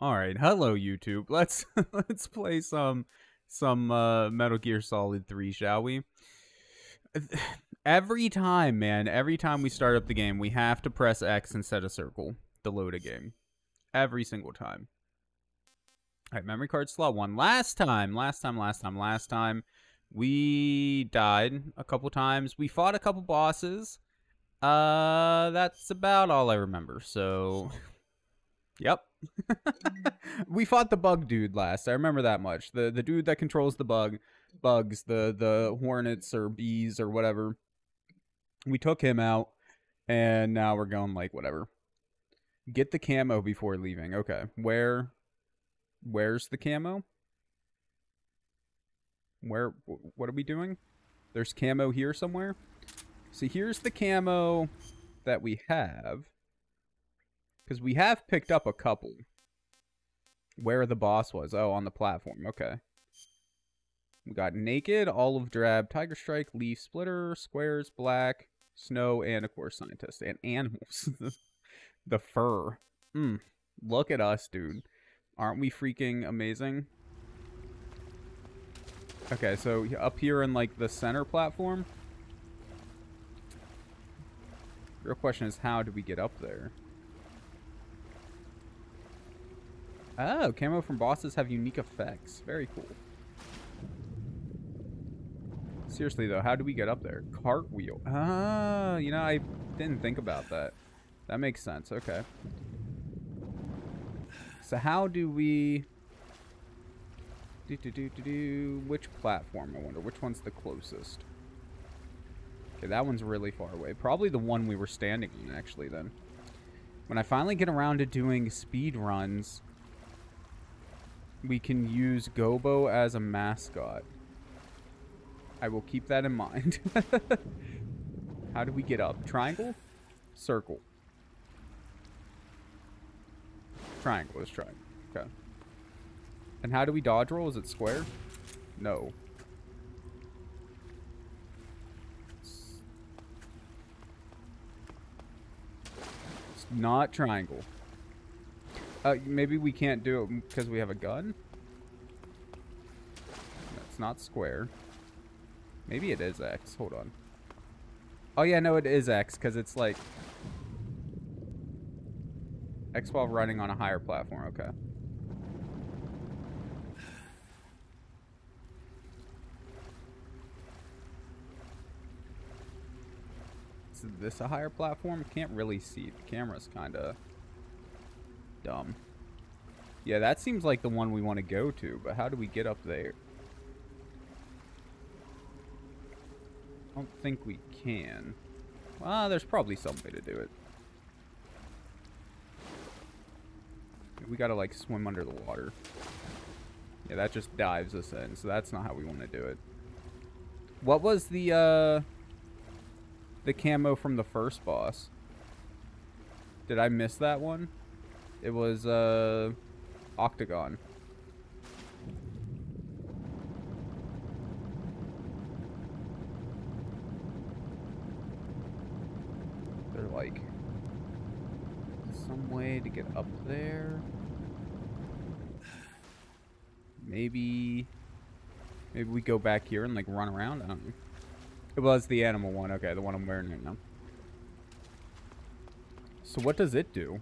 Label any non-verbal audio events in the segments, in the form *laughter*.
All right, hello YouTube. *laughs* Let's let's play some some uh, Metal Gear Solid 3, shall we? *sighs* Every time, man, every time we start up the game, we have to press X instead of circle to load a game. Every single time. All right, memory card slot 1. Last time, last time, last time, last time, we died a couple times. We fought a couple bosses. Uh, that's about all I remember. So, yep. Mm. *laughs* we fought the bug dude last. I remember that much. The the dude that controls the bug bugs, the the hornets or bees or whatever. We took him out and now we're going like whatever. Get the camo before leaving. Okay. Where where's the camo? Where what are we doing? There's camo here somewhere. See, here's the camo that we have. Because we have picked up a couple. Where the boss was. Oh, on the platform. Okay. We got Naked, Olive Drab, Tiger Stripe, Leaf Splitter, Squares, Black, Snow, and of course Scientist. And animals. *laughs* the fur. Hmm. Look at us, dude. Aren't we freaking amazing? Okay, so up here in like the center platform. Real question is how do we get up there? Oh, camo from bosses have unique effects. Very cool. Seriously, though, how do we get up there? Cartwheel. Ah, you know, I didn't think about that. That makes sense. Okay. So how do we... Do, do, do, do, do... Which platform, I wonder? Which one's the closest? Okay, that one's really far away. Probably the one we were standing in, actually, then. When I finally get around to doing speed runs, we can use Gobo as a mascot. I will keep that in mind. *laughs* How do we get up? Triangle? Circle. Triangle is triangle. Okay. And how do we dodge roll? Is it square? No. It's not triangle. Uh, maybe we can't do it because we have a gun? That's not square. Maybe it is X. Hold on. Oh, yeah, no, it is X because it's like... X while running on a higher platform. Okay. Is this a higher platform? Can't really see. The camera's kind of dumb. Yeah, that seems like the one we want to go to, but how do we get up there? I don't think we can. Ah, there's probably some way to do it. We gotta, like, swim under the water. Yeah, that just dives us in, so that's not how we want to do it. What was the, uh... The camo from the first boss? Did I miss that one? It was uh, Octagon. They're like some way to get up there. Maybe maybe we go back here and like run around. I don't know. It was the animal one. Okay, the one I'm wearing right now. So what does it do?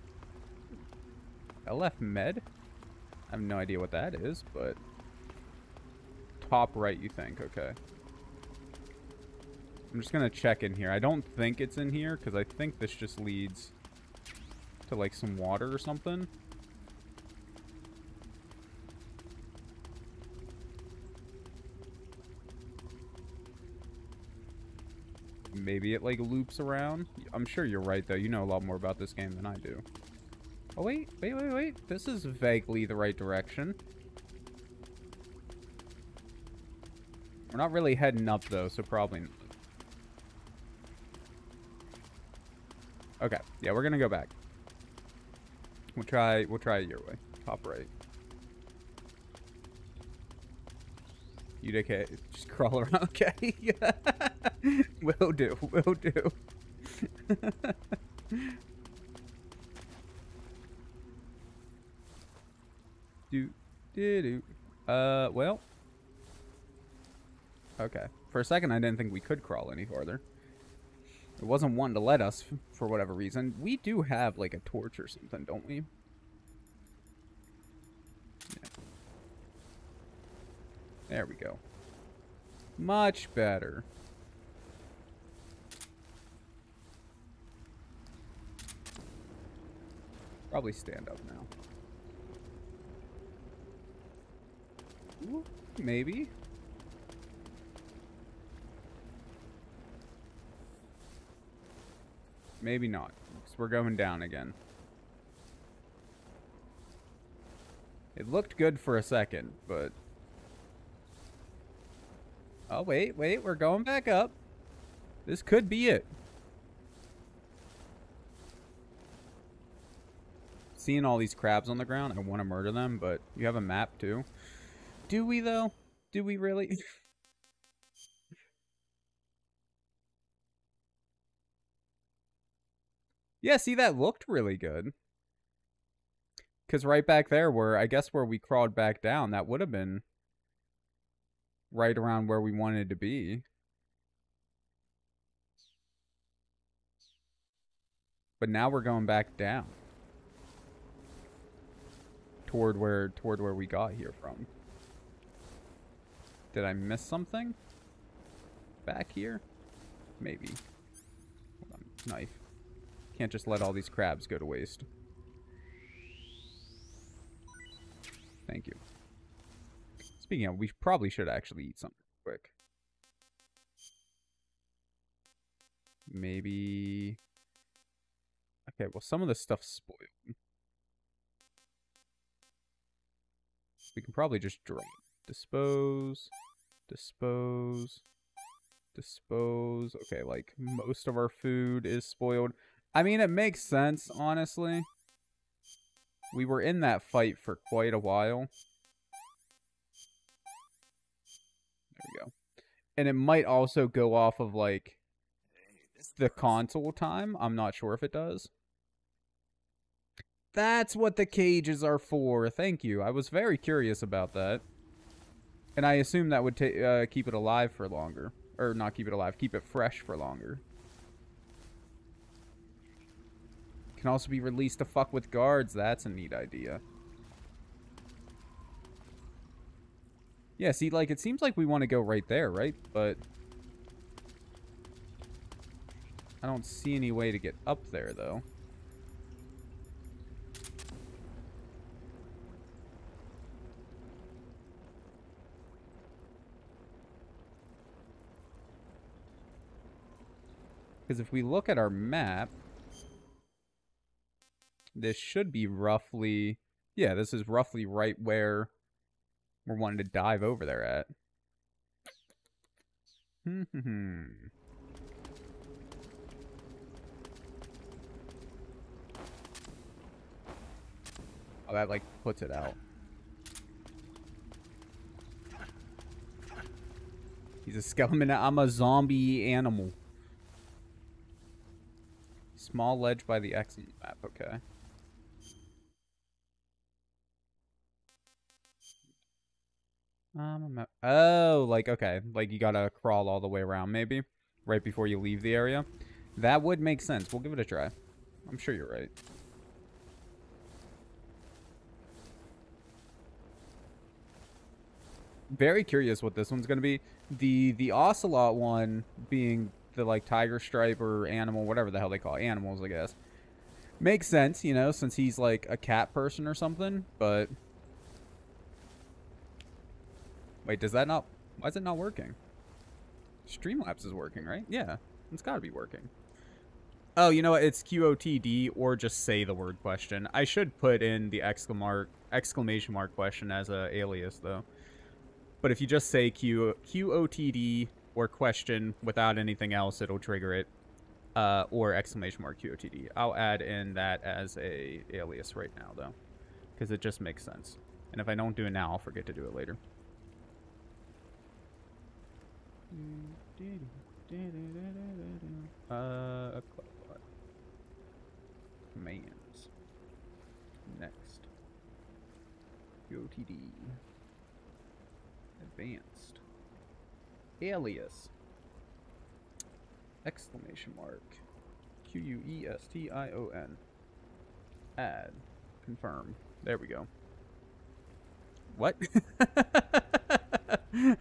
LF Med? I have no idea what that is, but... Top right, you think. Okay. I'm just to check in here. I don't think it's in here, because I think this just leads to, like, some water or something. Maybe it, like, loops around. I'm sure you're right, though. You know a lot more about this game than I do. Oh, wait, wait, wait, wait. This is vaguely the right direction. We're not really heading up, though, so probably. Okay, yeah, we're gonna go back. We'll try, we'll try your way. Top right. You okay? Just crawl around, *laughs* okay? *laughs* will do, will do. *laughs* do, do, do. Uh, well. Okay. For a second, I didn't think we could crawl any farther. It wasn't one to let us for whatever reason. We do have, like, a torch or something, don't we? Yeah. There we go. Much better. Probably stand up now. Maybe. Maybe not. Because we're going down again. It looked good for a second, but... Oh, wait, wait. We're going back up. This could be it. Seeing all these crabs on the ground, I want to murder them, but you have a map too. Do we, though? Do we really? *laughs* Yeah, see, that looked really good. Because right back there, where I guess where we crawled back down, that would have been right around where we wanted to be. But now we're going back down. Toward where toward where we got here from. Did I miss something? Back here? Maybe. Hold on. Knife. Can't just let all these crabs go to waste. Thank you. Speaking of, we probably should actually eat something quick. Maybe... Okay, well, some of the stuff's spoiled. We can probably just drop. Dispose. Dispose. Dispose. Okay, like, most of our food is spoiled. I mean, it makes sense, honestly. We were in that fight for quite a while. There we go. And it might also go off of, like, the console time. I'm not sure if it does. That's what the cages are for. Thank you. I was very curious about that. And I assume that would uh, keep it alive for longer. Or not keep it alive, keep it fresh for longer. Can also be released to fuck with guards. That's a neat idea. Yeah, see, like, it seems like we want to go right there, right? But... I don't see any way to get up there, though. Because if we look at our map, this should be roughly... Yeah, this is roughly right where we're wanting to dive over there at. Hmm. oh, that, like, puts it out. He's a skeleton. I'm a zombie animal. Small ledge by the X map. Okay. Um, oh, like, okay. Like, you gotta crawl all the way around, maybe? Right before you leave the area? That would make sense. We'll give it a try. I'm sure you're right. Very curious what this one's gonna be. The the ocelot one being the, like, tiger stripe or animal, whatever the hell they call it. Animals, I guess. Makes sense, you know, since he's, like, a cat person or something, but... Wait, does that not... Why is it not working? Streamlabs is working, right? Yeah, it's got to be working. Oh, you know what? It's QOTD or just say the word question. I should put in the exclamation mark question as a alias, though. But if you just say Q QOTD or question without anything else, it'll trigger it. Uh, or exclamation mark QOTD. I'll add in that as a alias right now, though. Because it just makes sense. And if I don't do it now, I'll forget to do it later. Uh, commands. Next. QOTD. Advanced. Alias. Exclamation mark. Q U E S T I O N. Add. Confirm. There we go. What? *laughs*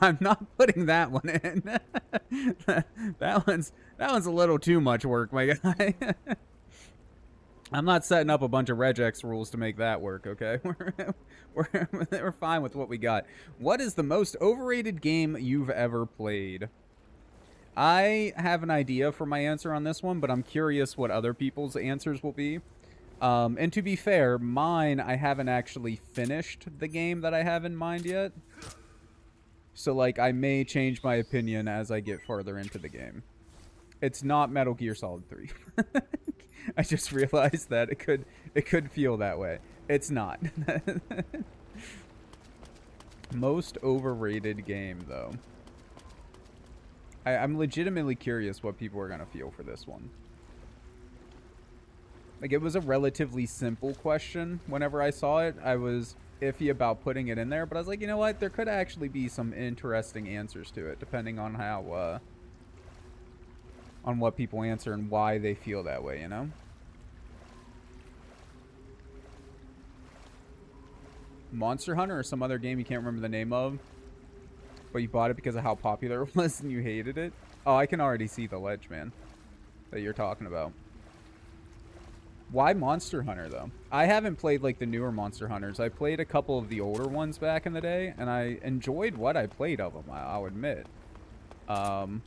I'm not putting that one in. *laughs* that one's that one's a little too much work, my guy. *laughs* I'm not setting up a bunch of regex rules to make that work, okay? *laughs* We're, we're, we're fine with what we got. What is the most overrated game you've ever played? I have an idea for my answer on this one, but I'm curious what other people's answers will be. Um, and to be fair, mine, I haven't actually finished the game that I have in mind yet. So, like, I may change my opinion as I get farther into the game. It's not Metal Gear Solid 3. *laughs* *laughs* I just realized that it could it could feel that way. It's not. *laughs* Most overrated game, though. I, I'm legitimately curious what people are to feel for this one. Like, it was a relatively simple question. Whenever I saw it, I was iffy about putting it in there. But I was like, you know what? There could actually be some interesting answers to it, depending on how, uh, on what people answer and why they feel that way, you know? Monster Hunter or some other game you can't remember the name of, but you bought it because of how popular it *laughs* was and you hated it? Oh, I can already see the ledge, man, that you're talking about. Why Monster Hunter, though? I haven't played, like, the newer Monster Hunters. I played a couple of the older ones back in the day, and I enjoyed what I played of them, I'll admit. Um,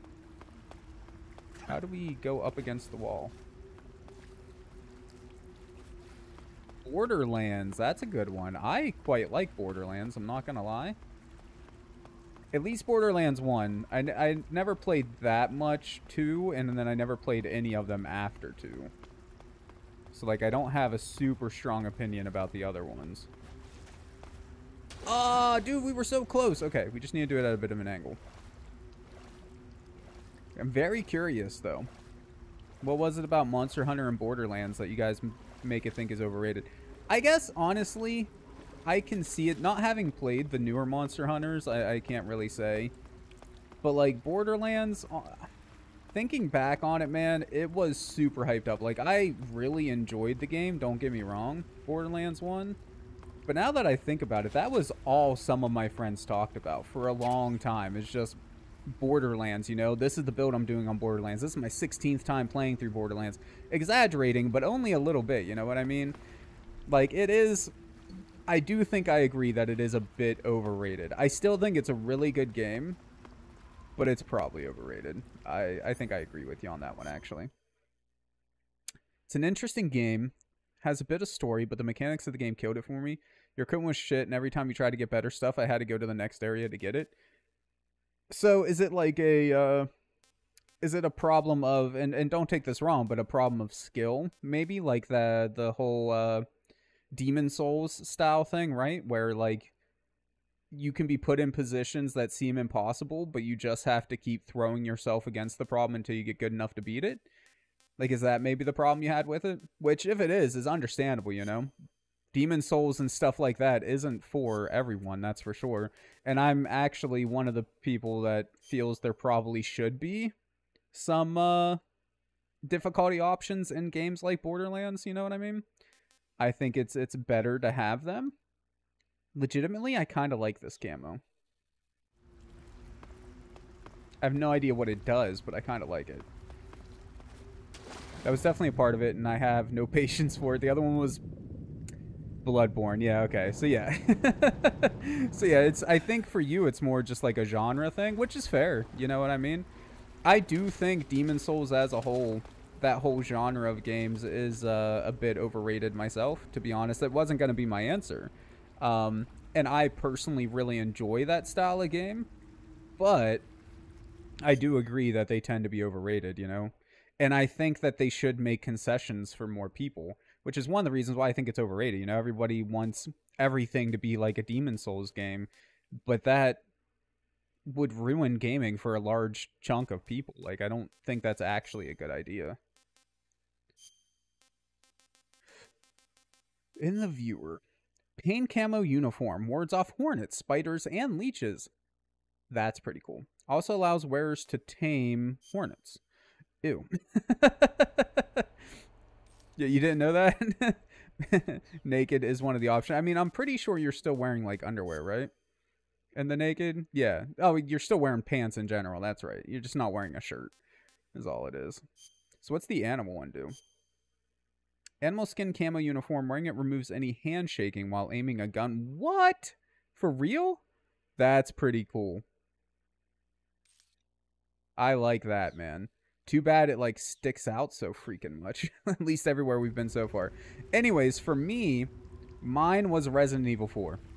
how do we go up against the wall? Borderlands, that's a good one. I quite like Borderlands, I'm not to lie. At least Borderlands 1. I, I never played that much 2, and then I never played any of them after 2. So, like, I don't have a super strong opinion about the other ones. Ah, dude, we were so close. Okay, we just need to do it at a bit of an angle. I'm very curious, though. What was it about Monster Hunter and Borderlands that you guys make it think is overrated? I guess, honestly, I can see it. Not having played the newer Monster Hunters, I, I can't really say. But, like, Borderlands, uh, thinking back on it, man, it was super hyped up. Like, I really enjoyed the game, don't get me wrong, Borderlands 1. But now that I think about it, that was all some of my friends talked about for a long time. It's just Borderlands, you know? This is the build I'm doing on Borderlands. This is my 16th time playing through Borderlands. Exaggerating, but only a little bit, you know what I mean? Like, it is... I do think I agree that it is a bit overrated. I still think it's a really good game, but it's probably overrated. I, I think I agree with you on that one, actually. It's an interesting game, has a bit of story, but the mechanics of the game killed it for me. Your equipment was shit, and every time you tried to get better stuff, I had to go to the next area to get it. So is it like a... Uh, is it a problem of and, and don't take this wrong, but a problem of skill? Maybe like the the whole uh, Demon Souls style thing, right? Where like you can be put in positions that seem impossible, but you just have to keep throwing yourself against the problem until you get good enough to beat it. Like, is that maybe the problem you had with it? Which, if it is, is understandable, you know? Demon Souls and stuff like that isn't for everyone, that's for sure. And I'm actually one of the people that feels there probably should be some uh, difficulty options in games like Borderlands, you know what I mean? I think it's it's better to have them Legitimately, I kind of like this camo. I have no idea what it does, but I kind of like it. That was definitely a part of it, and I have no *laughs* patience for it. The other one was Bloodborne. Yeah, okay. So yeah. *laughs* so yeah, it's I think for you it's more just like a genre thing, which is fair. You know what I mean? I do think Demon Souls as a whole, that whole genre of games is uh, a bit overrated myself, to be honest. It wasn't going to be my answer. Um, and I personally really enjoy that style of game, but I do agree that they tend to be overrated, you know? And I think that they should make concessions for more people, which is one of the reasons why I think it's overrated. You know, everybody wants everything to be like a Demon Souls game, but that would ruin gaming for a large chunk of people. Like, I don't think that's actually a good idea. In the viewer, Pain camo uniform wards off hornets, spiders, and leeches. That's pretty cool. Also allows wearers to tame hornets. Ew. *laughs* yeah, you didn't know that? *laughs* naked is one of the options. I mean, I'm pretty sure you're still wearing like underwear, right? And the naked? Yeah. Oh, you're still wearing pants in general. That's right. You're just not wearing a shirt. Is all it is. So what's the animal one do? Animal skin camo uniform. Wearing it removes any handshaking while aiming a gun. What? For real? That's pretty cool. I like that, man. Too bad it like sticks out so freaking much. *laughs* At least everywhere we've been so far. Anyways, for me, mine was Resident Evil 4. *laughs*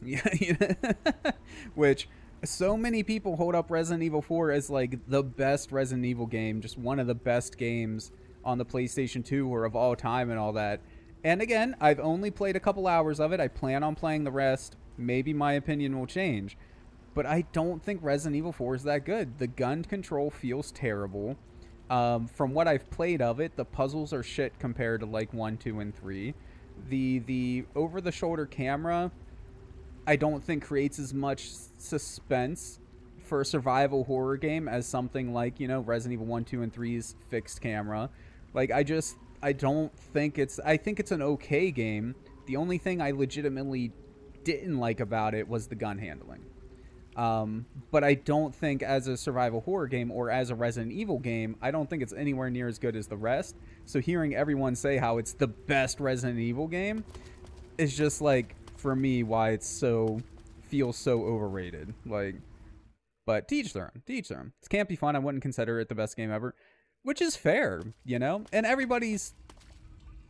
Yeah, *laughs* which so many people hold up Resident Evil 4 as like the best Resident Evil game, just one of the best games on the PlayStation 2 or of all time and all that. And again, I've only played a couple hours of it. I plan on playing the rest. Maybe my opinion will change but I don't think Resident Evil 4 is that good. The gun control feels terrible. Um, from what I've played of it, the puzzles are shit compared to like 1, 2, and 3. The the over the shoulder camera I don't think creates as much suspense for a survival horror game as something like, you know, Resident Evil 1, 2, and 3's fixed camera. Like I just I don't think it's I think it's an okay game. The only thing I legitimately didn't like about it was the gun handling. Um, but I don't think as a survival horror game or as a Resident Evil game, I don't think it's anywhere near as good as the rest. So hearing everyone say how it's the best Resident Evil game is just like for me why it's so feels so overrated. Like, but teach own. Teach own. It can't be fun. I wouldn't consider it the best game ever, which is fair, you know. And everybody's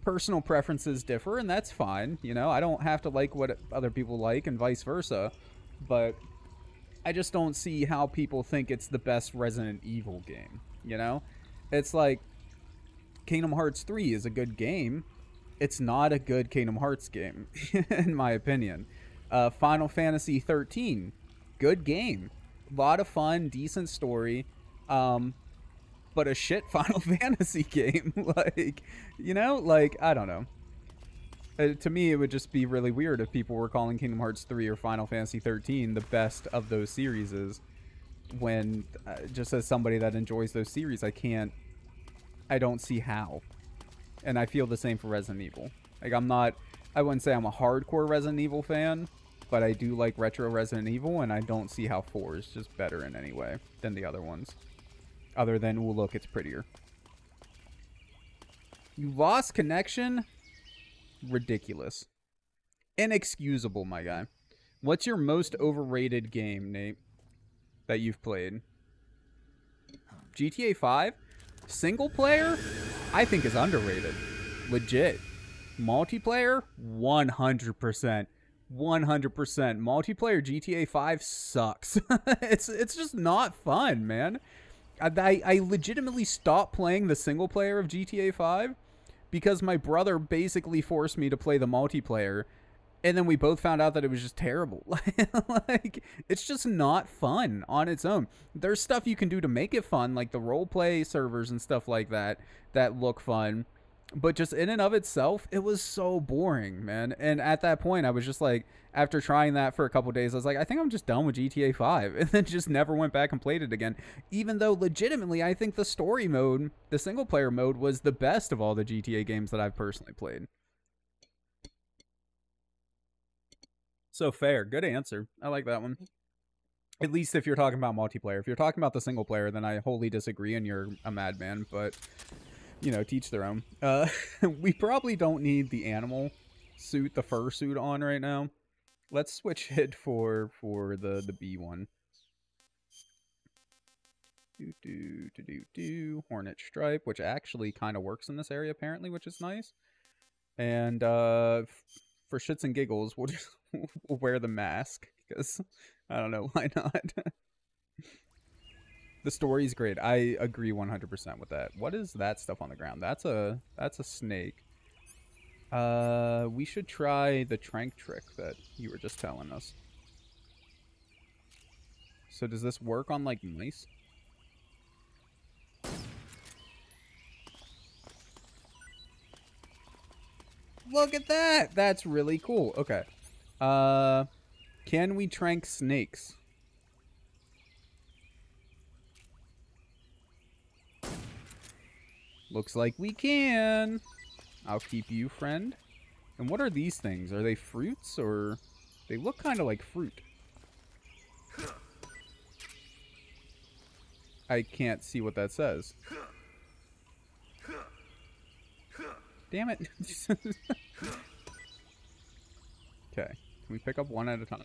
personal preferences differ, and that's fine. You know, I don't have to like what other people like, and vice versa. But I just don't see how people think it's the best Resident Evil game. You know, it's like Kingdom Hearts 3 is a good game. It's not a good Kingdom Hearts game, *laughs* in my opinion. Uh, Final Fantasy 13, good game, a lot of fun, decent story, um, but a shit *laughs* Final Fantasy game. *laughs* like, you know, like I don't know. Uh, to me, it would just be really weird if people were calling Kingdom Hearts 3 or Final Fantasy 13 the best of those series. When, uh, just as somebody that enjoys those series, I can't, I don't see how. And I feel the same for Resident Evil. Like, I'm not, I wouldn't say I'm a hardcore Resident Evil fan, but I do like retro Resident Evil, and I don't see how 4 is just better in any way than the other ones. Other than, well, look, it's prettier. You lost connection? Ridiculous. Inexcusable, my guy. What's your most overrated game, Nate, that you've played? GTA 5? Single player? I think is underrated. Legit. Multiplayer? 100%. 100%. Multiplayer GTA 5 sucks. *laughs* it's it's just not fun, man. I, I legitimately stopped playing the single player of GTA 5 because my brother basically forced me to play the multiplayer and then we both found out that it was just terrible. *laughs* like it's just not fun on its own. There's stuff you can do to make it fun, like the role play servers and stuff like that that look fun but just in and of itself, it was so boring, man. And at that point, I was just like, after trying that for a couple days, I was like, I think I'm just done with GTA 5. *laughs* And then just never went back and played it again. Even though, legitimately, I think the story mode, the single player mode, was the best of all the GTA games that I've personally played. So fair. Good answer. I like that one. At least if you're talking about multiplayer. If you're talking about the single player, then I wholly disagree and you're a madman. But you know, teach their own. Uh, *laughs* we probably don't need the animal suit, the fur suit on right now. Let's switch *laughs* it for for the the B one. Do do do do do hornet stripe, which actually kind of works in this area apparently, which is nice. And uh, for shits and giggles, we'll *laughs* just we'll wear the mask because I don't know why not. The story's great. I agree 100% with that. What is that stuff on the ground? That's a that's a snake. Uh, we should try the trank trick that you were just telling us. So does this work on like mice? Look at that. That's really cool. Okay. Uh, can we trank snakes? Looks like we can. I'll keep you, friend. And what are these things? Are they fruits or... They look kind of like fruit. I can't see what that says. Damn it. *laughs* okay. Can we pick up one at a time?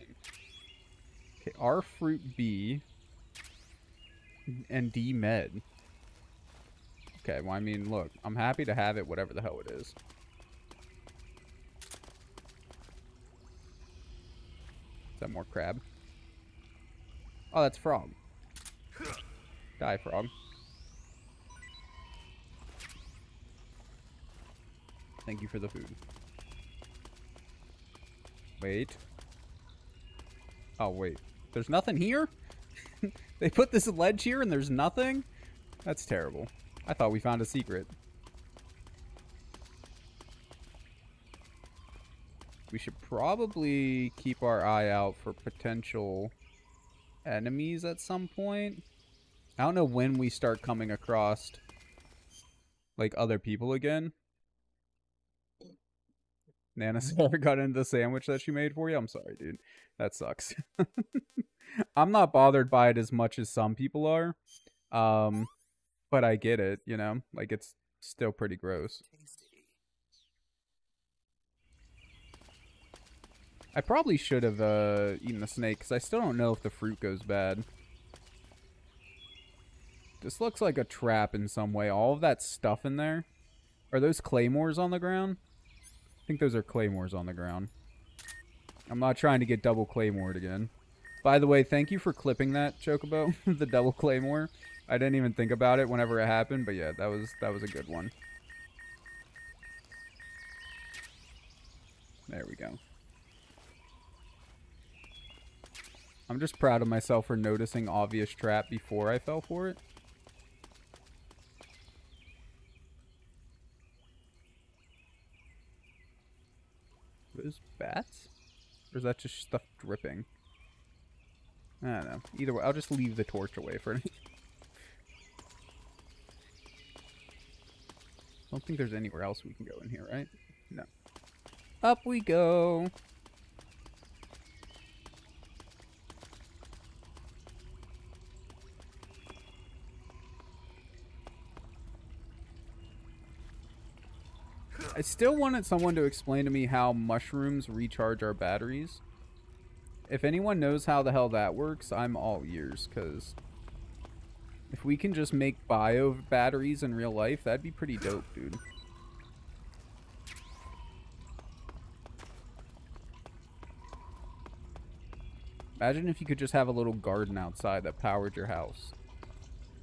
Okay, R fruit B and D med. Okay, well, I mean, look, I'm happy to have it, whatever the hell it is. Is that more crab? Oh, that's frog. Die, frog. Thank you for the food. Wait. Oh, wait. There's nothing here? *laughs* they put this ledge here and there's nothing? That's terrible. I thought we found a secret. We should probably keep our eye out for potential enemies at some point. I don't know when we start coming across like other people again. Nana *laughs* got into the sandwich that she made for you. I'm sorry, dude. That sucks. *laughs* I'm not bothered by it as much as some people are. Um, but I get it, you know? Like it's still pretty gross. I probably should have uh, eaten the snake because I still don't know if the fruit goes bad. This looks like a trap in some way. All of that stuff in there. Are those claymores on the ground? I think those are claymores on the ground. I'm not trying to get double claymored again. By the way, thank you for clipping that, Chocobo. *laughs* the double claymore. I didn't even think about it whenever it happened, but yeah, that was that was a good one. There we go. I'm just proud of myself for noticing obvious trap before I fell for it. those bats? Or is that just stuff dripping? I don't know. Either way, I'll just leave the torch away for *laughs* don't think there's anywhere else we can go in here, right? No. Up we go. I still wanted someone to explain to me how mushrooms recharge our batteries. If anyone knows how the hell that works, I'm all ears, because if we can just make bio batteries in real life, that'd be pretty dope, dude. Imagine if you could just have a little garden outside that powered your house.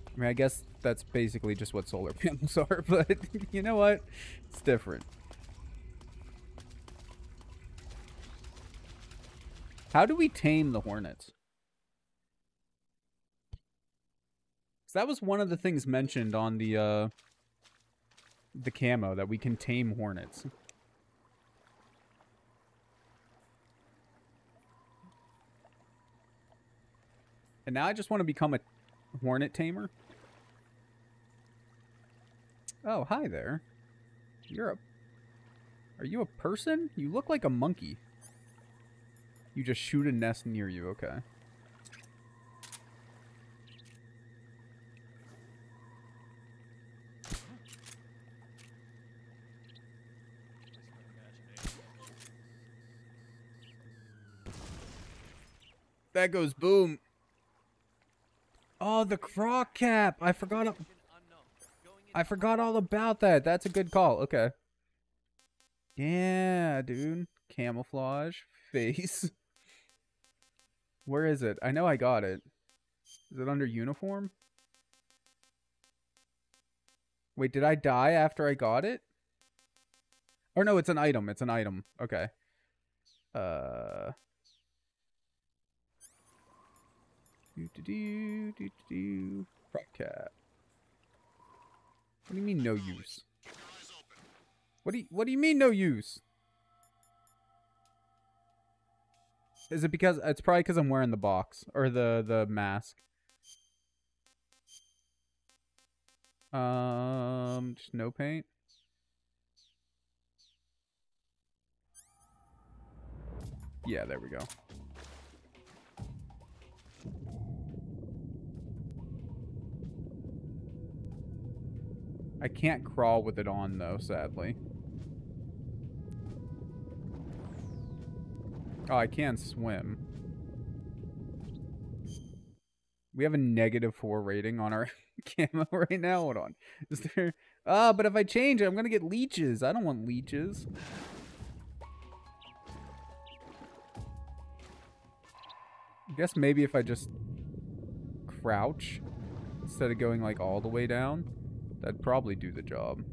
I mean, I guess that's basically just what solar *laughs* panels are, *laughs* but you know what? It's different. How do we tame the hornets? That was one of the things mentioned on the uh, the camo that we can tame hornets. And now I just want to become a hornet tamer. Oh, hi there. You're a... Are you a person? You look like a monkey. You just shoot a nest near you, okay. That goes boom. Oh, the croc cap. I forgot. I forgot all about that. That's a good call. Okay. Yeah, dude. Camouflage. *laughs* Face. Where is it? I know I got it. Is it under uniform? Wait, did I die after I got it? Or no, it's an item. It's an item. Okay. Uh. Do do do do do. Croc cap. What do you mean no use? What do you What do you mean no use? Is it because it's probably because I'm wearing the box or the the mask? Um, just no paint. Yeah, there we go. I can't crawl with it on though, sadly. Oh, I can swim. We have a negative four rating on our *laughs* camo right now. Hold on. Is there... Ah, uh, but if I change it, I'm going to get leeches. I don't want leeches. I guess maybe if I just crouch instead of going like all the way down, that'd probably do the job.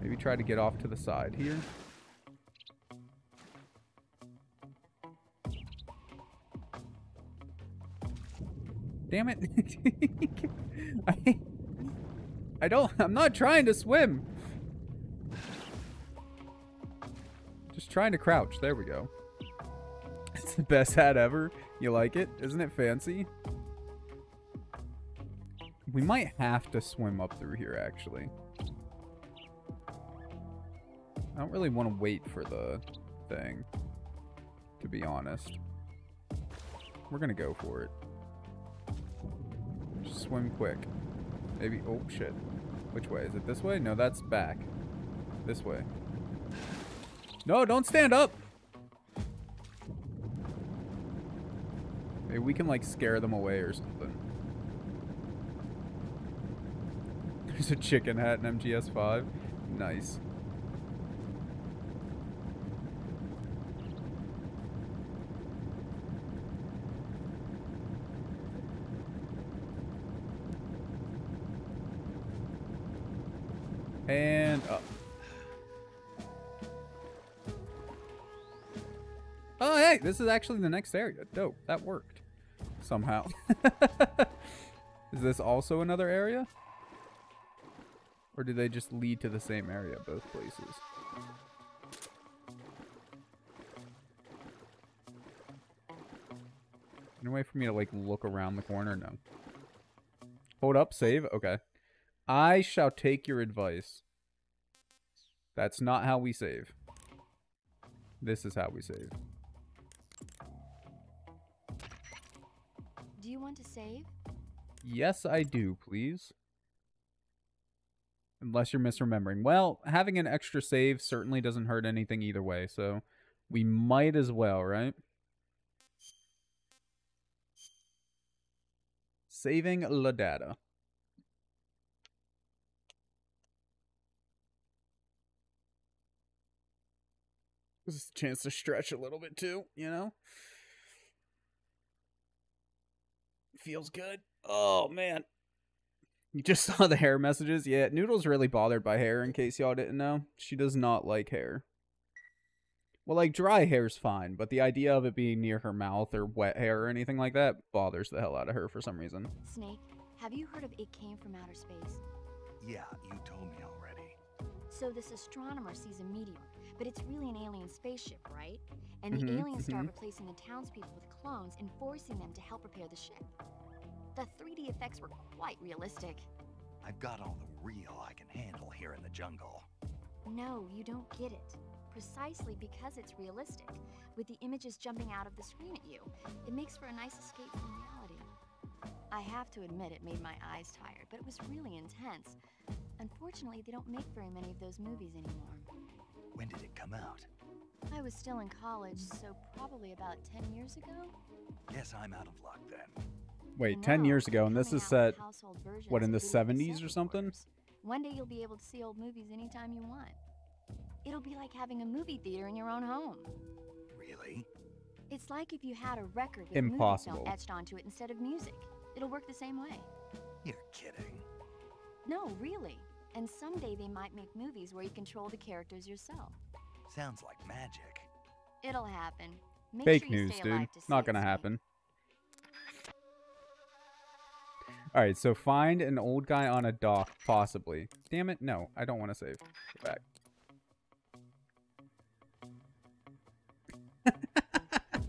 Maybe try to get off to the side here. Damn it. *laughs* I, I don't, I'm not trying to swim. Just trying to crouch. There we go. *laughs* It's the best hat ever. You like it? Isn't it fancy? We might have to swim up through here, actually. I don't really want to wait for the thing, to be honest. We're going to go for it Just swim quick. Maybe, oh shit. Which way? Is it this way? No, that's back. This way. No, don't stand up! Maybe we can like scare them away or something. There's a chicken hat in MGS5. Nice. And up. Oh, hey, this is actually the next area. Dope. That worked. Somehow. *laughs* is this also another area? Or do they just lead to the same area, both places? Any way for me to, like, look around the corner? No. Hold up, save? Okay. I shall take your advice. That's not how we save. This is how we save. Do you want to save? Yes, I do, please. Unless you're misremembering. Well, having an extra save certainly doesn't hurt anything either way, so we might as well, right? Saving la data. This is a chance to stretch a little bit too, you know? Feels good. Oh, man. You just *laughs* saw the hair messages? Yeah, Noodle's really bothered by hair, in case y'all didn't know. She does not like hair. Well, like, dry hair's fine, but the idea of it being near her mouth or wet hair or anything like that bothers the hell out of her for some reason. Snake, have you heard of It Came From Outer Space? Yeah, you told me already. So this astronomer sees a meteor but it's really an alien spaceship, right? And the mm -hmm, aliens start mm -hmm. replacing the townspeople with clones and forcing them to help repair the ship. The 3D effects were quite realistic. I've got all the real I can handle here in the jungle. No, you don't get it. Precisely because it's realistic, with the images jumping out of the screen at you, it makes for a nice escape from reality. I have to admit it made my eyes tired, but it was really intense. Unfortunately, they don't make very many of those movies anymore. When did it come out? I was still in college, so probably about 10 years ago? Guess I'm out of luck then. Wait, no, 10 years ago, and this is set, what, in the 70s or something? One day you'll be able to see old movies anytime you want. It'll be like having a movie theater in your own home. Really? It's like if you had a record with Impossible. movie film etched onto it instead of music. It'll work the same way. You're kidding. No, really. And someday they might make movies where you control the characters yourself. Sounds like magic. It'll happen. Make Fake sure news, dude. Not gonna happen. Alright, so find an old guy on a dock, possibly. Damn it, no. I don't want to save. Go back.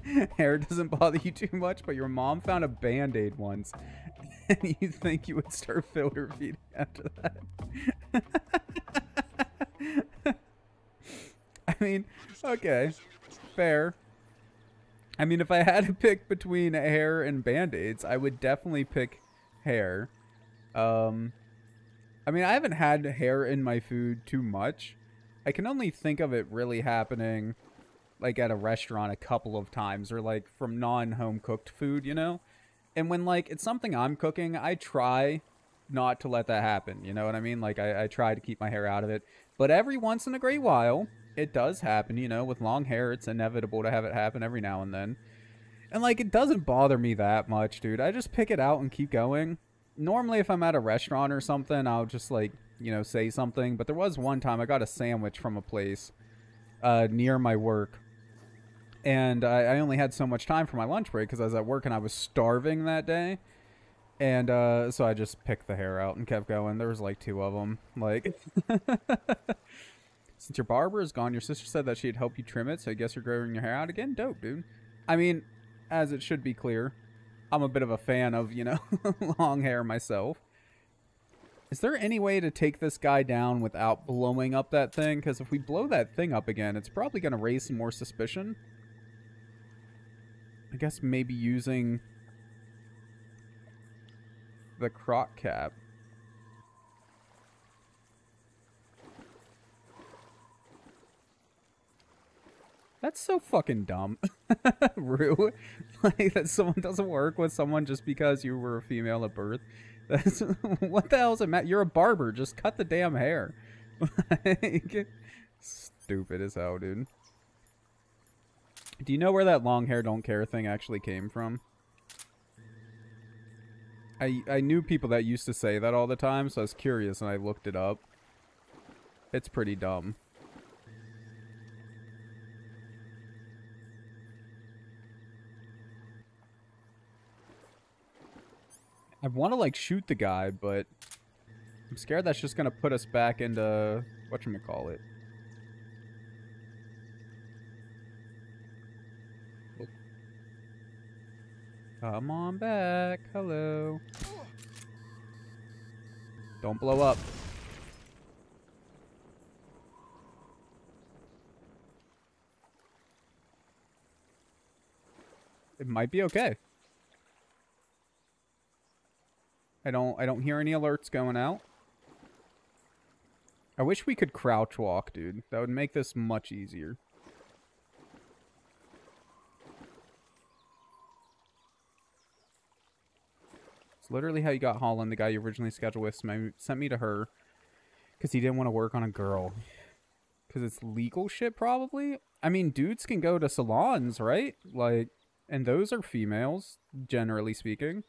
*laughs* hair doesn't bother you too much, but your mom found a band-aid once. *laughs* And you think you would start filter feeding after that. *laughs* I mean, okay. Fair. I mean, if I had to pick between hair and band-aids, I would definitely pick hair. Um, I mean, I haven't had hair in my food too much. I can only think of it really happening like at a restaurant a couple of times or like from non-home cooked food, you know? And when like it's something I'm cooking, I try not to let that happen, you know what I mean? Like I, I try to keep my hair out of it. But every once in a great while, it does happen, you know, with long hair, it's inevitable to have it happen every now and then. And like it doesn't bother me that much, dude. I just pick it out and keep going. Normally if I'm at a restaurant or something, I'll just like, you know, say something. But there was one time I got a sandwich from a place uh, near my work and I, I, only had so much time for my lunch break because I was at work and I was starving that day. And uh, so I just picked the hair out and kept going. There was like two of them. Like, *laughs* since your barber is gone, your sister said that she'd help you trim it. So I guess you're growing your hair out again. Dope, dude. I mean, as it should be clear, I'm a bit of a fan of you know *laughs* long hair myself. Is there any way to take this guy down without blowing up that thing? Because if we blow that thing up again, it's probably going to raise some more suspicion. I guess maybe using the croc cap. That's so fucking dumb. *laughs* *laughs* Rue. *laughs* like that someone doesn't work with someone just because you were a female at birth. *laughs* That's what the hell's it matter? You're a barber. Just cut the damn hair. like, stupid as hell, dude. Do you know where that long hair don't care thing actually came from? I I knew people that used to say that all the time, so I was curious and I looked it up. It's pretty dumb. I want to like shoot the guy, but I'm scared that's just gonna put us back into whatchamacallit. Come on back. Hello. Don't blow up. It might be okay. I don't I don't hear any alerts going out. I wish we could crouch walk, dude. That would make this much easier. It's literally how you got Holland, the guy you originally scheduled with, sent me to her because he didn't want to work on a girl. Because it's legal shit, probably? I mean, dudes can go to salons, right? Like, and those are females, generally speaking.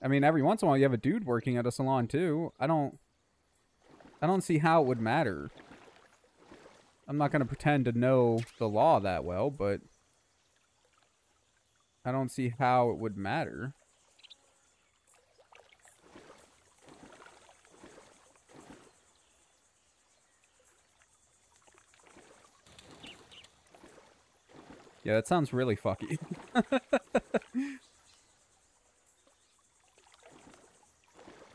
I mean, every once in a while you have a dude working at a salon, too. I don't... I don't see how it would matter. I'm not going to pretend to know the law that well, but... I don't see how it would matter. Yeah, that sounds really fucky. *laughs*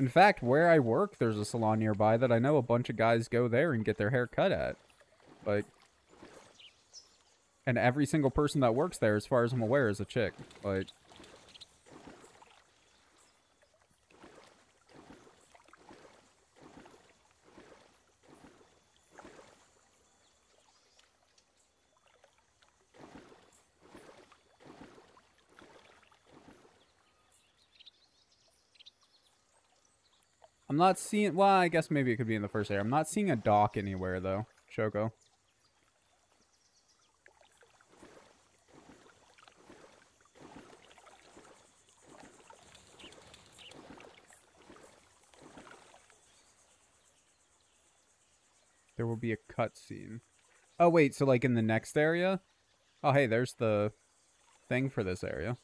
In fact, where I work, there's a salon nearby that I know a bunch of guys go there and get their hair cut at. Like, and every single person that works there, as far as I'm aware, is a chick. Like, not seeing... Well, I guess maybe it could be in the first area. I'm not seeing a dock anywhere, though, Choco. There will be a cutscene. Oh, wait, so like in the next area? Oh, hey, there's the thing for this area.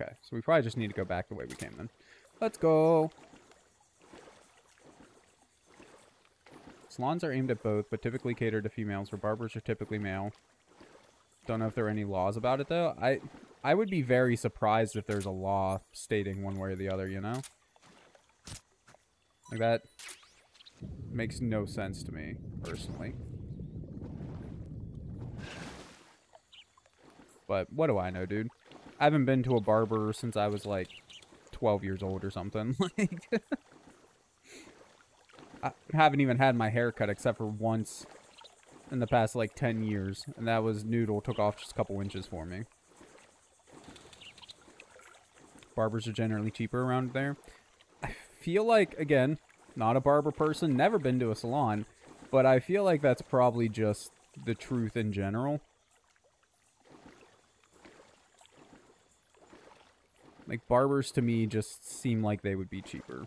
Okay, so we probably just need to go back the way we came then. Let's go. Salons are aimed at both, but typically cater to females, where barbers are typically male. Don't know if there are any laws about it though. I I would be very surprised if there's a law stating one way or the other, you know? Like that makes no sense to me, personally. But what do I know, dude? I haven't been to a barber since I was like 12 years old or something. *laughs* Like I haven't even had my hair cut except for once in the past like 10 years, and that was Noodle took off just a couple inches for me. Barbers are generally cheaper around there. I feel like, again, not a barber person, never been to a salon, but I feel like that's probably just the truth in general. Like, barbers to me just seem like they would be cheaper.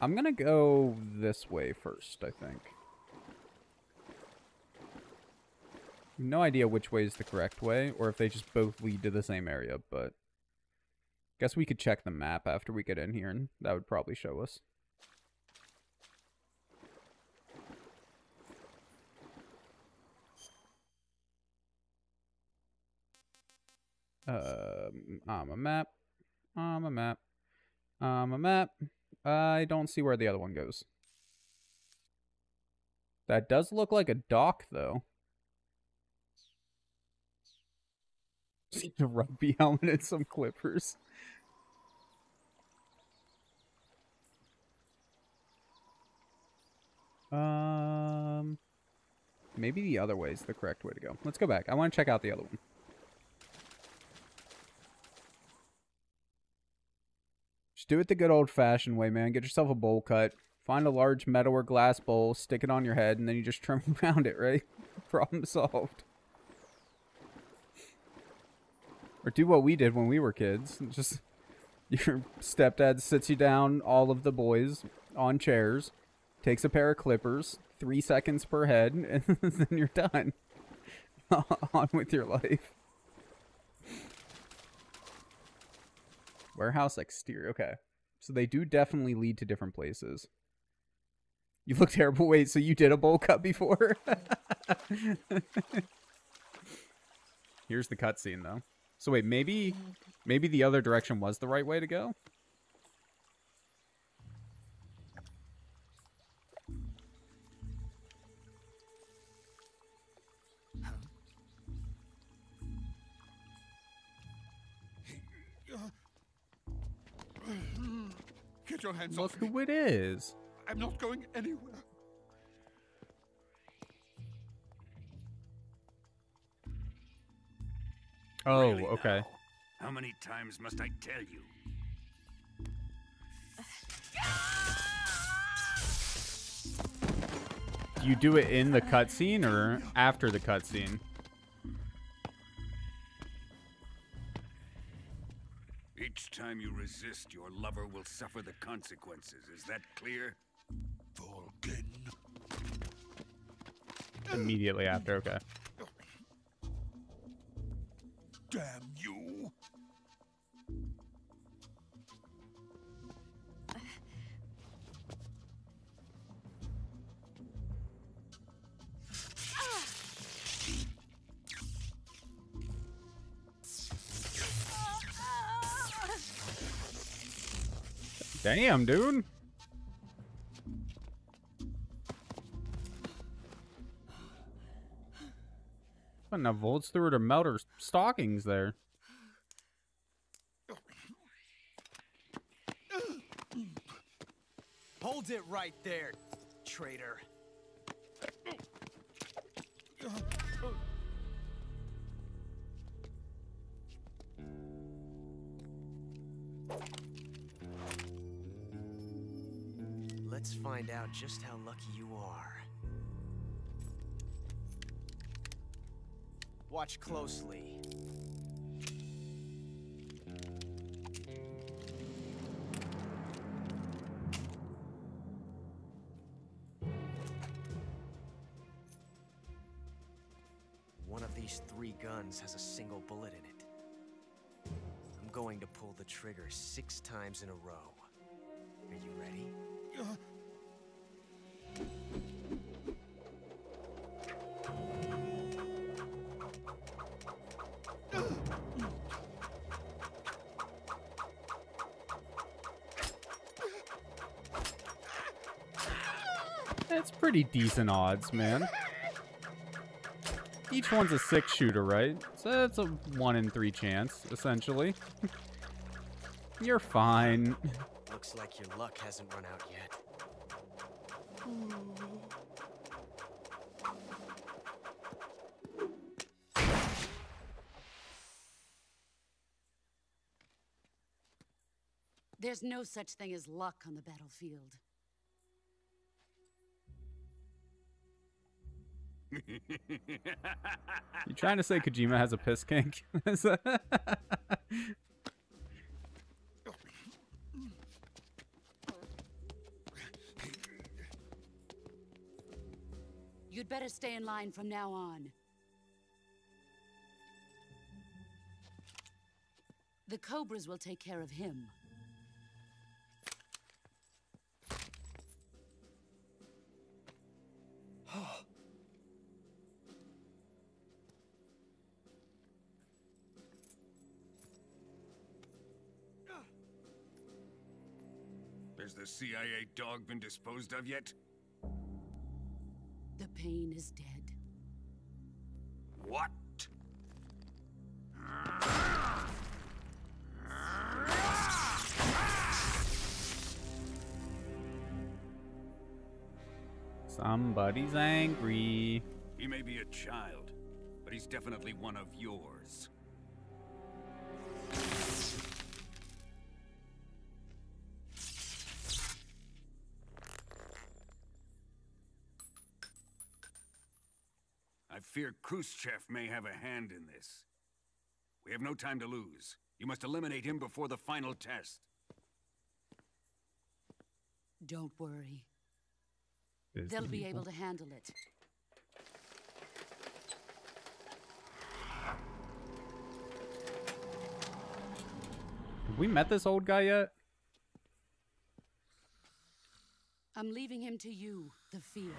I'm gonna go this way first, I think. No idea which way is the correct way, or if they just both lead to the same area, but... Guess we could check the map after we get in here, and that would probably show us. Um, I'm a map. I'm a map. I'm a map. I don't see where the other one goes. That does look like a dock, though. *laughs* a rugby helmet and some clippers. Um, maybe the other way is the correct way to go. Let's go back. I want to check out the other one. Just do it the good old-fashioned way, man. Get yourself a bowl cut. Find a large metal or glass bowl, stick it on your head, and then you just *laughs* trim around it, right? *laughs* Problem solved. Or do what we did when we were kids. *laughs* Just your stepdad sits you down, all of the boys, on chairs, takes a pair of clippers, three seconds per head, and then you're done. on with your life. Warehouse exterior. Okay. So they do definitely lead to different places. You look *laughs* terrible. Wait, so you did a bowl cut before? *laughs* Here's the cutscene, though. So wait, maybe maybe the other direction was the right way to go? Get your hands Look off me. who it is. I'm not going anywhere. Oh, Really okay. now? How many times must I tell you? Do you do it in the cutscene or after the cutscene? Each time you resist, your lover will suffer the consequences. Is that clear? Volgin. Immediately after, okay. Damn you. Damn, dude. Put enough volts through her to melt her stockings there. Hold it right there, traitor. Out just how lucky you are. Watch closely. One of these three guns has a single bullet in it. I'm going to pull the trigger six times in a row. Pretty decent odds, man. Each one's a six shooter, right? So that's a one in three chance, essentially. *laughs* You're fine. Looks like your luck hasn't run out yet. There's no such thing as luck on the battlefield. You trying to say Kojima has a piss kink? *laughs* You'd better stay in line from now on. The Cobras will take care of him. *sighs* *sighs* Has the CIA dog been disposed of yet? The pain is dead. What? Somebody's angry. He may be a child, but he's definitely one of yours. Fear Khrushchev may have a hand in this. We have no time to lose. You must eliminate him before the final test. Don't worry. Is They'll be evil. able to handle it. Have we met this old guy yet? I'm leaving him to you, the field.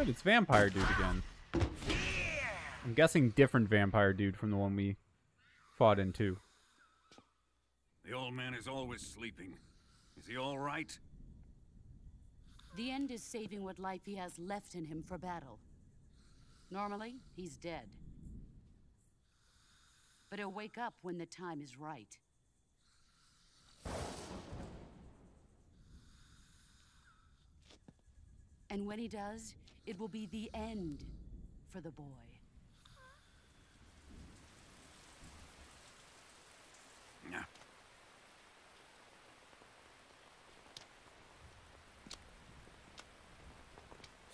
But it's Vampire Dude again. I'm guessing different Vampire Dude from the one we fought in too. The old man is always sleeping. Is he all right? The end is saving what life he has left in him for battle. Normally, he's dead. But he'll wake up when the time is right. And when he does, it will be the end for the boy. Yeah.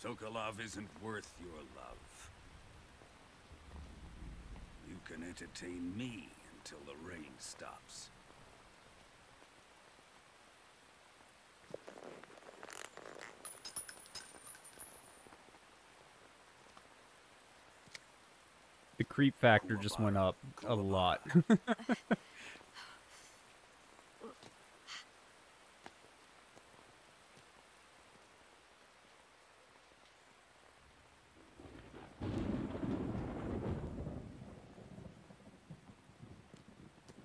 Sokolov isn't worth your love. You can entertain me until the rain stops. The creep factor just went up a lot.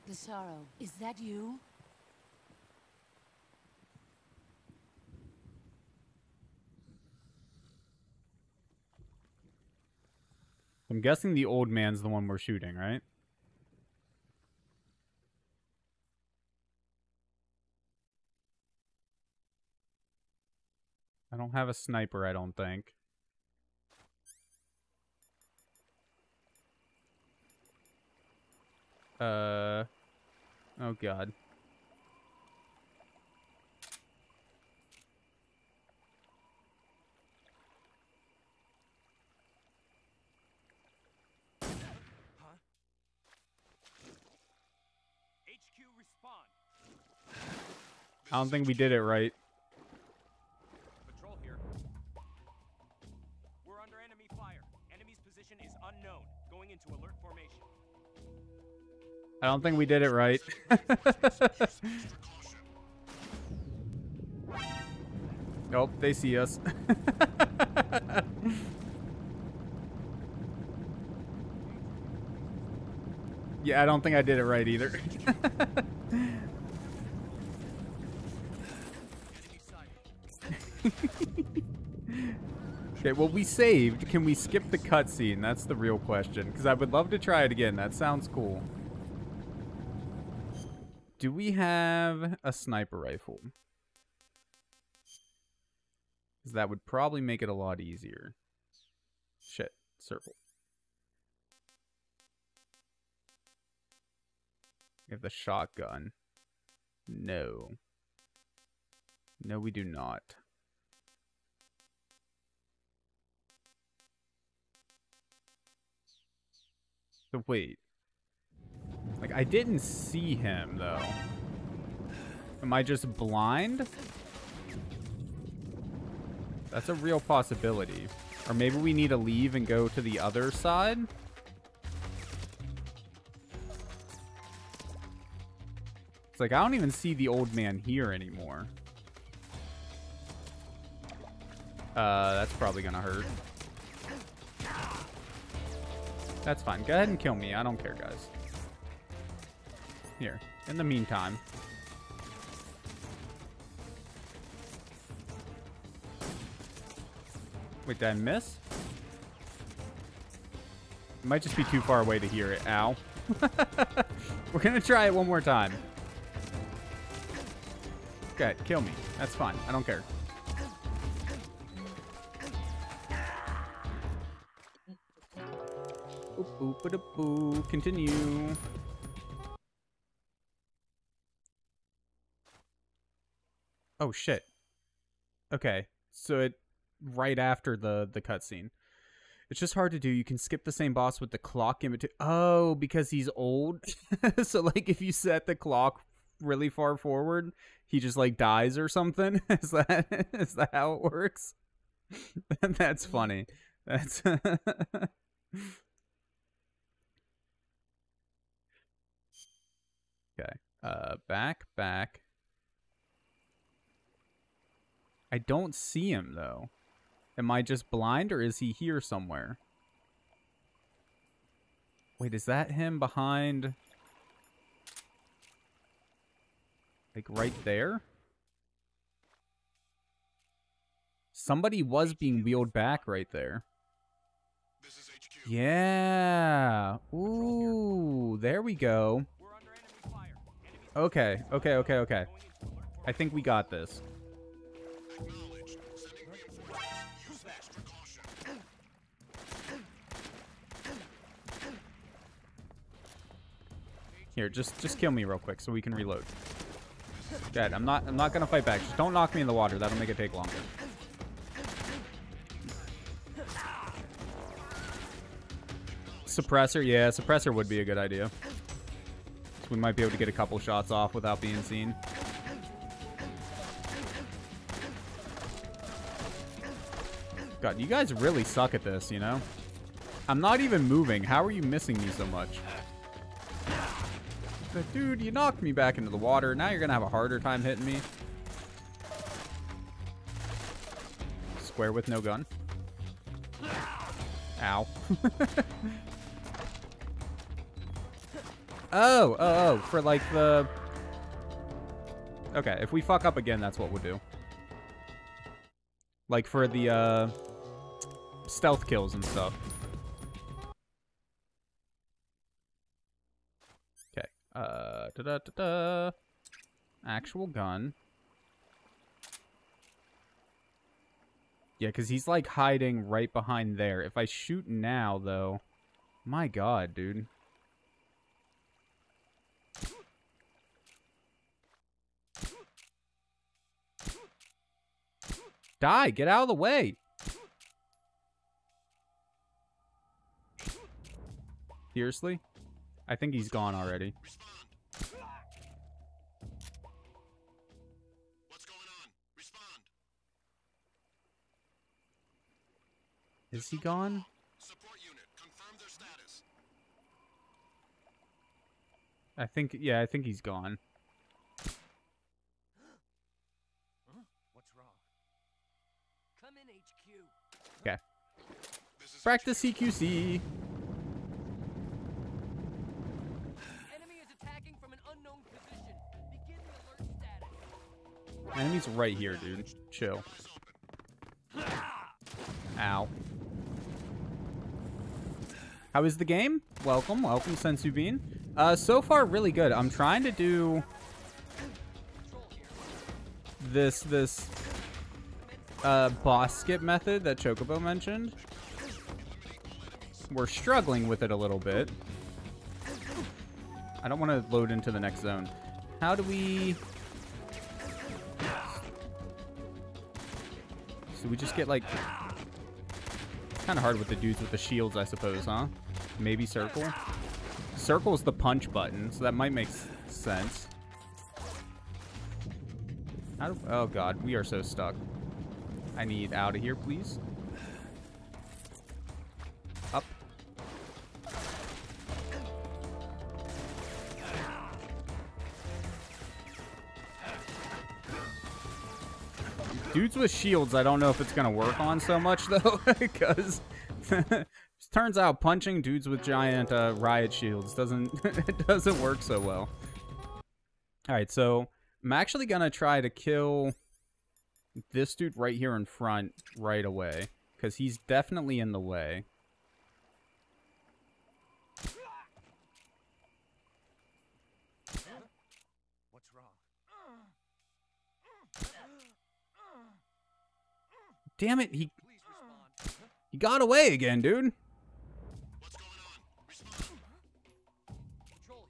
The sorrow, is that you? I'm guessing the old man's the one we're shooting, right? I don't have a sniper, I don't think. Uh. Oh god. HQ respond. I don't think we did it right. Patrol here. We're under enemy fire. Enemy's position is unknown. Going into alert formation. I don't think we did it right. *laughs* nope, they see us. *laughs* yeah, I don't think I did it right either. *laughs* okay, well, we saved. Can we skip the cutscene? That's the real question. Because I would love to try it again. That sounds cool. Do we have a sniper rifle? Because that would probably make it a lot easier. Shit. Circle. We have the shotgun. No. No, we do not. So wait. Like, I didn't see him, though. Am I just blind? That's a real possibility. Or maybe we need to leave and go to the other side? It's like, I don't even see the old man here anymore. Uh, that's probably gonna hurt. That's fine. Go ahead and kill me. I don't care, guys. Here. In the meantime. Wait, did I miss? It might just be too far away to hear it. Ow. *laughs* We're gonna try it one more time. Okay, kill me. That's fine. I don't care. Boop, ba boo. Continue. Oh shit. Okay, so it right after the the cutscene. It's just hard to do. You can skip the same boss with the clock in between. Oh, because he's old. *laughs* so like, if you set the clock really far forward, he just like dies or something. *laughs* Is that is that how it works? *laughs* That's funny. That's okay. Uh, back, back. I don't see him though. Am I just blind or is he here somewhere? Wait, is that him behind? Like right there? Somebody was being wheeled back right there. Yeah. Ooh, there we go. Okay, okay, okay, okay. I think we got this. Here, just just kill me real quick so we can reload. Good. I'm not I'm not gonna fight back. Just don't knock me in the water. That'll make it take longer. Suppressor, yeah, suppressor would be a good idea. We might be able to get a couple shots off without being seen. God, you guys really suck at this, you know? I'm not even moving. How are you missing me so much? Dude, you knocked me back into the water. Now you're going to have a harder time hitting me. Square with no gun. Ow. *laughs* oh, oh, oh, for like the... Okay, if we fuck up again, that's what we'll do. Like for the, uh, stealth kills and stuff. Okay. Uh, da da da da. Actual gun. Yeah, because he's like hiding right behind there. If I shoot now, though, my god, dude. Die. Get out of the way. Seriously? I think he's gone already. Is he gone? I think, yeah, I think he's gone. Alert status. Enemy's right here, dude. Chill. Ow. How is the game? Welcome, welcome, Sensu Bean. Uh, so far, really good. I'm trying to do this this uh, boss skip method that Chocobo mentioned. We're struggling with it a little bit. I don't want to load into the next zone. How do we... So we just get like... Kind of hard with the dudes with the shields, I suppose, huh? Maybe circle? Circle is the punch button, so that might make sense. Do, oh god, we are so stuck. I need out of here, please. Dudes with shields, I don't know if it's gonna work on so much *laughs* though, because *laughs* turns out punching dudes with giant uh, riot shields doesn't *laughs* it doesn't work so well. All right, so I'm actually gonna try to kill this dude right here in front right away because he's definitely in the way. Damn it, he... He got away again, dude.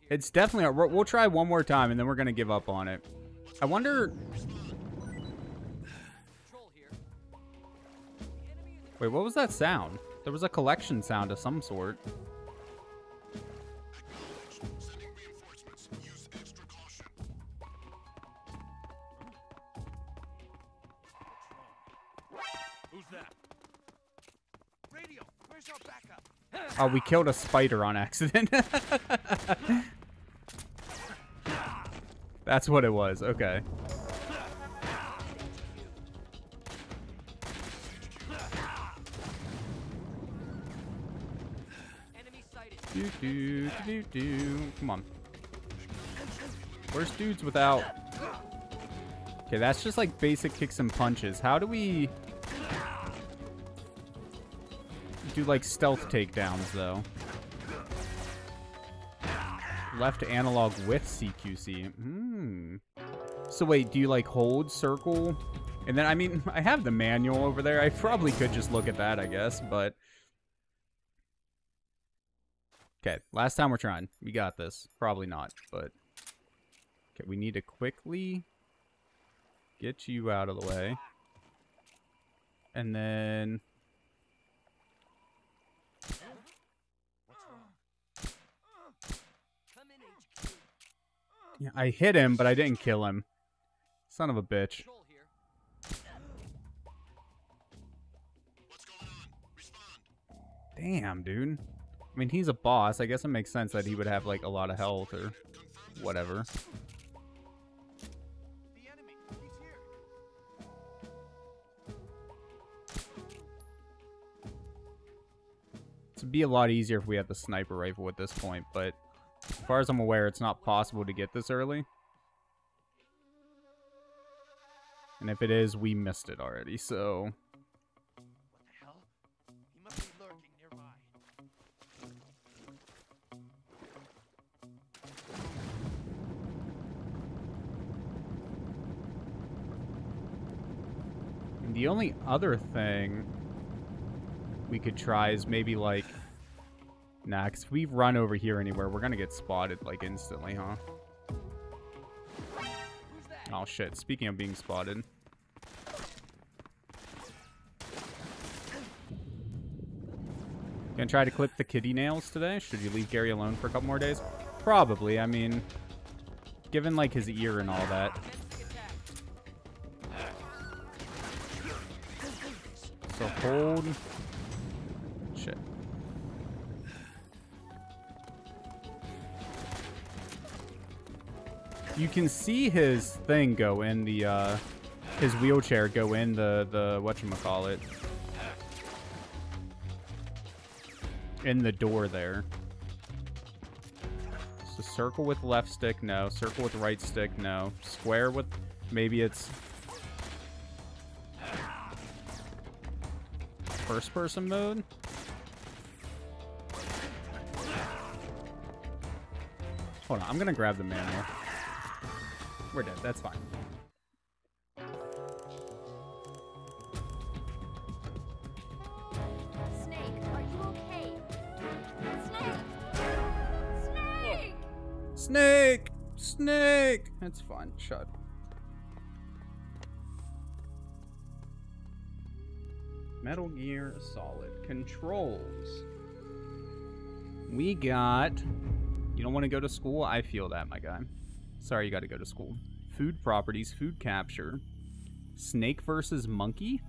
It's definitely we'll we'll try one more time and then we're gonna give up on it. I wonder. Wait, what was that sound? There was a collection sound of some sort. Oh, we killed a spider on accident. *laughs* That's what it was. Okay. do, do, do, do. Come on. Where's dudes without... Okay, that's just like basic kicks and punches. How do we... Do like stealth takedowns, though? Left analog with CQC. Hmm. So wait, do you like hold circle? And then, I mean, *laughs* I have the manual over there. I probably could just look at that, I guess, but... Okay, last time we're trying. We got this. Probably not, but... Okay, we need to quickly get you out of the way. And then... Come in, HQ. Yeah, I hit him, but I didn't kill him. Son of a bitch. Damn, dude. I mean, he's a boss. I guess it makes sense that he would have, like, a lot of health or whatever. It'd be a lot easier if we had the sniper rifle at this point, but as far as I'm aware, it's not possible to get this early. And if it is, we missed it already, so... And the only other thing we could try is maybe like nah, 'cause if we run over here anywhere, we're gonna get spotted like instantly, huh? Oh shit, speaking of being spotted. Gonna try to clip the kitty nails today? Should you leave Gary alone for a couple more days? Probably, I mean, given like his ear and all that. So hold. You can see his thing go in the, uh, his wheelchair go in the, the, whatchamacallit. In the door there. So circle with left stick, no. Circle with right stick, no. Square with, maybe it's first person mode. Hold on, I'm gonna grab the manual. We're dead, that's fine. Snake, are you okay? Snake! Snake! Snake! Snake! That's fine, shut. Metal Gear Solid. Controls. We got... You don't want to go to school? I feel that, my guy. Sorry you got to go to school. Food properties, food capture. Snake versus monkey?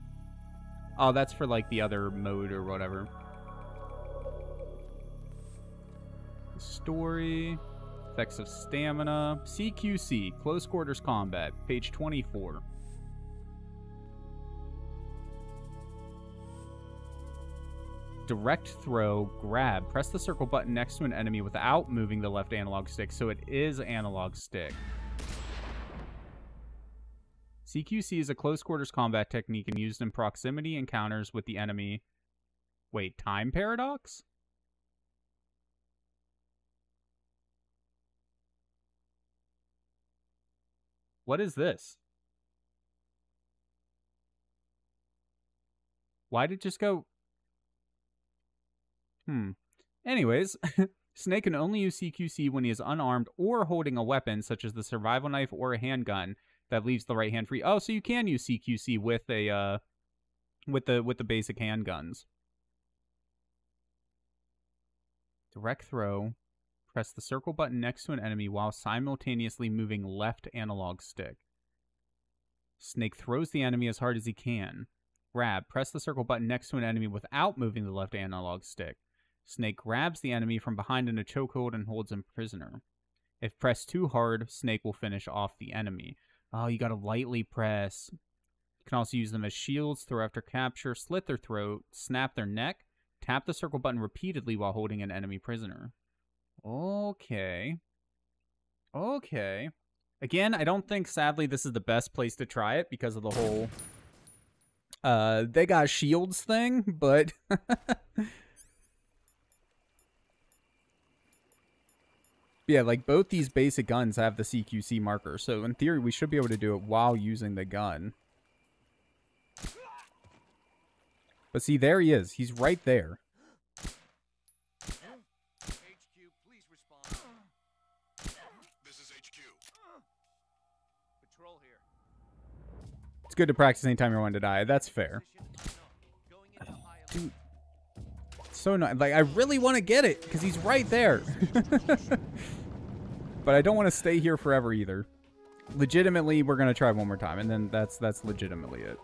Oh, that's for, like, the other mode or whatever. Story. Effects of stamina. CQC. Close quarters combat. Page 24. Direct throw, grab. Press the circle button next to an enemy without moving the left analog stick, so it is analog stick. CQC is a close quarters combat technique and used in proximity encounters with the enemy. Wait, time paradox? What is this? Why did it just go Hmm. Anyways, *laughs* Snake can only use CQC when he is unarmed or holding a weapon, such as the survival knife or a handgun that leaves the right hand free. Oh, so you can use CQC with a uh, with the with the basic handguns. Direct throw. Press the circle button next to an enemy while simultaneously moving left analog stick. Snake throws the enemy as hard as he can. Grab. Press the circle button next to an enemy without moving the left analog stick. Snake grabs the enemy from behind in a chokehold and holds him prisoner. If pressed too hard, Snake will finish off the enemy. Oh, you gotta lightly press. You can also use them as shields, throw after capture, slit their throat, snap their neck, tap the circle button repeatedly while holding an enemy prisoner. Okay. Okay. Again, I don't think, sadly, this is the best place to try it because of the whole... Uh, they got shields thing, but... *laughs* yeah, like both these basic guns have the CQC marker, so in theory we should be able to do it while using the gun. But see, there he is. He's right there. HQ, please respond. This is HQ. Patrol here. It's good to practice anytime you're wanting to die. That's fair. Alert. So annoying. Like, I really want to get it, because he's right there. *laughs* but I don't want to stay here forever either. Legitimately, we're going to try one more time, and then that's that's legitimately it.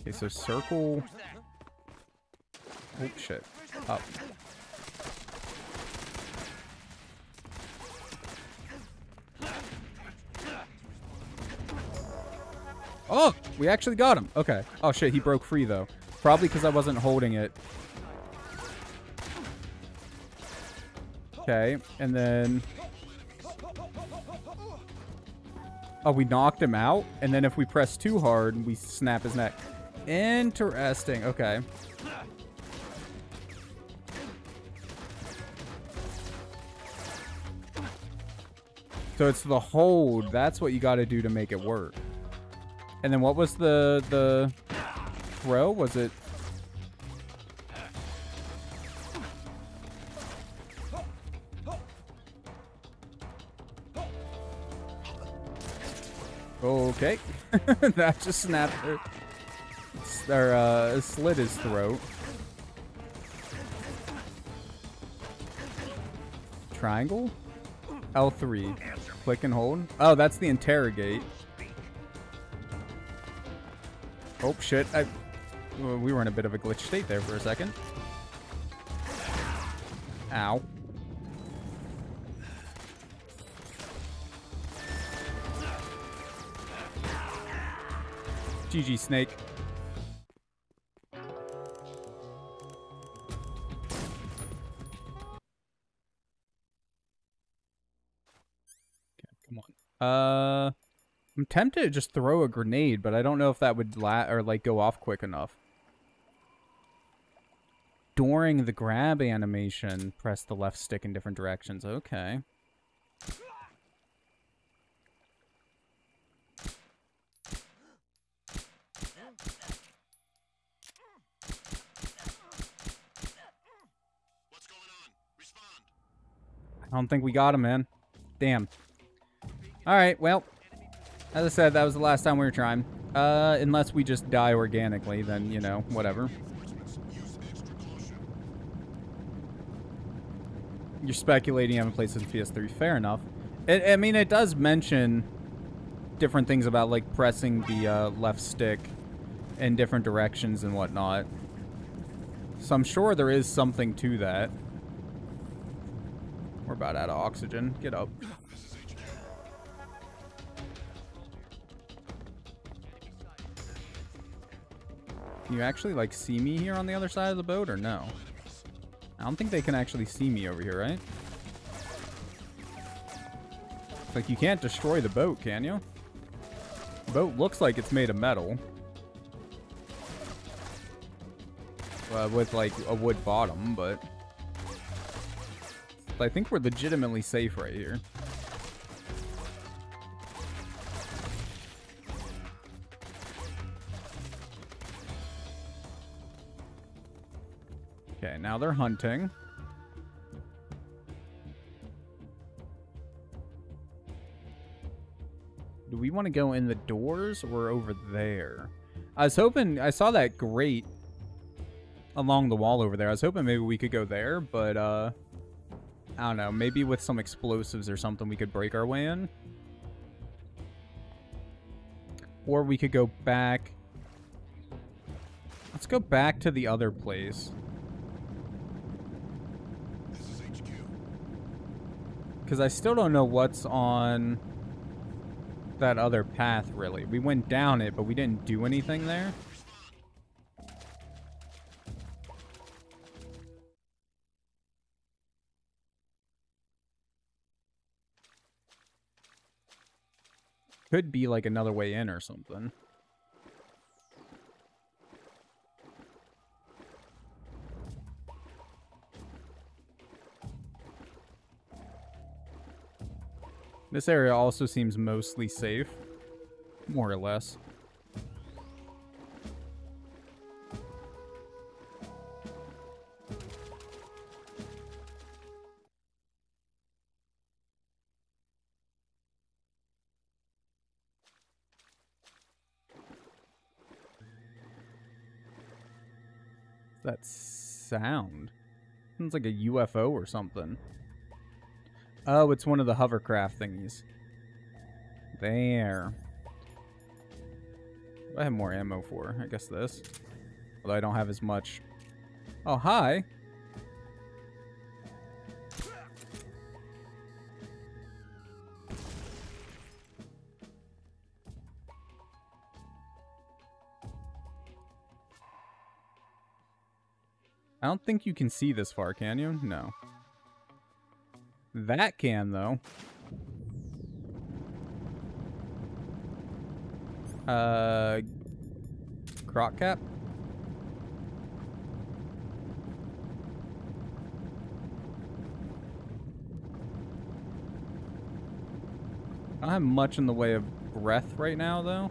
Okay, so circle... Oh, shit. Up. Oh, we actually got him. Okay. Oh, shit, he broke free, though. Probably because I wasn't holding it. Okay, and then... Oh, we knocked him out, and then if we press too hard, we snap his neck. Interesting. Okay. So it's the hold. That's what you got to do to make it work. And then what was the the throw? Was it? Okay, *laughs* that just snapped her, or uh, slit his throat. Triangle, L3, click and hold. Oh, that's the interrogate. Oh shit! I, we were in a bit of a glitch state there for a second. Ow. GG Snake. Come on. Uh, I'm tempted to just throw a grenade, but I don't know if that would la or like go off quick enough. During the grab animation, press the left stick in different directions. Okay. What's going on? Respond. I don't think we got him, man. Damn. Alright, well. As I said, that was the last time we were trying. Uh, unless we just die organically, then, you know, whatever. You're speculating you haven't played since PS3. Fair enough. It, I mean, it does mention different things about, like, pressing the uh, left stick in different directions and whatnot. So I'm sure there is something to that. We're about out of oxygen. Get up. Can you actually, like, see me here on the other side of the boat, or no? I don't think they can actually see me over here, right? It's like, you can't destroy the boat, can you? The boat looks like it's made of metal. Uh, with, like, a wood bottom, but... I think we're legitimately safe right here. Okay, now they're hunting. Do we want to go in the doors or over there? I was hoping, I saw that grate along the wall over there. I was hoping maybe we could go there, but uh, I don't know. Maybe with some explosives or something we could break our way in. Or we could go back. Let's go back to the other place. Because I still don't know what's on that other path, really. We went down it, but we didn't do anything there. Could be like another way in or something. This area also seems mostly safe. More or less. That sound. Sounds like a UFO or something. Oh, it's one of the hovercraft thingies. There. I have more ammo for? I guess this. Although I don't have as much. Oh, hi. I don't think you can see this far, can you? No. That can, though. Uh, croc cap. I don't have much in the way of breath right now, though.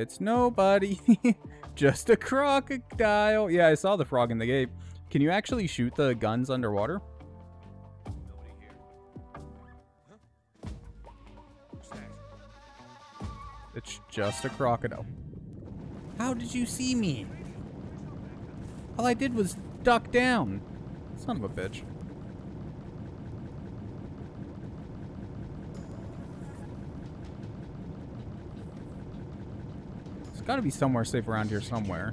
It's nobody. *laughs* Just a crocodile. Yeah, I saw the frog in the gate. Can you actually shoot the guns underwater? It's just a crocodile. How did you see me? All I did was duck down. Son of a bitch. Got to be somewhere safe around here somewhere.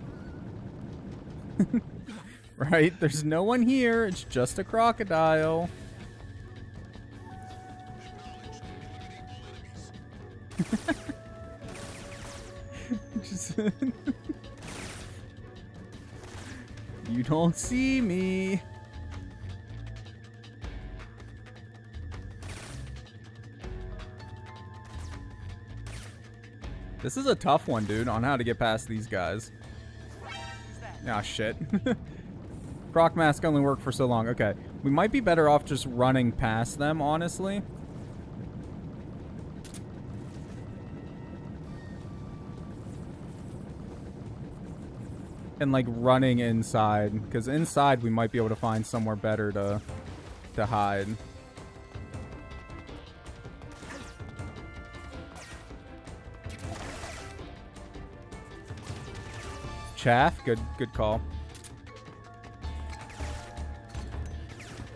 *laughs* right? There's no one here. It's just a crocodile. Just- *laughs* you don't see me. This is a tough one, dude, on how to get past these guys. Ah, shit. *laughs* Croc mask only worked for so long. Okay. We might be better off just running past them, honestly. And, like, running inside. Because inside, we might be able to find somewhere better to, to hide. Chaff, good good call.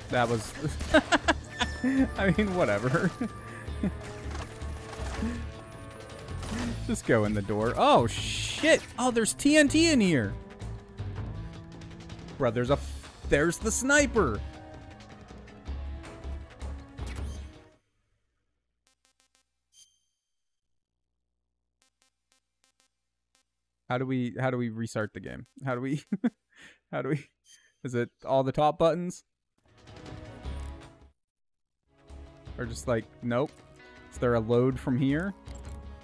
That was *laughs* I mean, whatever. *laughs* Just go in the door. Oh shit. Oh, there's TNT in here. Bro, there's a there's the sniper. How do we how do we restart the game? How do we *laughs* how do we is it all the top buttons? Or just like nope. Is there a load from here?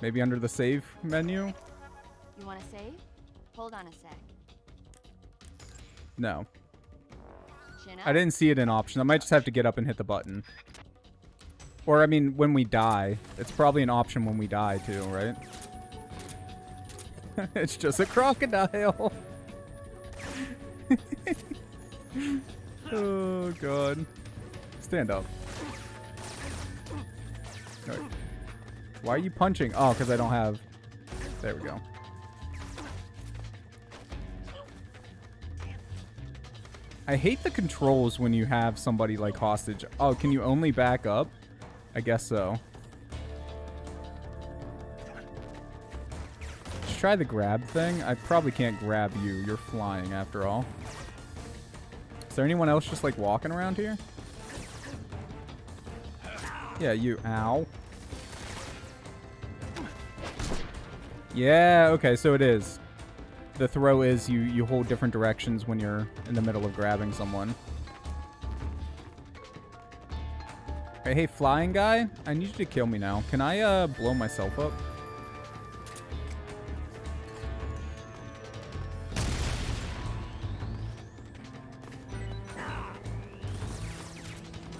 Maybe under the save menu? You want to save? Hold on a sec. No. I didn't see it in option. I might just have to get up and hit the button. Or I mean when we die. It's probably an option when we die too, right? *laughs* it's just a crocodile. *laughs* oh god. Stand up. Alright. Why are you punching? Oh, because I don't have. There we go. I hate the controls when you have somebody like hostage. Oh, can you only back up? I guess so. Try the grab thing. I probably can't grab you. You're flying after all. Is there anyone else just like walking around here? Yeah, you. Ow. Yeah, okay, so it is. The throw is you, you hold different directions when you're in the middle of grabbing someone. Hey, flying guy, I need you to kill me now. Can I uh, blow myself up?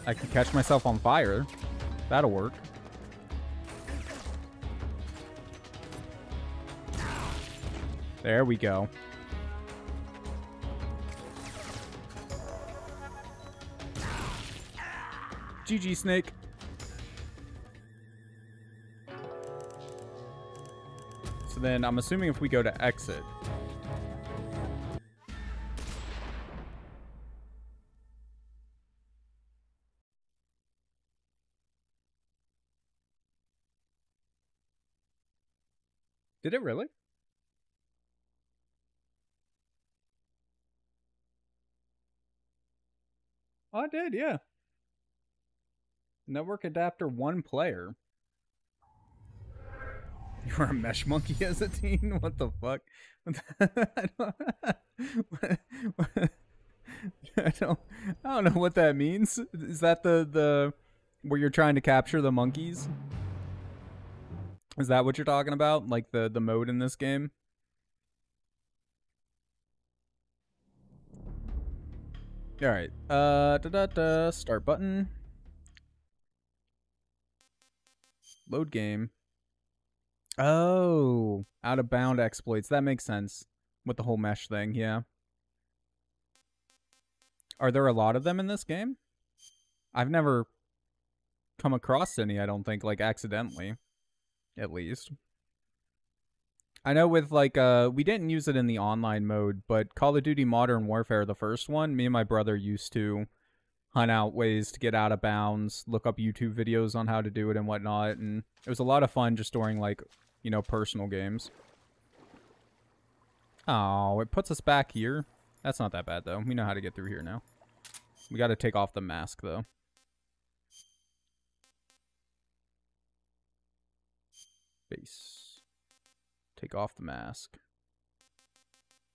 I can catch myself on fire. That'll work. There we go. GG, Snake. So then I'm assuming if we go to exit. Did it really? Oh, I did, yeah. Network adapter one player. You were a mesh monkey *laughs* as a teen? What the fuck? I *laughs* don't, I don't I don't know what that means. Is that the the where you're trying to capture the monkeys? Is that what you're talking about? Like the the mode in this game? All right. Uh, da da da. Start button. Load game. Oh, out of bound exploits. That makes sense with the whole mesh thing. Yeah. Are there a lot of them in this game? I've never come across any. I don't think like accidentally, at least. I know with like uh we didn't use it in the online mode, but Call of Duty Modern Warfare, the first one, me and my brother used to hunt out ways to get out of bounds, look up YouTube videos on how to do it and whatnot, and it was a lot of fun just during like, you know, personal games. Oh, it puts us back here. That's not that bad, though. We know how to get through here now. We got to take off the mask, though. Base. Take off the mask.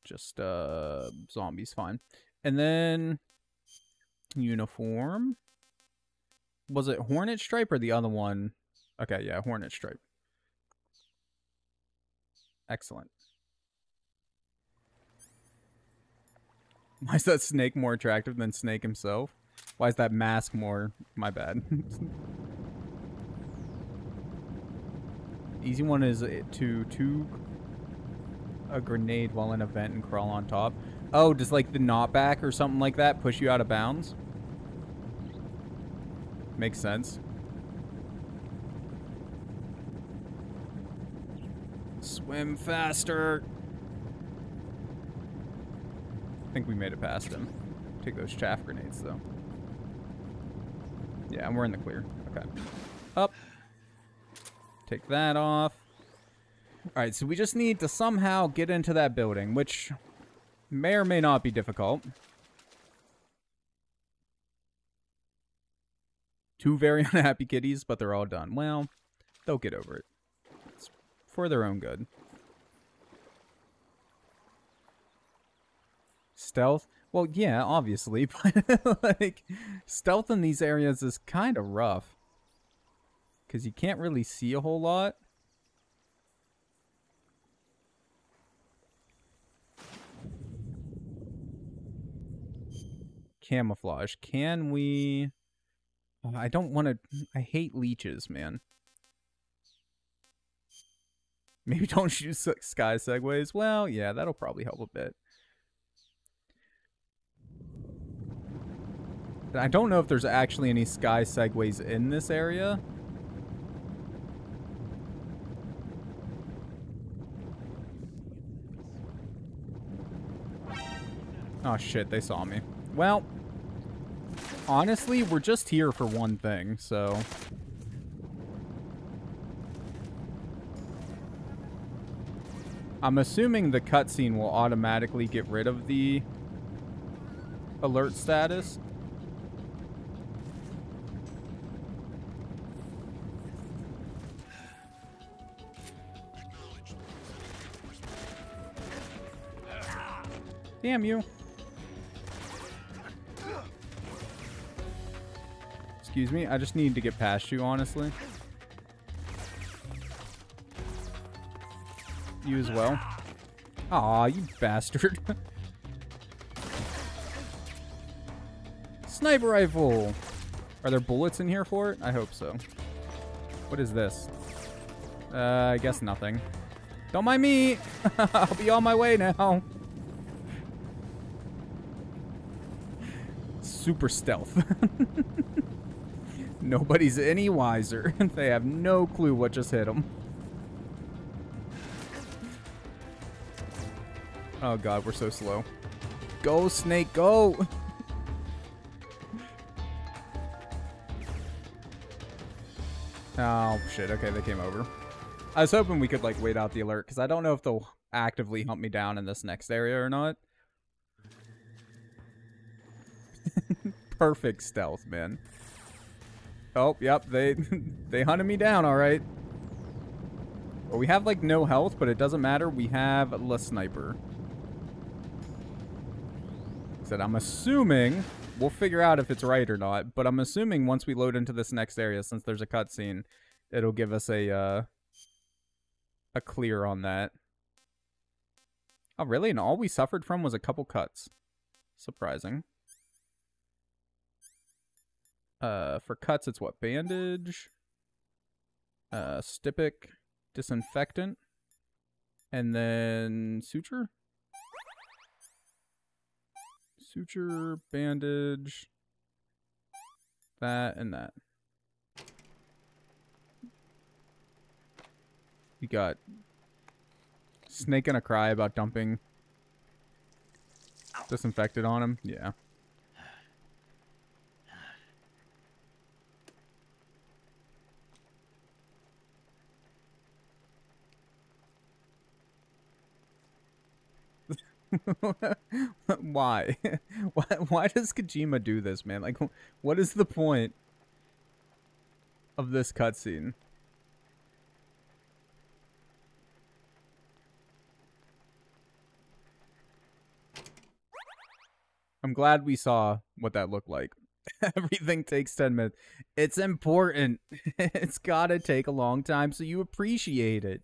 Just, uh, zombies, fine. And then, uniform. Was it Hornet Stripe or the other one? Okay, yeah, Hornet Stripe. Excellent. Why is that snake more attractive than Snake himself? Why is that mask more... My bad. *laughs* Easy one is to to a grenade while in a vent and crawl on top. Oh, does like the knockback or something like that push you out of bounds? Makes sense. Swim faster. I think we made it past him. Take those chaff grenades though. Yeah, and we're in the clear. Okay. Take that off. Alright, so we just need to somehow get into that building, which may or may not be difficult. Two very *laughs* unhappy kitties, but they're all done. Well, they'll get over it. It's for their own good. Stealth? Well, yeah, obviously, *laughs* but like stealth in these areas is kind of rough. Cuz you can't really see a whole lot. Camouflage. Can we Oh, I don't want to I hate leeches, man. Maybe *laughs* don't shoot sky segways. Well, yeah, that'll probably help a bit. I don't know if there's actually any sky segways in this area. Oh shit, they saw me. Well, honestly, we're just here for one thing, so... I'm assuming the cutscene will automatically get rid of the alert status. Damn you. Excuse me, I just need to get past you, honestly. You as well. Aw, you bastard. *laughs* Sniper rifle! Are there bullets in here for it? I hope so. What is this? Uh, I guess nothing. Don't mind me! *laughs* I'll be on my way now. *laughs* Super stealth. Nobody's any wiser. *laughs* they have no clue what just hit them. Oh god, we're so slow. Go, snake, go! *laughs* oh, shit. Okay, they came over. I was hoping we could, like, wait out the alert, because I don't know if they'll actively hunt me down in this next area or not. *laughs* Perfect stealth, man. Oh, yep, they they hunted me down, all right. Well, we have, like, no health, but it doesn't matter. We have La Sniper. Said I'm assuming, we'll figure out if it's right or not, but I'm assuming once we load into this next area, since there's a cutscene, it'll give us a, uh, a clear on that. Oh, really? And all we suffered from was a couple cuts. Surprising. Uh, for cuts, it's what? Bandage, uh, Styptic, Disinfectant, and then Suture? Suture, Bandage, that, and that. You got Snake gonna cry about dumping disinfected on him. Yeah. *laughs* why? *laughs* why? Why does Kojima do this, man? Like, what is the point of this cutscene? I'm glad we saw what that looked like. *laughs* Everything takes 10 minutes. It's important. it's gotta take a long time so you appreciate it.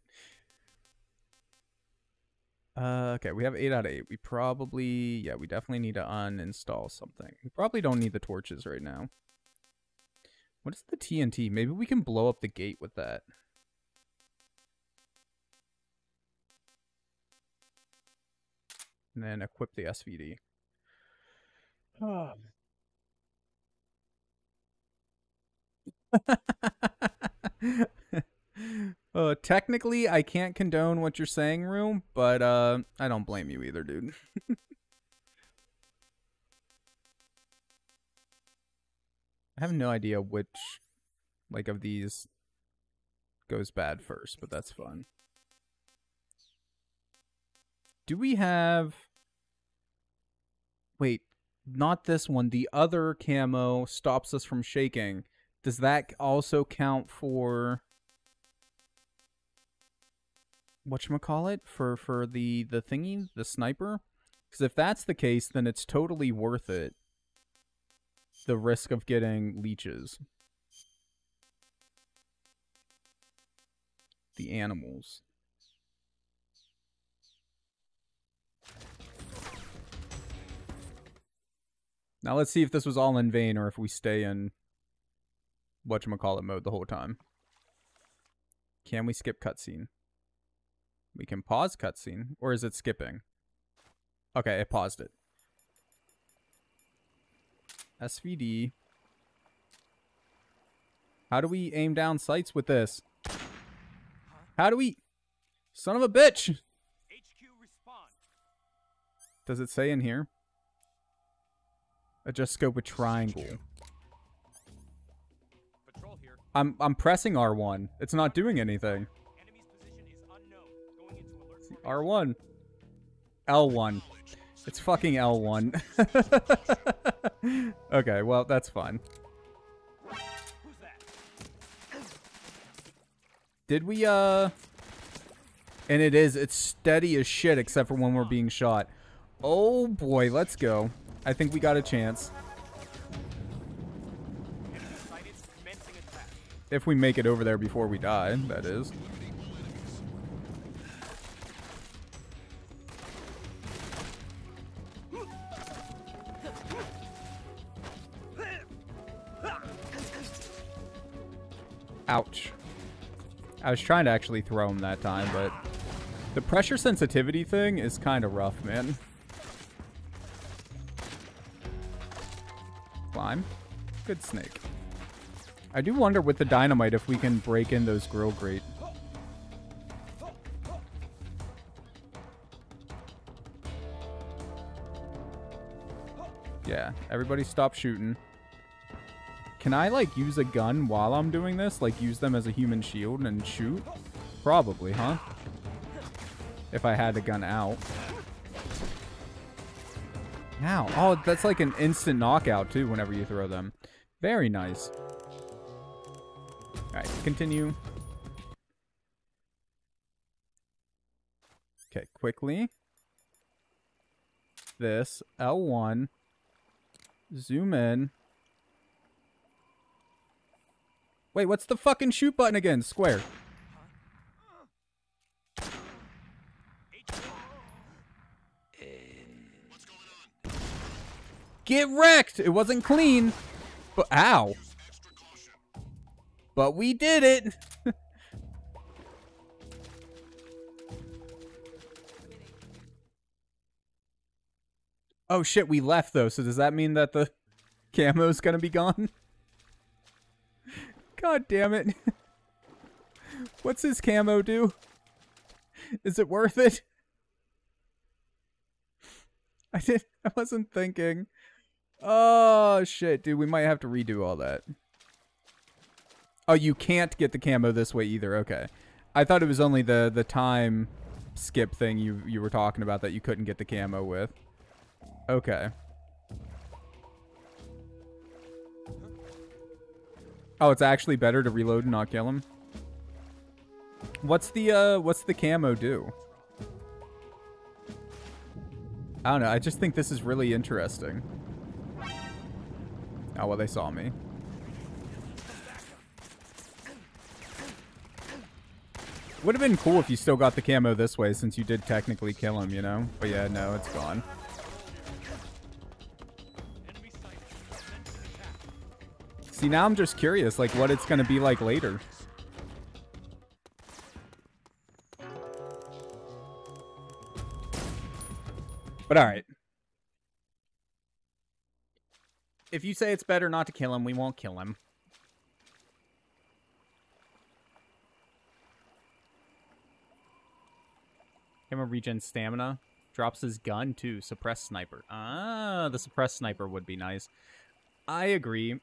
Uh, okay, we have 8 out of 8. We probably, yeah, we definitely need to uninstall something. We probably don't need the torches right now. What is the TNT? Maybe we can blow up the gate with that. And then equip the SVD. *sighs* *laughs* uh, technically, I can't condone what you're saying, Room, but uh, I don't blame you either, dude. *laughs* I have no idea which, like, of these goes bad first, but that's fun. Do we have... Wait, not this one. The other camo stops us from shaking. Does that also count for whatchamacallit? For for the the thingy, the sniper? Because if that's the case, then it's totally worth it. The risk of getting leeches. The animals. Now let's see if this was all in vain or if we stay in whatchamacallit mode the whole time. Can we skip cutscene? We can pause cutscene, or is it skipping? Okay, it paused it. SVD. How do we aim down sights with this? How do we... Son of a bitch! HQ respond. Does it say in here? Adjust scope with triangle. Patrol here. I'm I'm pressing R1. It's not doing anything. R1. L1. It's fucking L1. *laughs* okay, well, that's fine. Did we, uh... And it is, it's steady as shit except for when we're being shot. Oh boy, let's go. I think we got a chance. If we make it over there before we die, that is. Ouch. I was trying to actually throw him that time, but the pressure sensitivity thing is kind of rough, man. Climb. Good snake. I do wonder with the dynamite if we can break in those grill grate. Yeah, everybody stop shooting. Can I, like, use a gun while I'm doing this? Like, use them as a human shield and shoot? Probably, huh? If I had the gun out. Ow. Oh, that's like an instant knockout, too, whenever you throw them. Very nice. Alright, continue. Okay, quickly. This. L1. Zoom in. Wait, what's the fucking shoot button again? Square. Get wrecked! It wasn't clean. But, ow. But we did it! *laughs* oh shit, we left though, so does that mean that the *laughs* camo's gonna be gone? God damn it. *laughs* What's his camo do? Is it worth it? *laughs* I did I wasn't thinking. Oh shit, dude, we might have to redo all that. Oh, you can't get the camo this way either. Okay. I thought it was only the the time skip thing you you were talking about that you couldn't get the camo with. Okay. Oh, it's actually better to reload and not kill him. What's the uh what's the camo do? I don't know. I just think this is really interesting. Oh, well, they saw me. Would have been cool if you still got the camo this way since you did technically kill him, you know? But yeah, no, it's gone. See, now I'm just curious, like, what it's going to be like later. But alright. If you say it's better not to kill him, we won't kill him. Him a regen stamina. Drops his gun too. Suppressed sniper. Ah, the suppressed sniper would be nice. I agree.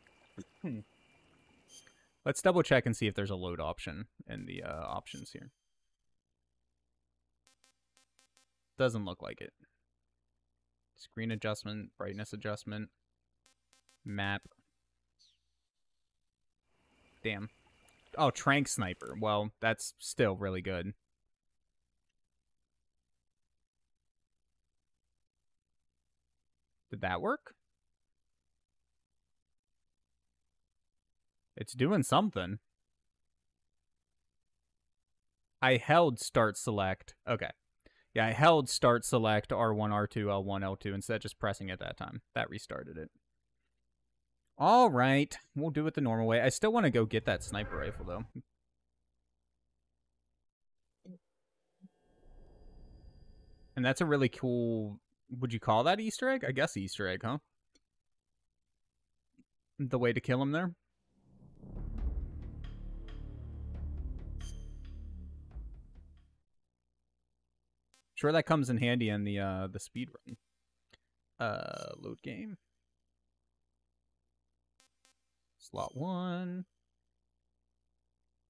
Let's double check and see if there's a load option in the uh, options here. Doesn't look like it. Screen adjustment, brightness adjustment, map. Damn. Oh, Trank Sniper. Well, that's still really good. Did that work? It's doing something. I held start select. Okay. Yeah, I held start select R1, R2, L1, L2 instead of just pressing it that time. That restarted it. All right. We'll do it the normal way. I still want to go get that sniper rifle, though. And that's a really cool... Would you call that Easter egg? I guess Easter egg, huh? The way to kill him there? Sure, that comes in handy in the uh, the speed run. Uh, load game. Slot one.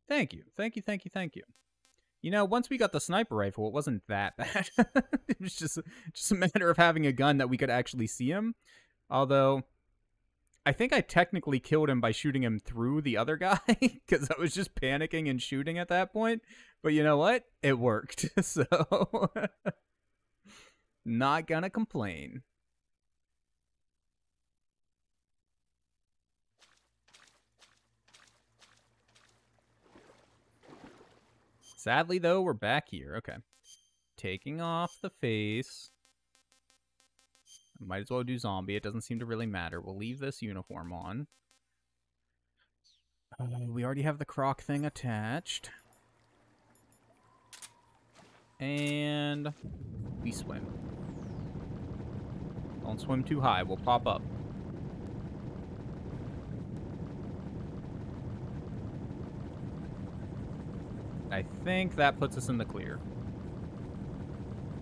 Thank you, thank you, thank you, thank you. You know, once we got the sniper rifle, it wasn't that *laughs* bad. it was just just a matter of having a gun that we could actually see him. Although, I think I technically killed him by shooting him through the other guy *laughs* because I was just panicking and shooting at that point. But you know what? It worked. *laughs* So, not gonna complain. Sadly, though, we're back here. Okay. Taking off the face. Might as well do zombie. It doesn't seem to really matter. We'll leave this uniform on. Uh, we already have the croc thing attached. And we swim. Don't swim too high. We'll pop up. I think that puts us in the clear.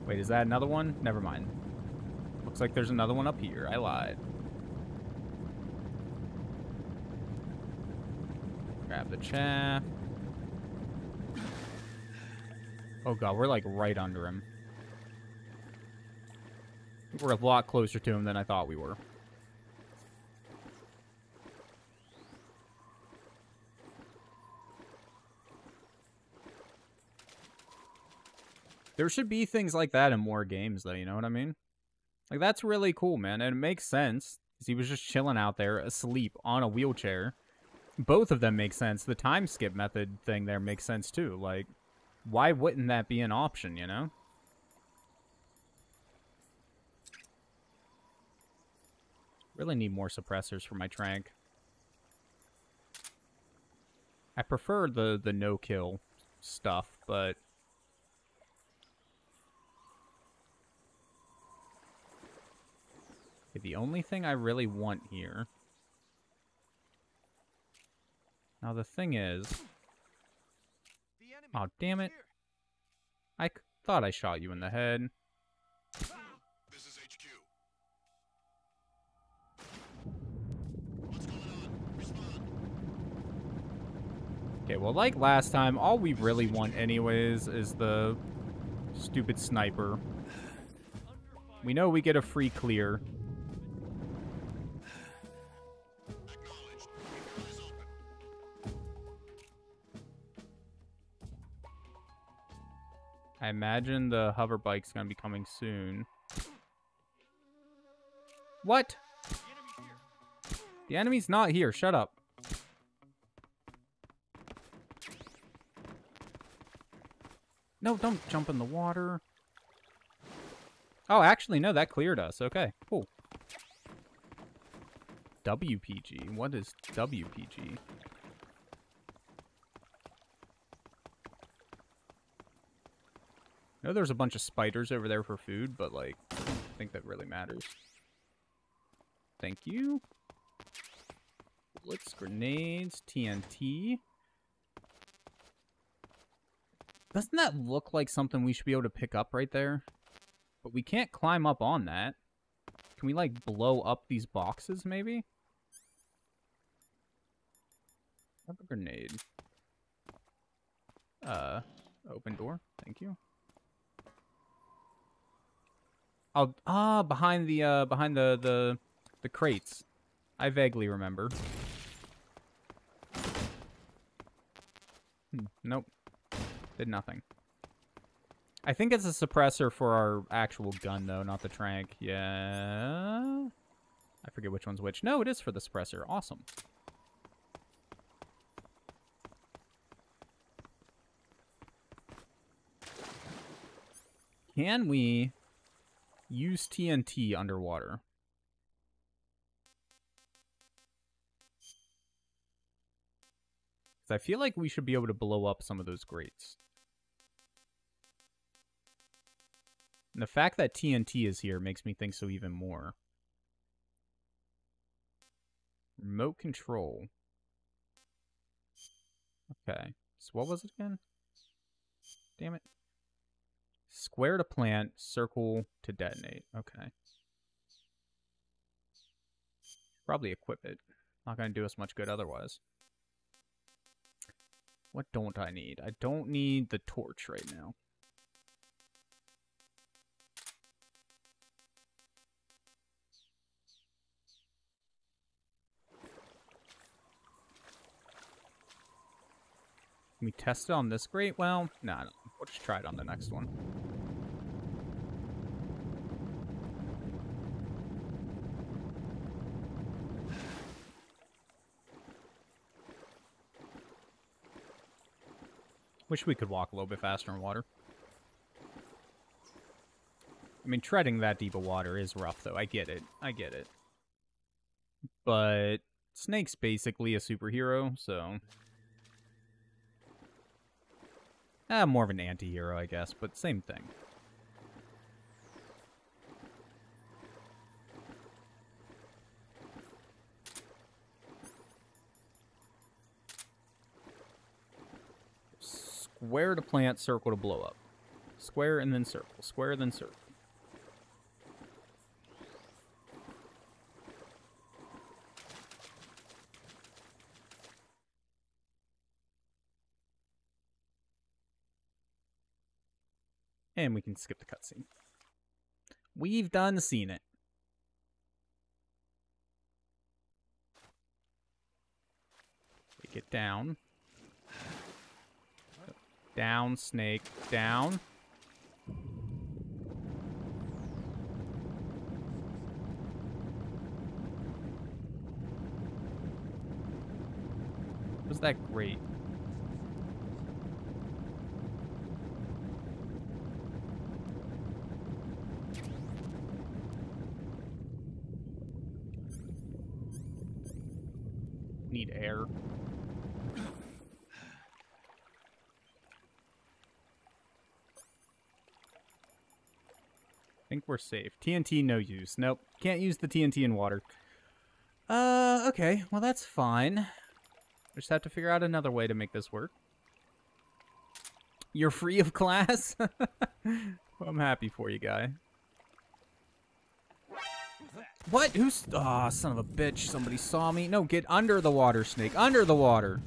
Wait, is that another one? Never mind. Looks like there's another one up here. I lied. Grab the chaff. Oh god, we're like right under him. We're a lot closer to him than I thought we were. There should be things like that in more games, though, you know what I mean? Like, that's really cool, man, and it makes sense. He was just chilling out there, asleep, on a wheelchair. Both of them make sense. The time skip method thing there makes sense, too. Like, why wouldn't that be an option, you know? Really need more suppressors for my trank. I prefer the, the no-kill stuff, but... The only thing I really want here... Now the thing is... Oh, damn it. I thought I shot you in the head. This is HQ. What's going on? Respond. Okay, well, like last time, all we really want anyways is the Stupid sniper. We know we get a free clear. I imagine the hover bike's gonna be coming soon. What? The enemy's not here. Shut up. No, don't jump in the water. Oh, actually, no, that cleared us. Okay, cool. WPG. What is WPG? I know there's a bunch of spiders over there for food, but, like, I think that really matters. Thank you. Bullets, grenades, TNT. Doesn't that look like something we should be able to pick up right there? But we can't climb up on that. Can we, like, blow up these boxes, maybe? Have a grenade. Uh, open door. Thank you. Oh, ah, behind the, uh, behind the, the, the crates. I vaguely remember. Hmm, nope. Did nothing. I think it's a suppressor for our actual gun, though, not the trank. Yeah. I forget which one's which. No, it is for the suppressor. Awesome. Can we use TNT underwater? 'Cause I feel like we should be able to blow up some of those grates. And the fact that TNT is here makes me think so even more. Remote control. Okay. So what was it again? Damn it. Square to plant, circle to detonate. Okay. Probably equip it. Not going to do us much good otherwise. What don't I need? I don't need the torch right now. Can we test it on this grate? Well, no, no. We'll just try it on the next one. Wish we could walk a little bit faster in water. I mean, treading that deep of water is rough, though. I get it. I get it. But Snake's basically a superhero, so... Ah, more of an anti-hero, I guess, but same thing. Square to plant, circle to blow up. Square and then circle. Square, then circle. And we can skip the cutscene. We've done seen it. Take it down. Down, snake, down. Was that great? Need air. think we're safe. TNT, no use. Nope. Can't use the TNT in water. Uh, okay. Well, that's fine. We just have to figure out another way to make this work. You're free of *laughs* class? *laughs* well, I'm happy for you, guy. What? Who's... Ah, oh, son of a bitch. Somebody saw me. No, get under the water, Snake. Under the water.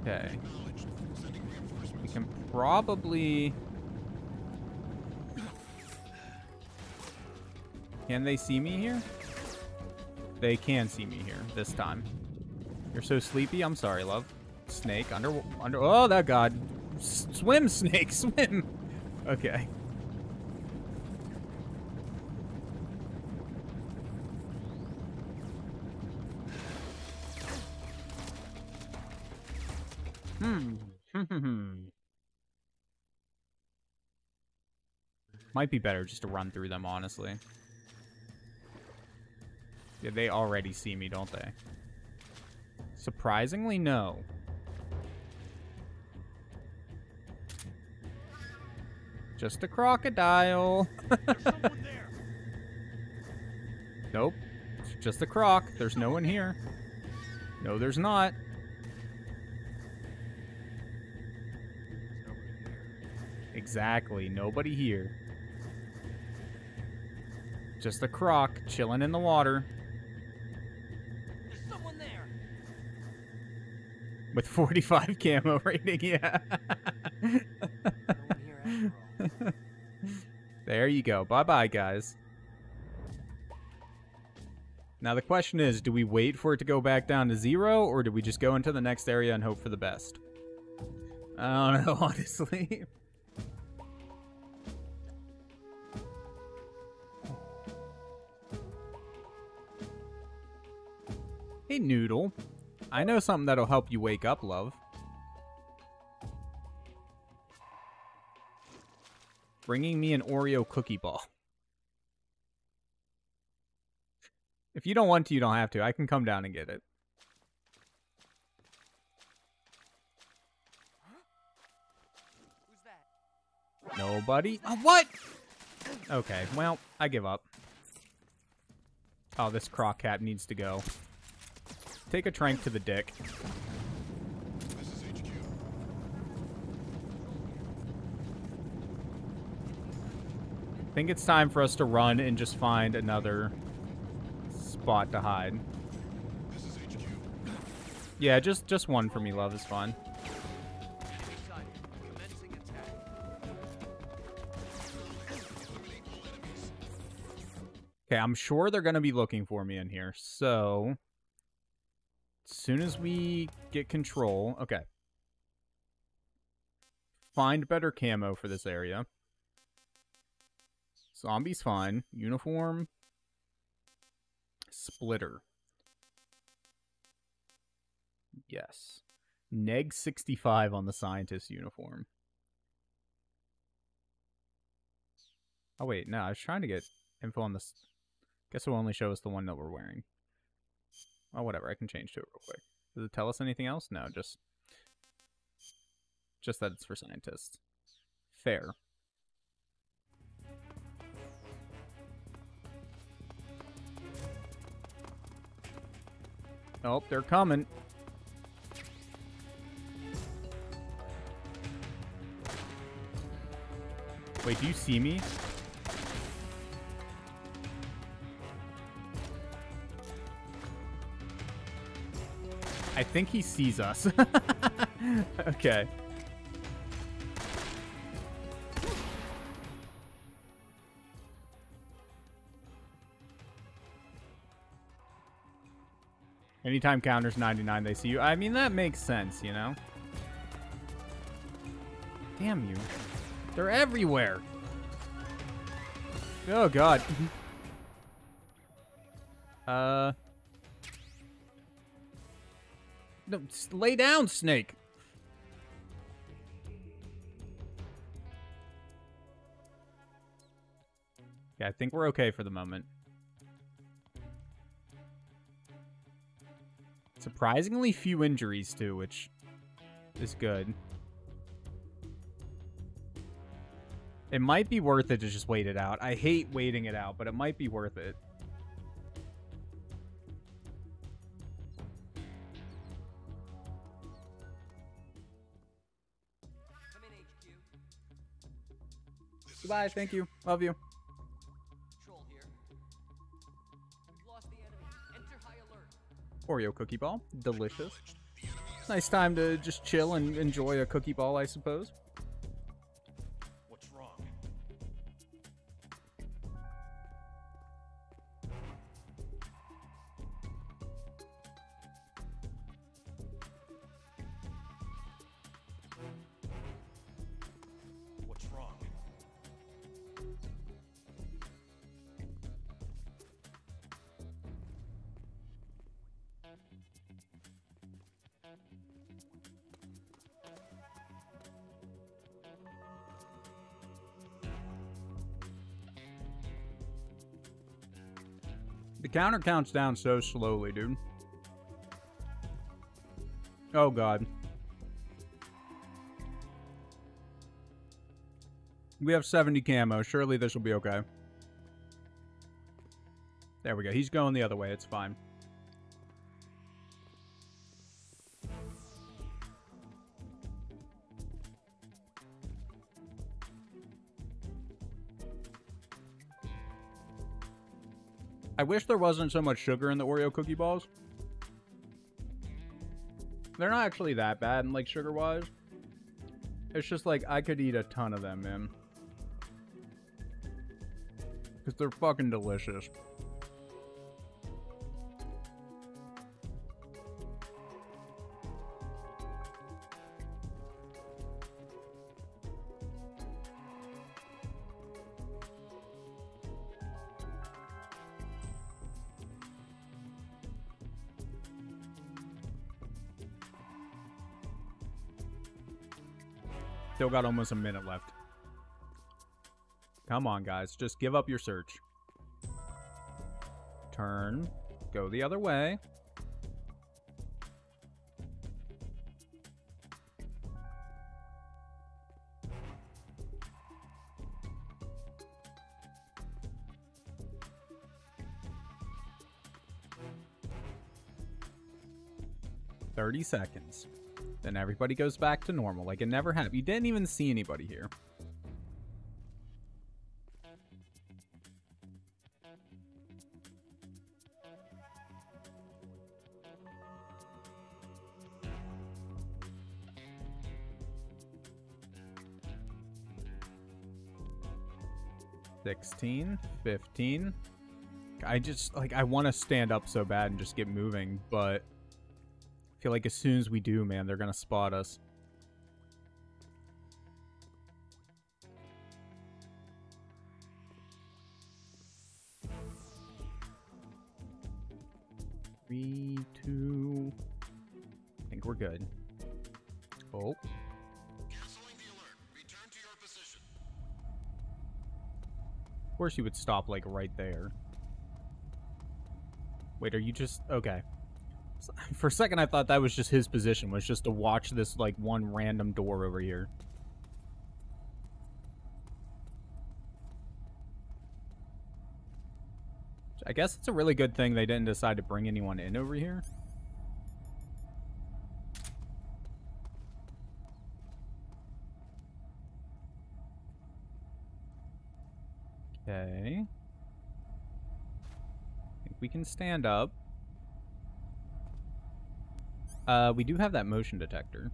Okay. We can probably... Can they see me here? They can see me here this time. You're so sleepy? I'm sorry, love. Snake, under... under. Oh, that god. S swim, snake, *laughs* swim! Okay. Hmm. *laughs* Might be better just to run through them, honestly. Yeah, they already see me, don't they? Surprisingly, no. Just a crocodile. *laughs* nope. Just a croc. There's no one here. No, there's not. Exactly. Nobody here. Just a croc chilling in the water with 45 camo *laughs* rating. Yeah. *laughs* There you go. Bye bye, guys. Now, the question is do we wait for it to go back down to zero, or do we just go into the next area and hope for the best? I don't know, *laughs* honestly. Hey, Noodle. I know something that'll help you wake up, love. Bringing me an Oreo cookie ball. If you don't want to, you don't have to. I can come down and get it. Nobody? Oh, what? Okay, well, I give up. Oh, this Croc cap needs to go. Take a trank to the dick. I think it's time for us to run and just find another spot to hide. Yeah, just just one for me, love, is fine. Okay, I'm sure they're going to be looking for me in here. So, soon as we get control, okay. Find better camo for this area. Zombie's fine. Uniform. Splitter. Yes. Neg 65 on the scientist uniform. Oh, wait, no, I was trying to get info on this. Guess it will only show us the one that we're wearing. Oh, whatever. I can change to it real quick. Does it tell us anything else? No, just just that it's for scientists. Fair. Oh, they're coming. Wait, do you see me? I think he sees us. *laughs* okay. Anytime counters 99, they see you. I mean, that makes sense, you know? Damn you. They're everywhere. Oh, God. *laughs* uh... No, lay down, Snake. Yeah, I think we're okay for the moment. Surprisingly few injuries, too, which is good. It might be worth it to just wait it out. I hate waiting it out, but it might be worth it. Goodbye, thank you. Love you. Troll here. We've lost the enemy. Enter high alert. Oreo cookie ball. Delicious. Acknowledged. The enemy Nice time to just chill and enjoy a cookie ball, I suppose. Counter counts down so slowly, dude. Oh god. We have 70 camo. Surely this will be okay. There we go. He's going the other way. It's fine. I wish there wasn't so much sugar in the Oreo cookie balls. They're not actually that bad, like sugar wise. It's just like I could eat a ton of them, man. Because they're fucking delicious. Got almost a minute left. Come on, guys. Just give up your search. Turn. Go the other way. Thirty seconds. Then everybody goes back to normal, like it never happened. You didn't even see anybody here. Sixteen, fifteen. I just like I want to stand up so bad and just get moving, but feel like as soon as we do, man, they're gonna spot us. Three, two. I think we're good. Oh, of course you would stop like right there. Wait, are you just okay? *laughs* For a second, I thought that was just his position, was just to watch this like one random door over here. I guess it's a really good thing they didn't decide to bring anyone in over here. Okay. I think we can stand up. Uh, we do have that motion detector.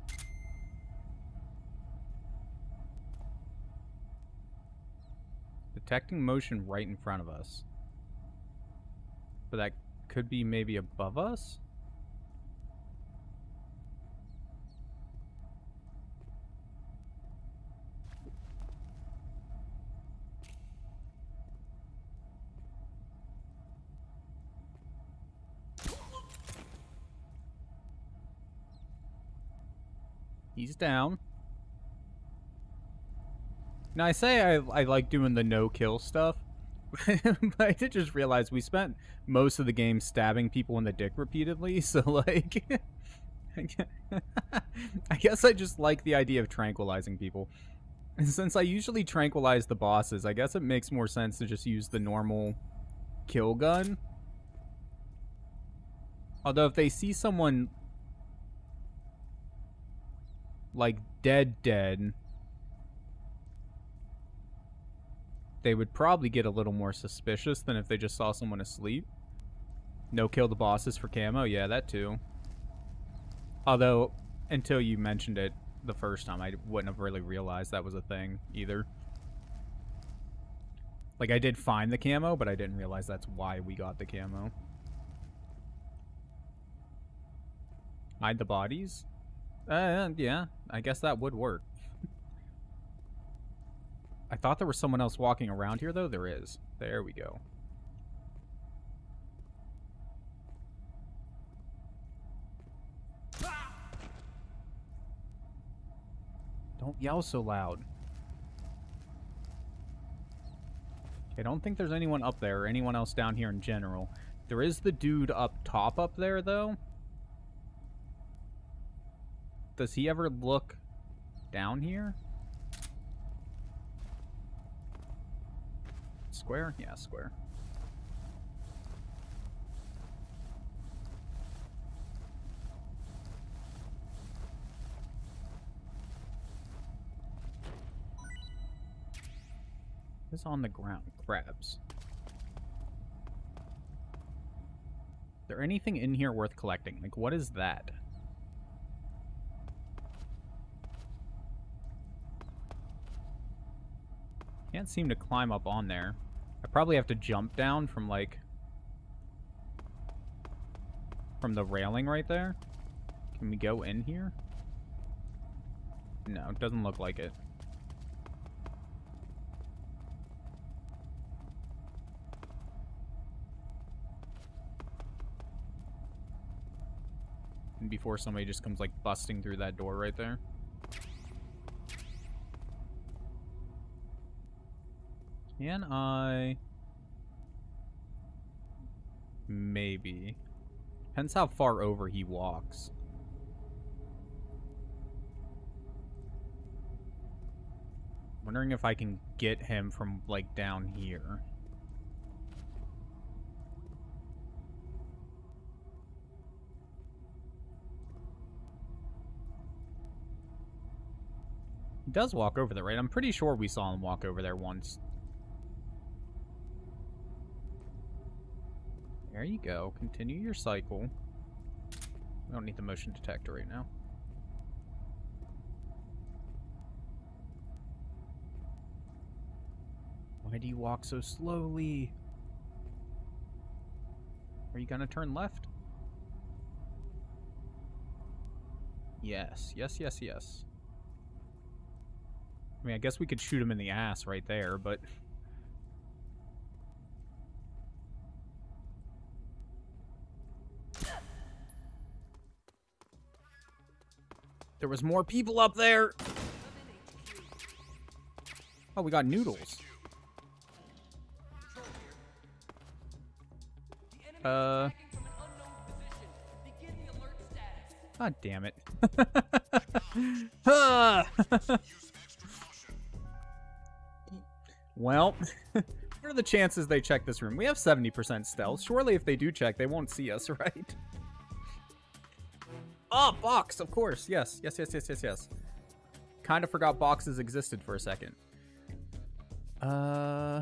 Detecting motion right in front of us. But that could be maybe above us? He's down. Now I say I, I like doing the no kill stuff, *laughs* but I did just realize we spent most of the game stabbing people in the dick repeatedly. *laughs* So like, *laughs* I guess I just like the idea of tranquilizing people. And since I usually tranquilize the bosses, I guess it makes more sense to just use the normal kill gun. Although if they see someone like dead dead they would probably get a little more suspicious than if they just saw someone asleep no kill the bosses for camo yeah that too Although, until you mentioned it the first time, I wouldn't have really realized that was a thing either. Like, I did find the camo, but I didn't realize that's why we got the camo. Hide the bodies? Uh, yeah, I guess that would work. I thought there was someone else walking around here, though. There is. There we go. Don't yell so loud. I don't think there's anyone up there or anyone else down here in general. There is the dude up top up there, though. Does he ever look down here? Square? Yeah, square. What's on the ground? Crabs. Is there anything in here worth collecting? Like, what is that? Can't seem to climb up on there. I probably have to jump down from, like... From the railing right there. Can we go in here? No, it doesn't look like it. Before somebody just comes, like, busting through that door right there. Can I... Maybe. Depends how far over he walks. Wondering if I can get him from, like, down here. He does walk over there, right? I'm pretty sure we saw him walk over there once. There you go. Continue your cycle. We don't need the motion detector right now. Why do you walk so slowly? Are you gonna turn left? Yes, yes, yes, yes. I mean, I guess we could shoot him in the ass right there, but... There was more people up there! Oh, we got noodles. Uh... God damn it. *laughs* *laughs* Well, *laughs* what are the chances they check this room? We have 70% stealth. Surely if they do check, they won't see us, right? Oh, box, of course. Yes, yes, yes, yes, yes, yes. Kind of forgot boxes existed for a second. Uh,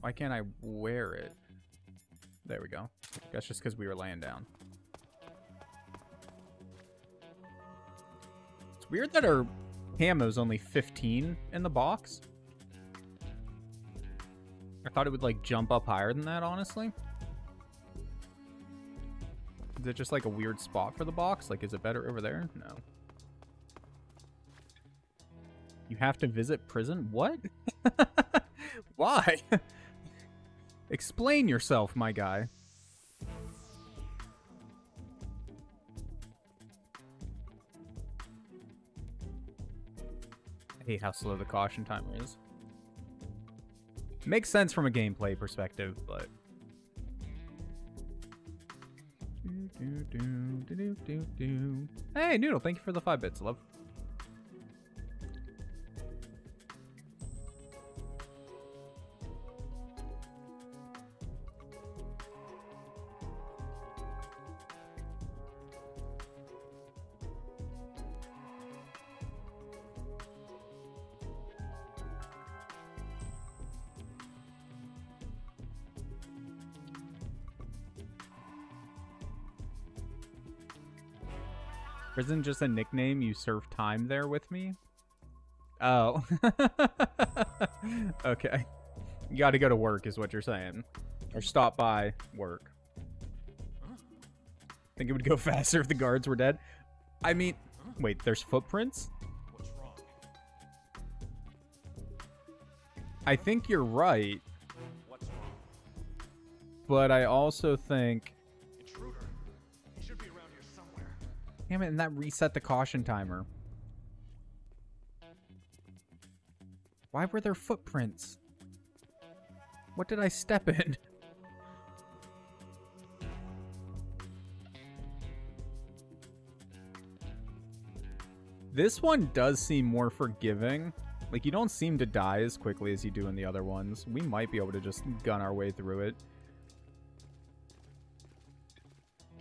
why can't I wear it? There we go. That's just because we were laying down. It's weird that our camo's only 15 in the box. I thought it would, like, jump up higher than that, honestly. It just, like, a weird spot for the box? Like, is it better over there? No. You have to visit prison? What? *laughs* Why? *laughs* Explain yourself, my guy. I hate how slow the caution timer is. Makes sense from a gameplay perspective, but... Hey, Noodle, thank you for the five bits, love. Prison just a nickname? You serve time there with me? Oh. *laughs* okay. You gotta go to work, is what you're saying. Or stop by work. Think it would go *laughs* faster if the guards were dead? I mean, wait, there's footprints? I think you're right, but I also think. Damn it, and that reset the caution timer. Why were there footprints? What did I step in? *laughs* This one does seem more forgiving. Like, you don't seem to die as quickly as you do in the other ones. We might be able to just gun our way through it.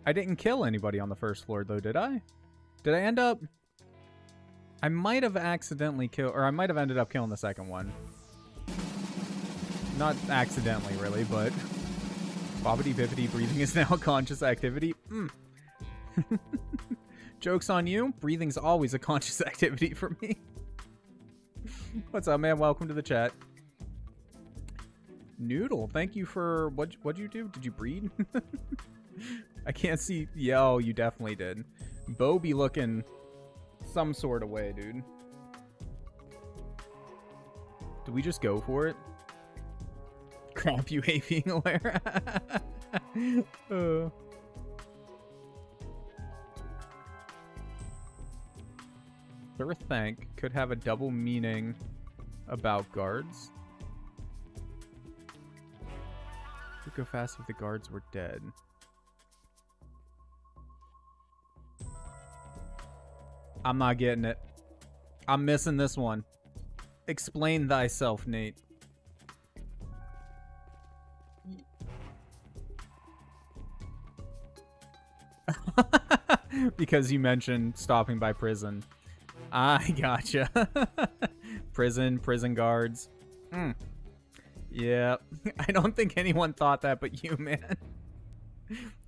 I didn't kill anybody on the first floor, though, did I? Did I end up... I might have accidentally killed... Or I might have ended up killing the second one. Not accidentally, really, but... Bobbity bibbity breathing is *laughs* now a conscious activity. Mm. *laughs* Joke's on you. Breathing's always a conscious *laughs* activity for me. What's up, man? Welcome to the chat. Noodle, thank you for... What, what'd you do? Did you breed? I can't see. Yo, you definitely did. Bo be looking some sort of way, dude. Do we just go for it? *laughs* Crap, you hate being aware. *laughs* uh. Sir Thank could have a double meaning about guards. We'd go fast if the guards were dead. I'm not getting it. I'm missing this one. Explain thyself, Nate. *laughs* because you mentioned stopping by prison. I *laughs* gotcha. *laughs* prison, prison guards. Hmm. Yeah, I don't think anyone thought that but you, man.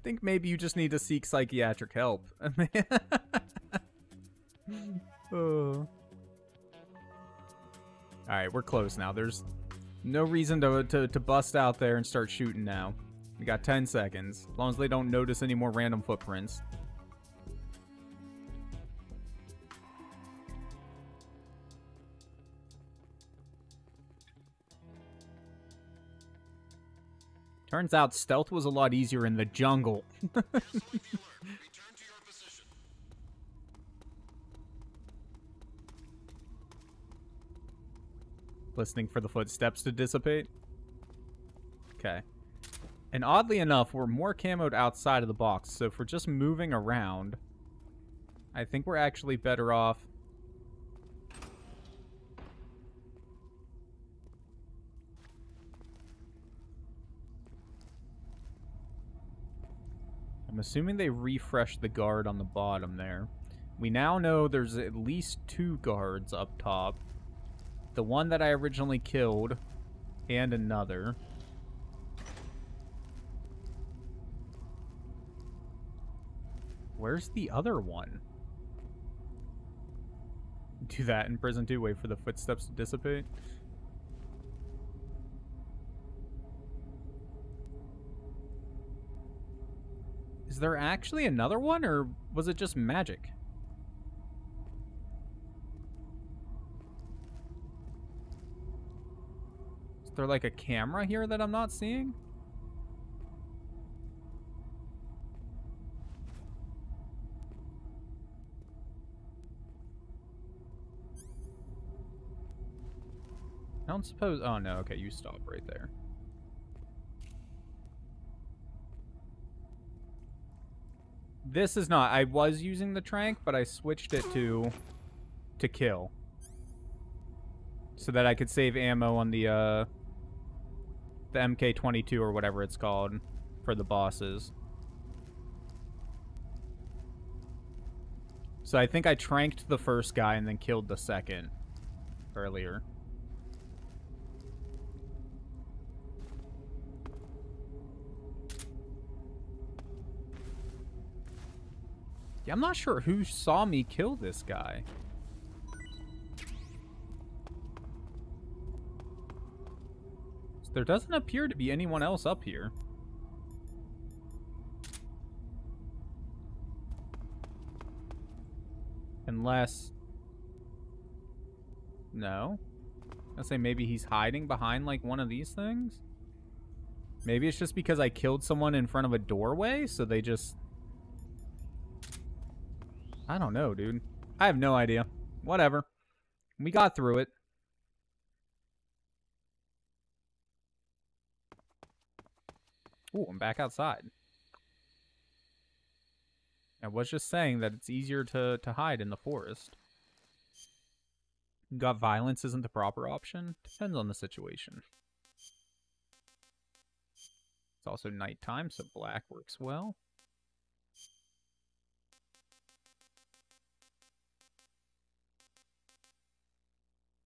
think maybe you just need to seek psychiatric help. *laughs* oh. Alright, we're close now. There's no reason to, to, to bust out there and start shooting now. We got 10 seconds. As long as they don't notice any more random footprints. Turns out stealth was a lot easier in the jungle. *laughs* Gasoline alert. Return to your position. Listening for the footsteps to dissipate. Okay. And oddly enough, we're more camoed outside of the box, so if we're just moving around, I think we're actually better off. I'm assuming they refreshed the guard on the bottom there. We now know there's at least two guards up top. The one that I originally killed, and another. Where's the other one? Do that in prison too, wait for the footsteps to dissipate. Is there actually another one, or was it just magic? There like a camera here that I'm not seeing? I don't suppose. Oh no, okay, you stop right there. This is not. I was using the trank, but I switched it to to kill. So that I could save ammo on the uh the MK22 or whatever it's called for the bosses. So I think I tranked the first guy and then killed the second earlier. Yeah, I'm not sure who saw me kill this guy. There doesn't appear to be anyone else up here. Unless... No. I say maybe he's hiding behind like one of these things? Maybe it's just because I killed someone in front of a doorway, so they just... I don't know, dude. I have no idea. Whatever. We got through it. Ooh, I'm back outside. I was just saying that it's easier to, to hide in the forest. Got violence isn't the proper option. Depends on the situation. It's also nighttime, so black works well.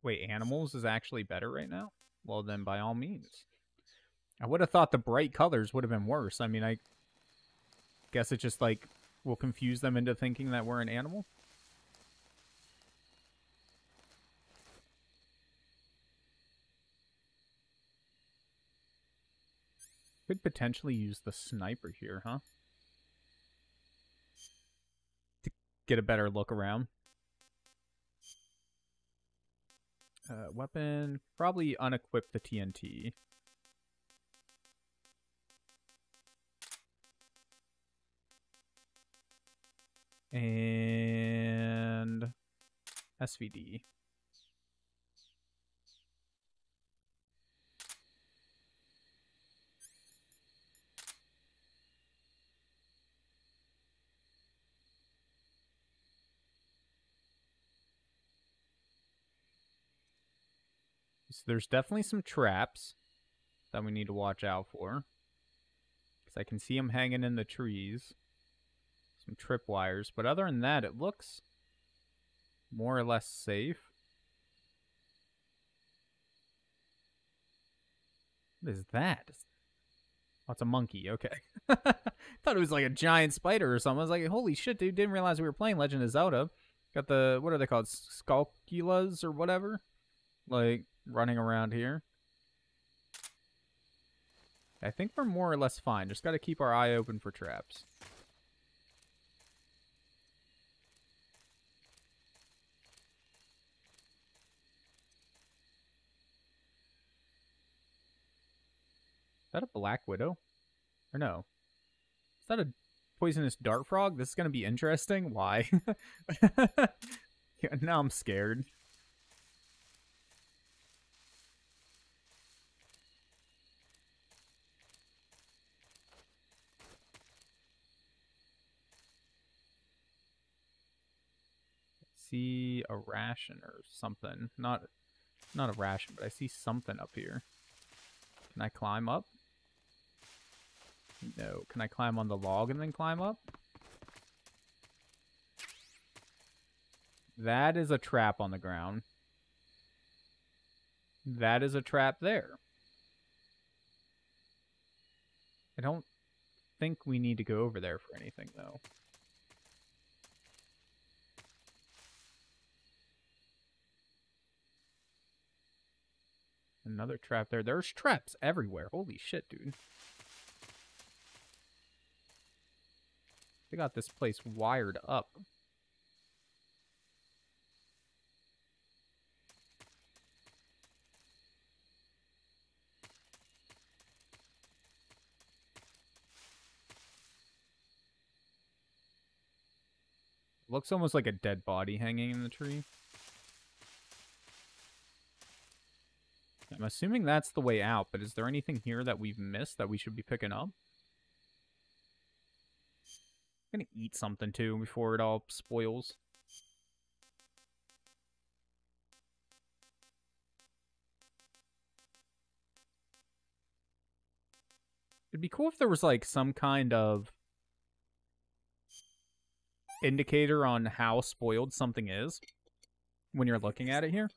Wait, animals is actually better right now? Well, then by all means. I would have thought the bright colors would have been worse. I mean, I guess it just, like, will confuse them into thinking that we're an animal. Could potentially use the sniper here, huh? To get a better look around. Uh, weapon, probably unequip the TNT. And SVD. So there's definitely some traps that we need to watch out for. Because I can see them hanging in the trees. Some tripwires. But other than that, it looks more or less safe. What is that? Oh, it's a monkey. Okay. *laughs* Thought it was like a giant spider or something. I was like, holy shit, dude. Didn't realize we were playing Legend of Zelda. Got the, what are they called? Skulltulas or whatever? Like, running around here. I think we're more or less fine. Just got to keep our eye open for traps. That a black widow? Or no? Is that a poisonous dart frog? This is going to be interesting. Why? *laughs* yeah, now I'm scared. see a ration or something. Not not a ration, but I see something up here. Can I climb up? No. Can I climb on the log and then climb up? That is a trap on the ground. That is a trap there. I don't think we need to go over there for anything, though. Another trap there. There's traps everywhere. Holy shit, dude. They got this place wired up. Looks almost like a dead body hanging in the tree. I'm assuming that's the way out, but is there anything here that we've missed that we should be picking up? I'm gonna eat something too before it all spoils. It'd be cool if there was like some kind of indicator on how spoiled something is when you're looking at it here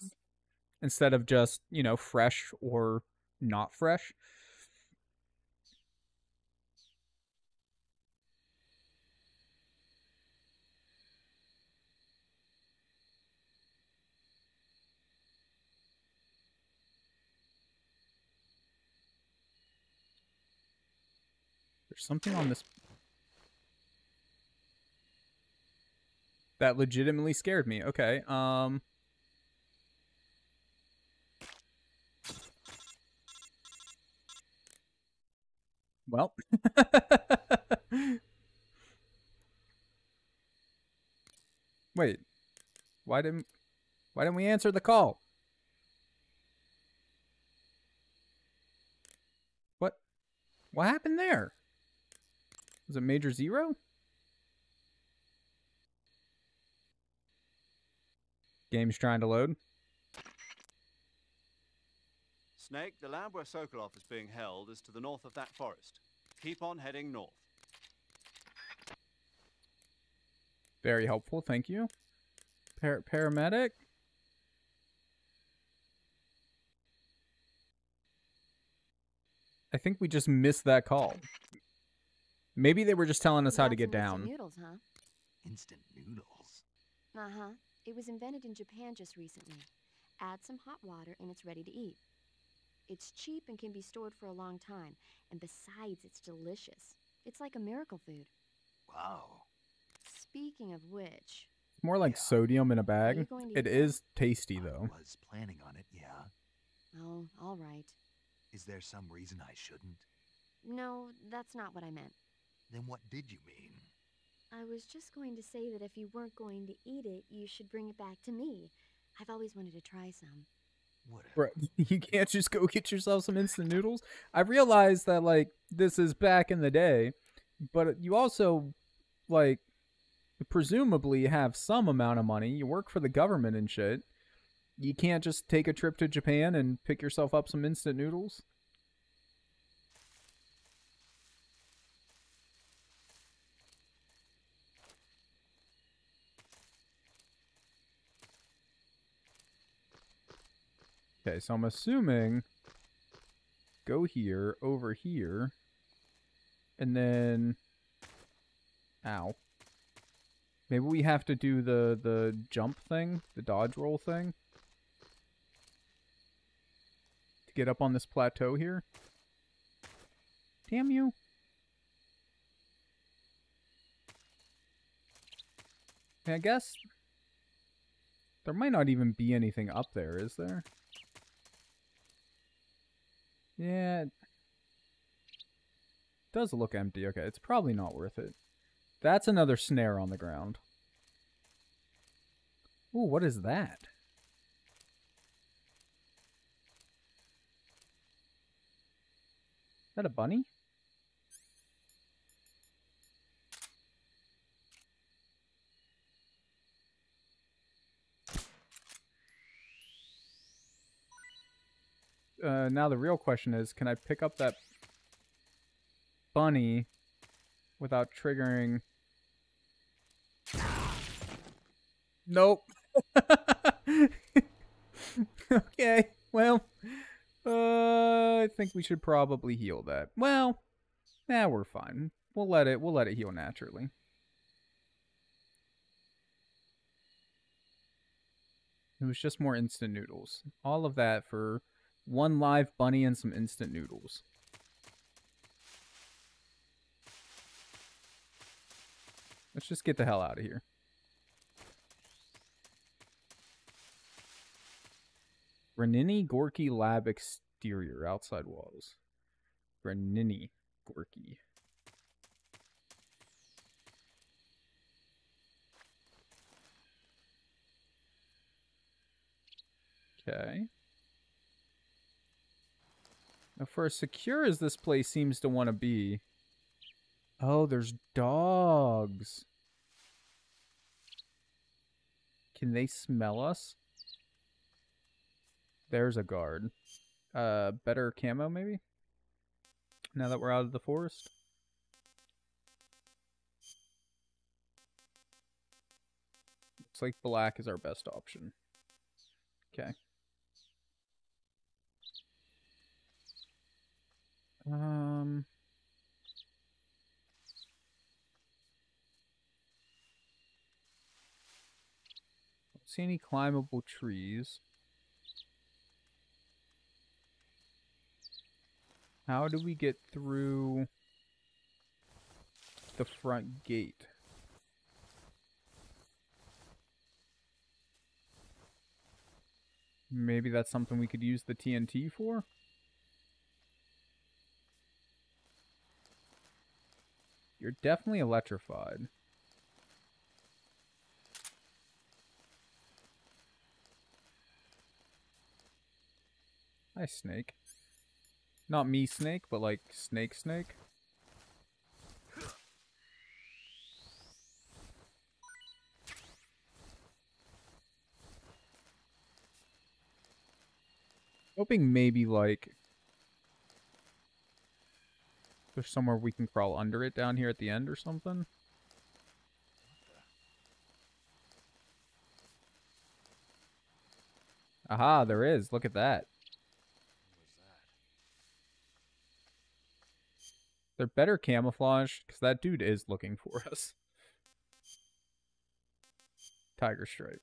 instead of just, you know, fresh or not fresh. Something on this. That legitimately scared me. Okay. Um. Well. *laughs* Wait. Why didn't why didn't we answer the call? What what happened there? Was it Major Zero? Game's trying to load. Snake, the lab where Sokolov is being held is to the north of that forest. Keep on heading north. Very helpful, thank you. Par- paramedic? I think we just missed that call. Maybe they were just telling us how to get some instant down. Noodles, huh? Instant noodles. Uh huh. It was invented in Japan just recently. Add some hot water and it's ready to eat. It's cheap and can be stored for a long time, and besides, it's delicious. It's like a miracle food. Wow. Speaking of which, More like Yeah. sodium in a bag. going to It eat that? is tasty though. I was planning on it, yeah. oh, all right. Is there some reason I shouldn't? No, that's not what I meant. Then what did you mean? I was just going to say that if you weren't going to eat it, you should bring it back to me. I've always wanted to try some. Whatever. Bro, *laughs* you can't just go get yourself some instant noodles. I realize that like this is back in the day, but you also like presumably have some amount of money. You work for the government and shit. You can't just take a trip to Japan and pick yourself up some instant noodles. Okay, so I'm assuming go here, over here, and then ow. Maybe we have to do the the jump thing, the dodge roll thing to get up on this plateau here. Damn you. I guess there might not even be anything up there, is there? Yeah. It does look empty. Okay, it's probably not worth it. That's another snare on the ground. Ooh, what is that? Is that a bunny? Uh, now the real question is, can I pick up that bunny without triggering? Nope. *laughs* okay. Well, uh, I think we should probably heal that. Well, nah, we're fine. We'll let it. We'll let it heal naturally. It was just more instant noodles. All of that for one live bunny and some instant noodles. Let's just get the hell out of here. Graniny Gorki Lab exterior outside walls. Graniny Gorki. Okay. Now, for as secure as this place seems to want to be. Oh, there's dogs. Can they smell us? There's a guard. Uh, better camo, maybe? Now that we're out of the forest? Looks like black is our best option. Okay. Um. Don't see any climbable trees. How do we get through the front gate. Maybe that's something we could use the TNT for? You're definitely electrified. Hi, Snake. Not me, Snake, but like Snake Snake. Hoping maybe like there's somewhere we can crawl under it down here at the end or something. Aha, there is. Look at that. They're better camouflage because that dude is looking for *laughs* us. Tiger stripe.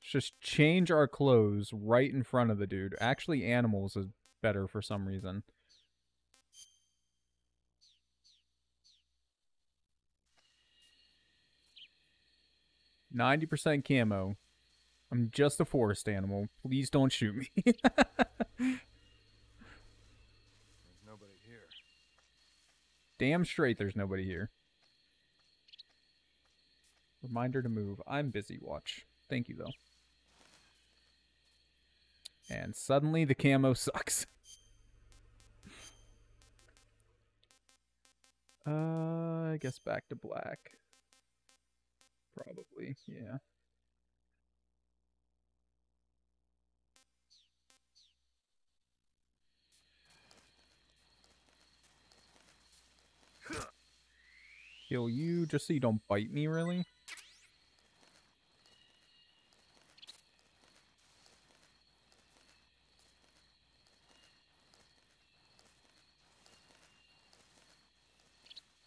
Let's just change our clothes right in front of the dude. Actually, animals is better for some reason. Ninety percent camo. I'm just a forest animal. Please don't shoot me. *laughs* There's nobody here. Damn straight there's nobody here. Reminder to move. I'm busy, watch. Thank you, though. And suddenly the camo *laughs* sucks. uh, I guess back to black. Probably, yeah. Kill you just so you don't bite me, really?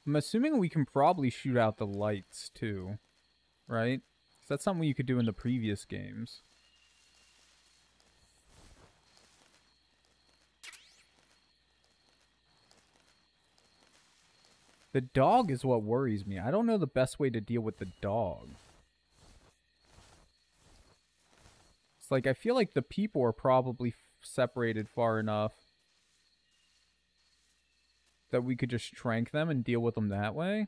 I'm assuming we can probably shoot out the lights, too. Right? that's something you could do in the previous games. The dog is what worries me. I don't know the best way to deal with the dog. It's like, I feel like the people are probably separated far enough that we could just trank them and deal with them that way.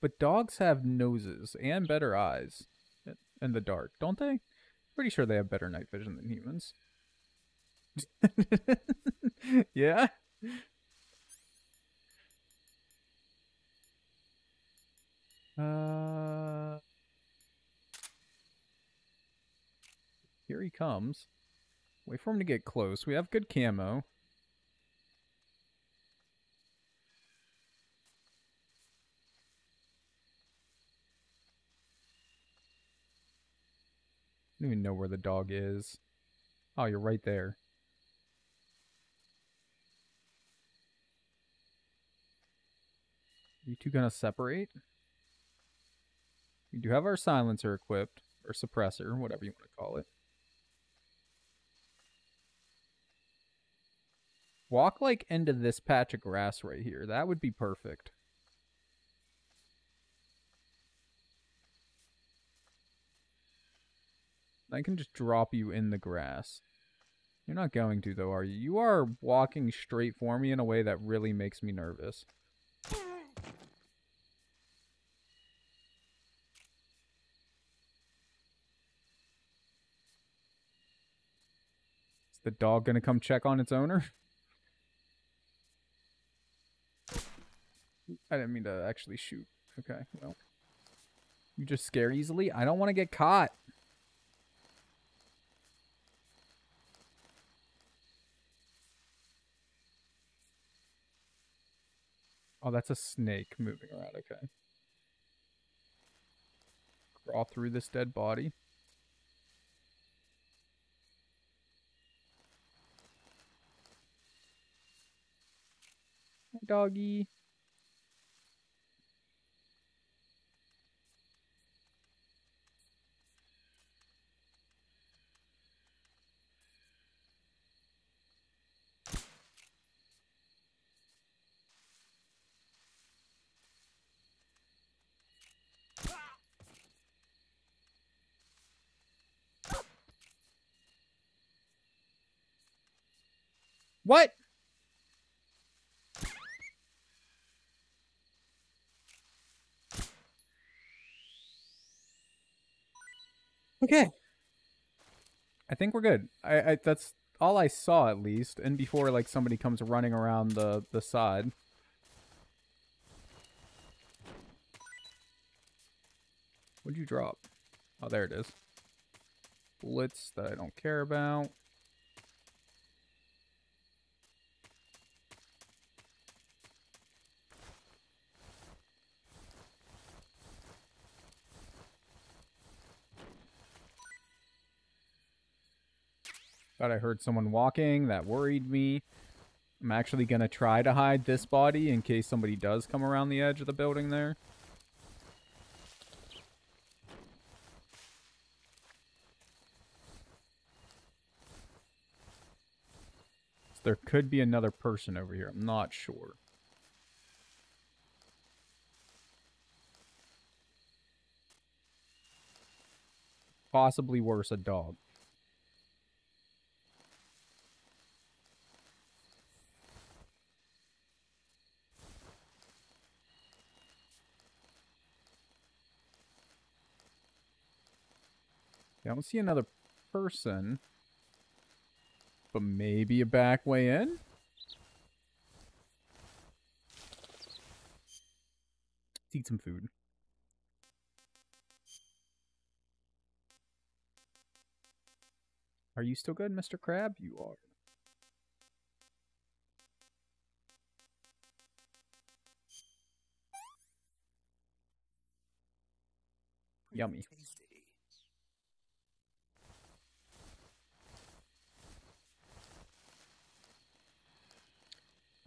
But dogs have noses and better eyes in the dark, don't they? Pretty sure they have better night vision than humans. *laughs* yeah? Uh, here he comes. Wait for him to get close. We have good camo. Don't even know where the dog is. Oh, you're right there. you two gonna separate? We do have our silencer equipped, or suppressor, whatever you want to call it. Walk like into this patch of grass right here. That would be perfect. I can just drop you in the grass. You're not going to, though, are you? You are walking straight for me in a way that really makes me nervous. Is the dog gonna come check on its owner? I didn't mean to actually shoot. Okay, well. You just scare easily? I don't want to get caught. Oh, that's a snake moving around. Okay. Crawl through this dead body. Hi, doggy. What? Okay. I think we're good. I, I that's all I saw at least, and before like somebody comes running around the the side. What'd you drop? Oh, there it is. Bullets that I don't care about. Thought I heard someone walking. That worried me. I'm actually going to try to hide this body in case somebody does come around the edge of the building there. There could be another person over here. I'm not sure. Possibly worse, a dog. I don't see another person. But maybe a back way in? Let's eat some food. Are you still good, Mr. Crab? You are. Yummy.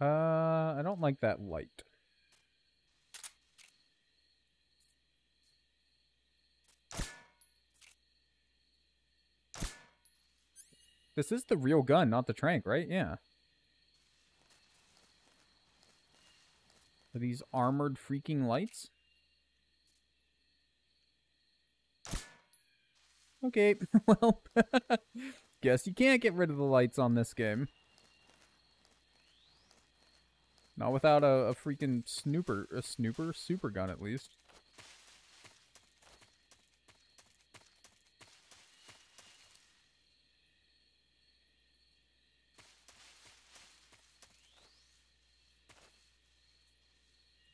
Uh, I don't like that light. This is the real gun, not the trank, right? Yeah. Are these armored freaking lights? Okay, *laughs* well, *laughs* guess you can't get rid of the lights on this game. Not without a, a freaking snooper, a snooper, super gun at least.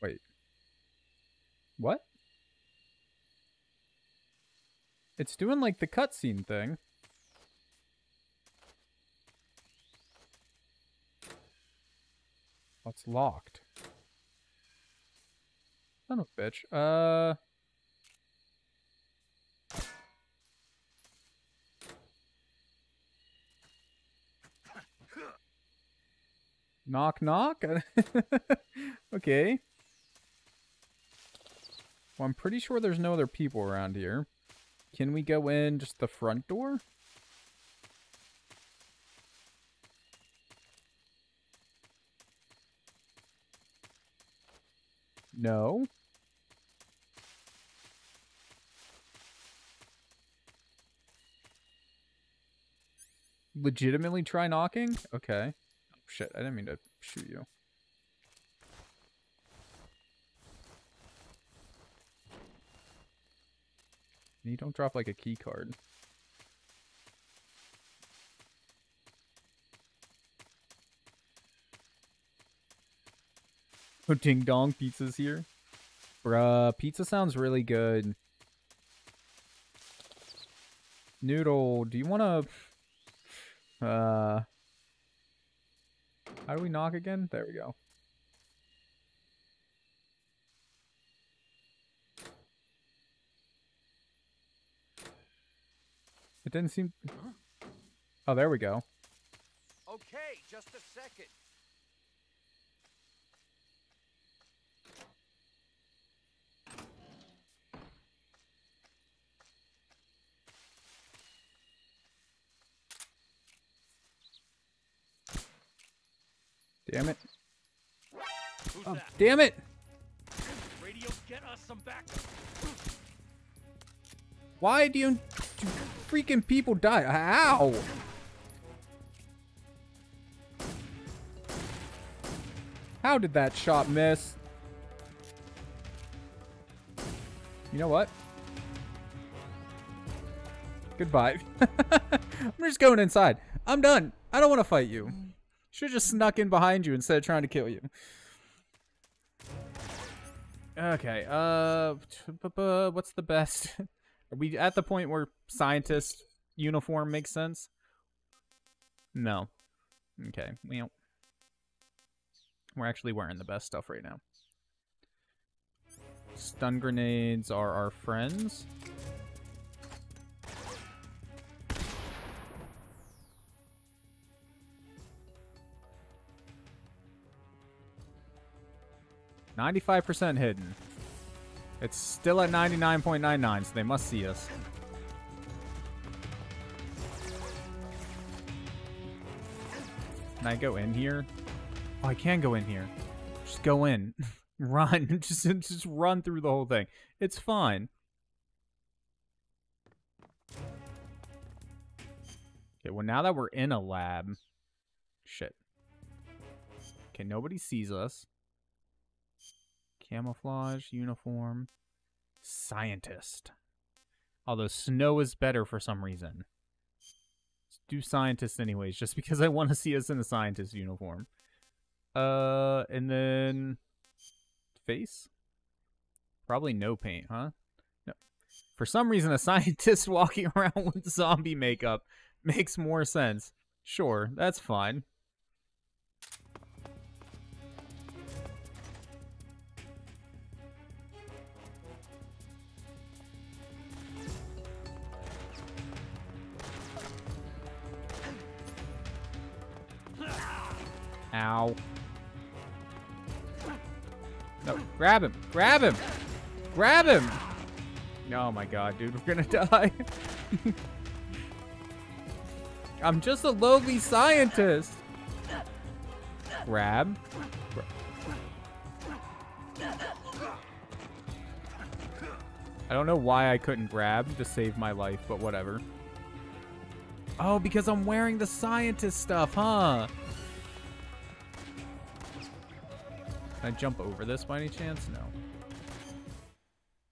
Wait. What? It's doing like the cutscene thing. It's locked. Son of a bitch. Uh... Knock knock? *laughs* okay. Well, I'm pretty sure there's no other people around here. Can we go in just the front door? No. Legitimately try knocking? Okay. Oh, shit, I didn't mean to shoot you. You don't drop like a key card. Ding Dong Pizza's here. Bruh, pizza sounds really good. Noodle, do you want to... Uh... How do we knock again? There we go. It didn't seem... Oh, there we go. Okay, just a second. Damn it. Oh, damn it! Radio, get us some backup. Why do you, do freaking people die? Ow! How did that shot miss? You know what? Goodbye. *laughs* I'm just going inside. I'm done. I don't want to fight you. Should have just snuck in behind you instead of trying to kill you. Okay, uh, what's the best? *laughs* Are we at the point where scientist uniform makes sense? No. Okay, well, we're actually wearing the best stuff right now. Stun grenades are our friends. Ninety-five percent hidden. It's still at ninety-nine point nine nine, so they must see us. Can I go in here? Oh, I can go in here. Just go in. *laughs* run. *laughs* just, just run through the whole thing. It's fine. Okay, well, now that we're in a lab... Shit. Okay, nobody sees us. Camouflage, uniform. Scientist. Although snow is better for some reason. Let's do scientist anyways, just because I want to see us in a scientist uniform. Uh, and then face? Probably no paint, huh? No. For some reason, a *laughs* scientist walking *laughs* around with zombie makeup makes more sense. Sure, that's fine. Ow. No, grab him. Grab him. Grab him. Oh my god, dude, *laughs* we're gonna die. *laughs* I'm just a lowly scientist. Grab. Gra- I don't know why I couldn't grab to save my life, but whatever. Oh, because I'm wearing the scientist stuff, huh? Can I jump over this by any chance? No.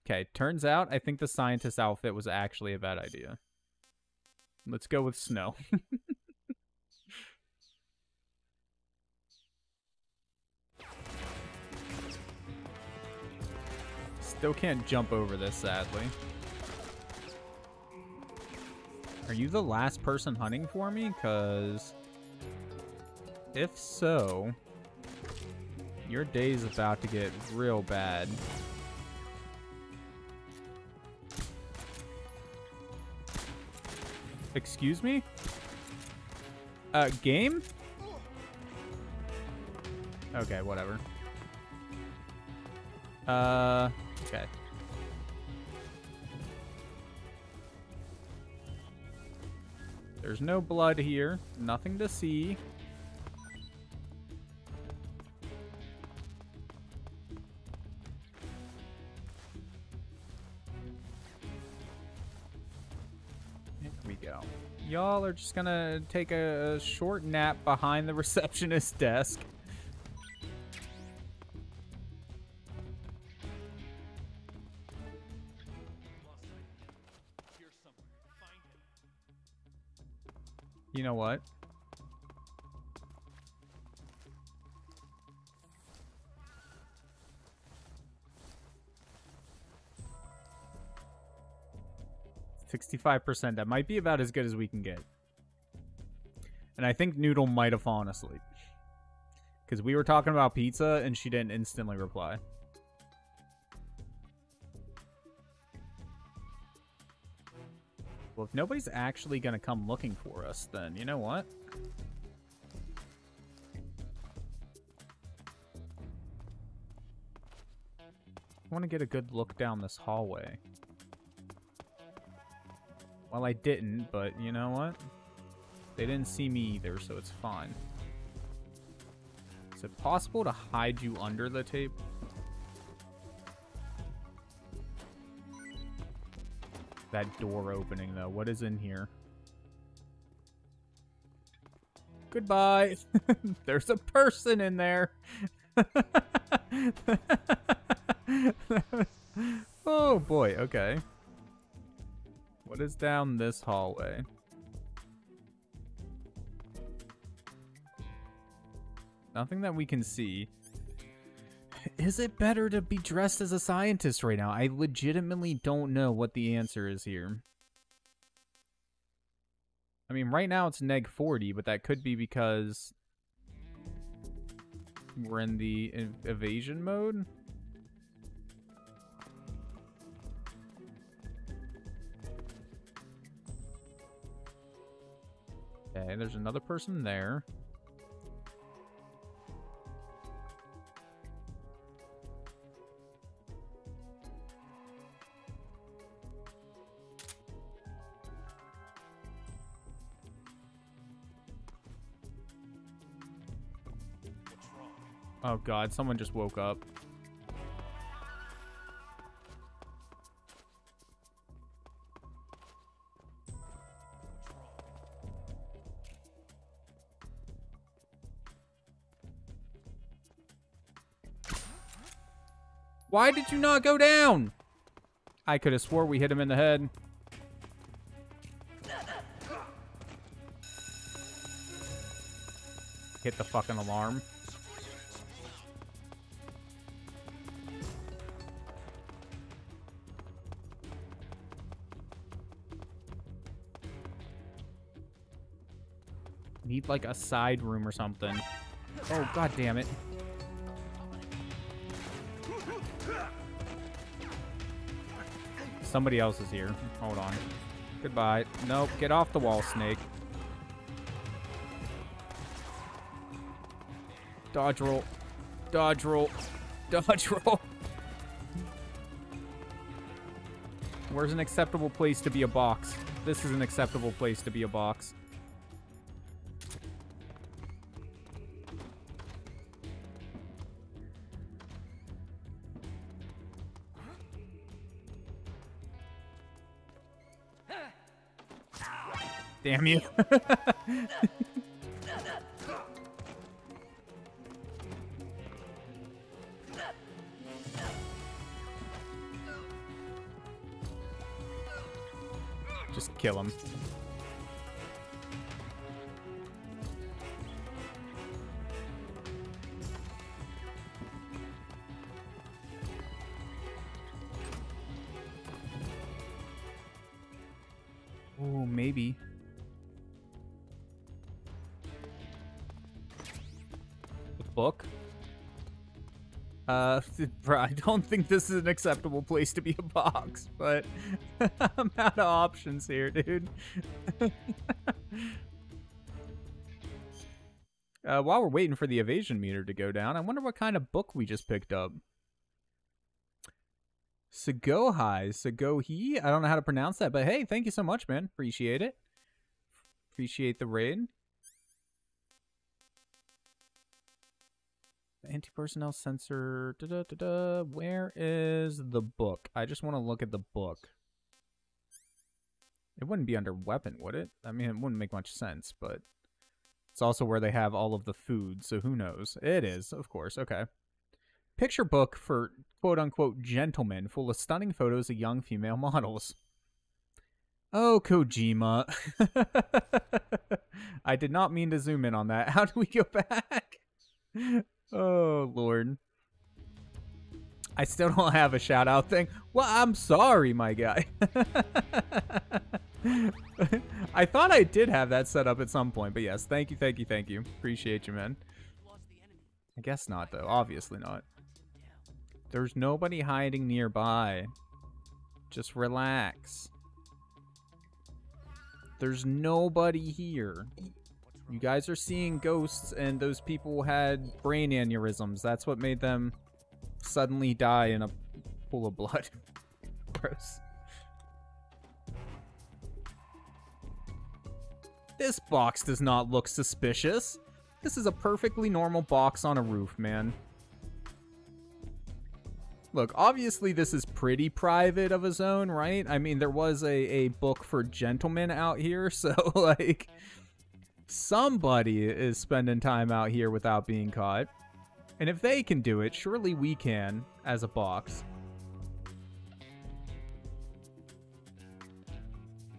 Okay, turns out I think the scientist outfit was actually a bad idea. Let's go with snow. *laughs* Still can't jump over this, sadly. Are you the last person hunting for me? Because if so, your day's about to get real bad. Excuse me? Uh, game? Okay, whatever. Uh, okay. There's no blood here. Nothing to see. Go. Y'all are just gonna take a short nap behind the *laughs* receptionist's desk. You know what? Sixty-five percent. That might be about as good as we can get. And I think Noodle might have fallen asleep. Because we were talking about pizza and she didn't instantly reply. Well, if nobody's actually going to come looking for us, then you know what? I want to get a good look down this hallway. Well, I didn't, but you know what? They didn't see me either, so it's fine. Is it possible to hide you under the tape? That door opening, though. What is in here? Goodbye. *laughs* There's a person in there. *laughs* oh boy, okay. What is down this hallway? Nothing that we can see. Is it better to be dressed as a scientist right now? I legitimately don't know what the answer is here. I mean, right now it's neg 40, but that could be because we're in the ev- evasion mode. Okay, there's another person there. Oh god, someone just woke up. Why did you not go down? I could have swore we hit him in the head. Hit the fucking alarm. Need like a side room or something. Oh god damn it. Somebody else is here. Hold on. Goodbye. Nope, get off the wall, snake. Dodge roll. Dodge roll. *laughs* Dodge roll. Where's an acceptable place to be a box? This is an acceptable place to be a box. Damn you. *laughs* Just kill him. *laughs* I don't think this is an acceptable place to be a box, but *laughs* I'm out of options here, dude. *laughs* uh, while we're waiting for the evasion meter to go down, I wonder what kind of book we just picked up. Sagohai, Sagohi. I don't know how to pronounce that, but hey, thank you so much, man. Appreciate it. Appreciate the raid. Anti-personnel sensor. Da, da, da. Where is the book? I just want to look at the book. It wouldn't be under weapon, would it? I mean, it wouldn't make much sense, but it's also where they have all of the food, so who knows? It is, of course. Okay. Picture book for quote unquote gentlemen full of stunning photos of young female *laughs* models. Oh, Kojima. *laughs* I did not mean to zoom in on that. How do we go back? Oh, Lord. I still don't have a shout out thing. Well, I'm sorry, my guy. *laughs* I thought I did have that set up at some point, but yes, thank you, thank you, thank you. Appreciate you, man. I guess not, though. Obviously not. There's nobody hiding nearby. Just relax. There's nobody here. You guys are seeing ghosts, and those people had brain aneurysms. That's what made them suddenly die in a pool of blood. *laughs* Gross. This box does not look suspicious. This is a perfectly normal box on a roof, man. Look, obviously this is pretty private of a zone, right? I mean, there was a, a book for gentlemen out here, *laughs* so, like, somebody is spending time out here without being caught. And if they can do it, surely we can as a box.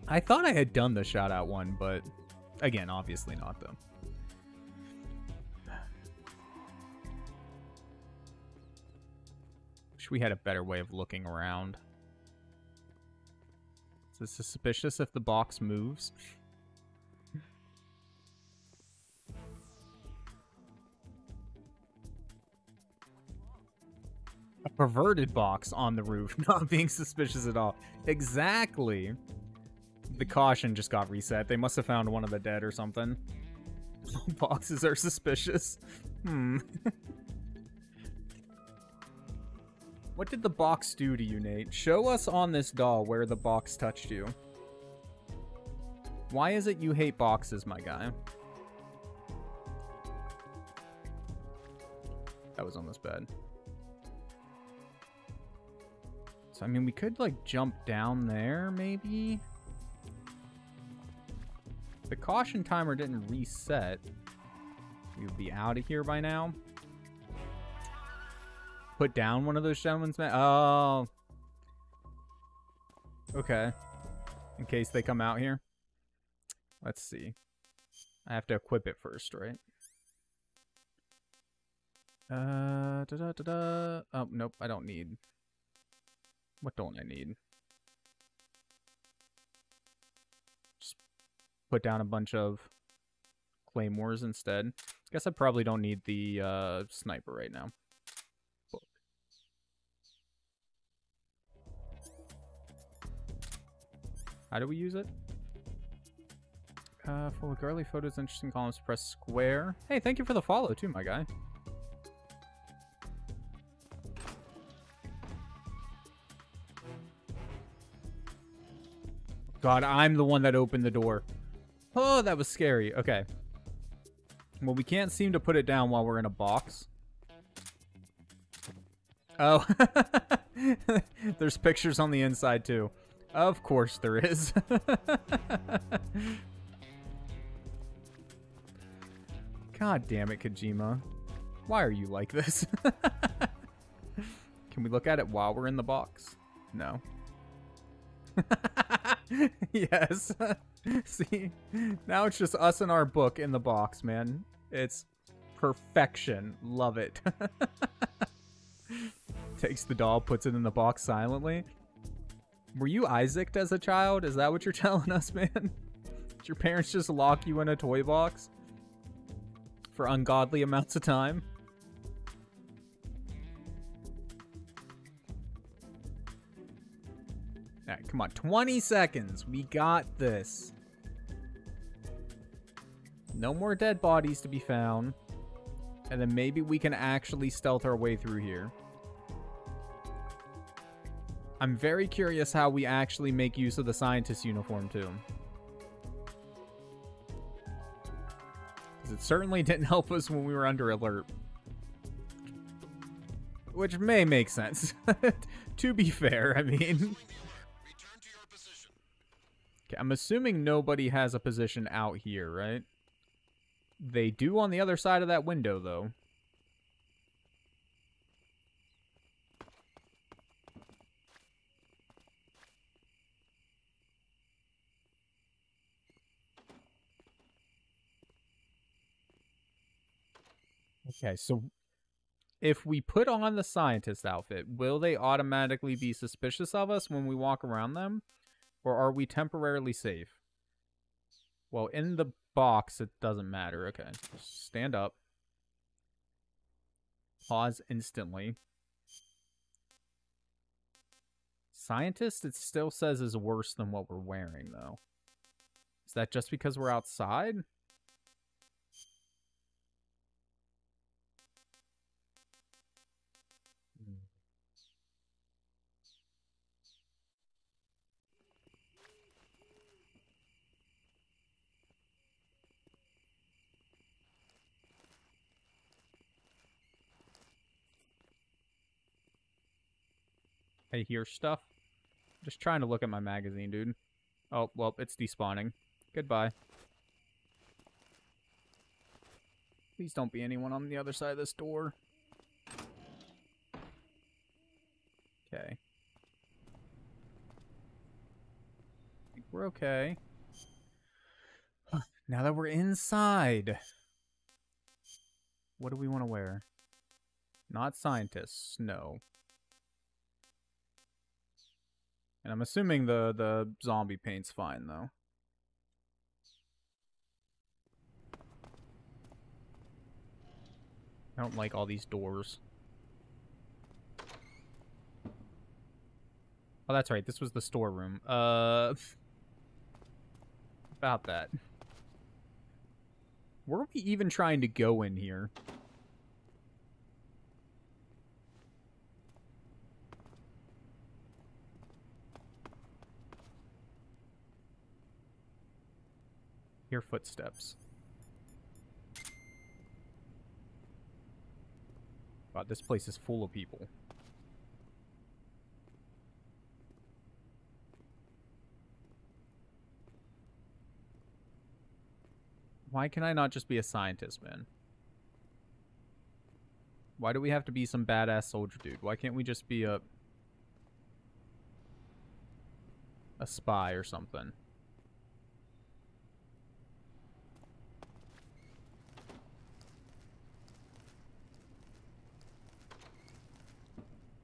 I thought I had done the shot out one, but again, obviously not though. Wish we had a better way of looking around. Is this suspicious if the box moves? Perverted box on the roof, *laughs* not being suspicious at all. Exactly. The caution just got reset. They must have found one of the dead or something. *laughs* Boxes are suspicious. Hmm. *laughs* what did the box do to you, Nate? Show us on this doll where the box touched you. Why is it you hate boxes, my guy? That was almost bad. So, I mean, we could, like, jump down there, maybe? The caution timer didn't reset. We would be out of here by now. Put down one of those gentlemen's men. Oh. Okay. In case they come out here. Let's see. I have to equip it first, right? Uh, da da da da. Oh, nope, I don't need. What don't I need? Just put down a bunch of claymores instead. I guess I probably don't need the uh, sniper right now. How do we use it? Uh, of girly photos, interesting columns, press square. Hey, thank you for the follow too, my guy. God, I'm the one that opened the door. Oh, that was scary. Okay. Well, we can't seem to put it down while we're in a box. Oh. *laughs* There's pictures on the inside, too. Of course there is. *laughs* God damn it, Kojima. Why are you like this? *laughs* Can we look at it while we're in the box? No. *laughs* yes. *laughs* See? Now it's just us and our book in the box, man. It's perfection. Love it. *laughs* Takes the doll, puts it in the box silently. Were you Isaac as a child? Is that what you're telling us, man? Did your parents just lock you in a toy box? For ungodly amounts of time? Come on. 20 seconds. We got this. No more dead bodies to be found. And then maybe we can actually stealth our way through here. I'm very curious how we actually make use of the scientist uniform, too. Because it certainly *laughs* didn't help us when we were under alert. Which may make sense. *laughs* to be fair, I mean... *laughs* Okay, I'm assuming nobody has a position out here, right? They do on the other side of that window, though. Okay, so if we put on the scientist outfit, will they automatically be suspicious of us when we walk around them? Or are we temporarily safe? Well, in the box, it doesn't matter. Okay, stand up. Pause instantly. Scientist, it still says is worse than what we're wearing, though. Is that just because we're outside? I hear stuff. Just trying to look at my magazine, dude. Oh, well, it's despawning. Goodbye. Please don't be anyone on the other side of this door. Okay. I think we're okay. *sighs* now that we're inside, what do we want to wear? Not scientists, no. And I'm assuming the the zombie paint's fine though. I don't like all these doors. Oh, that's right. This was the storeroom. Uh, about that. Were we even trying to go in here? Hear footsteps. God, this place is full of people. Why can I not just be a scientist, man? Why do we have to be some badass soldier dude? Why can't we just be a... a spy or something?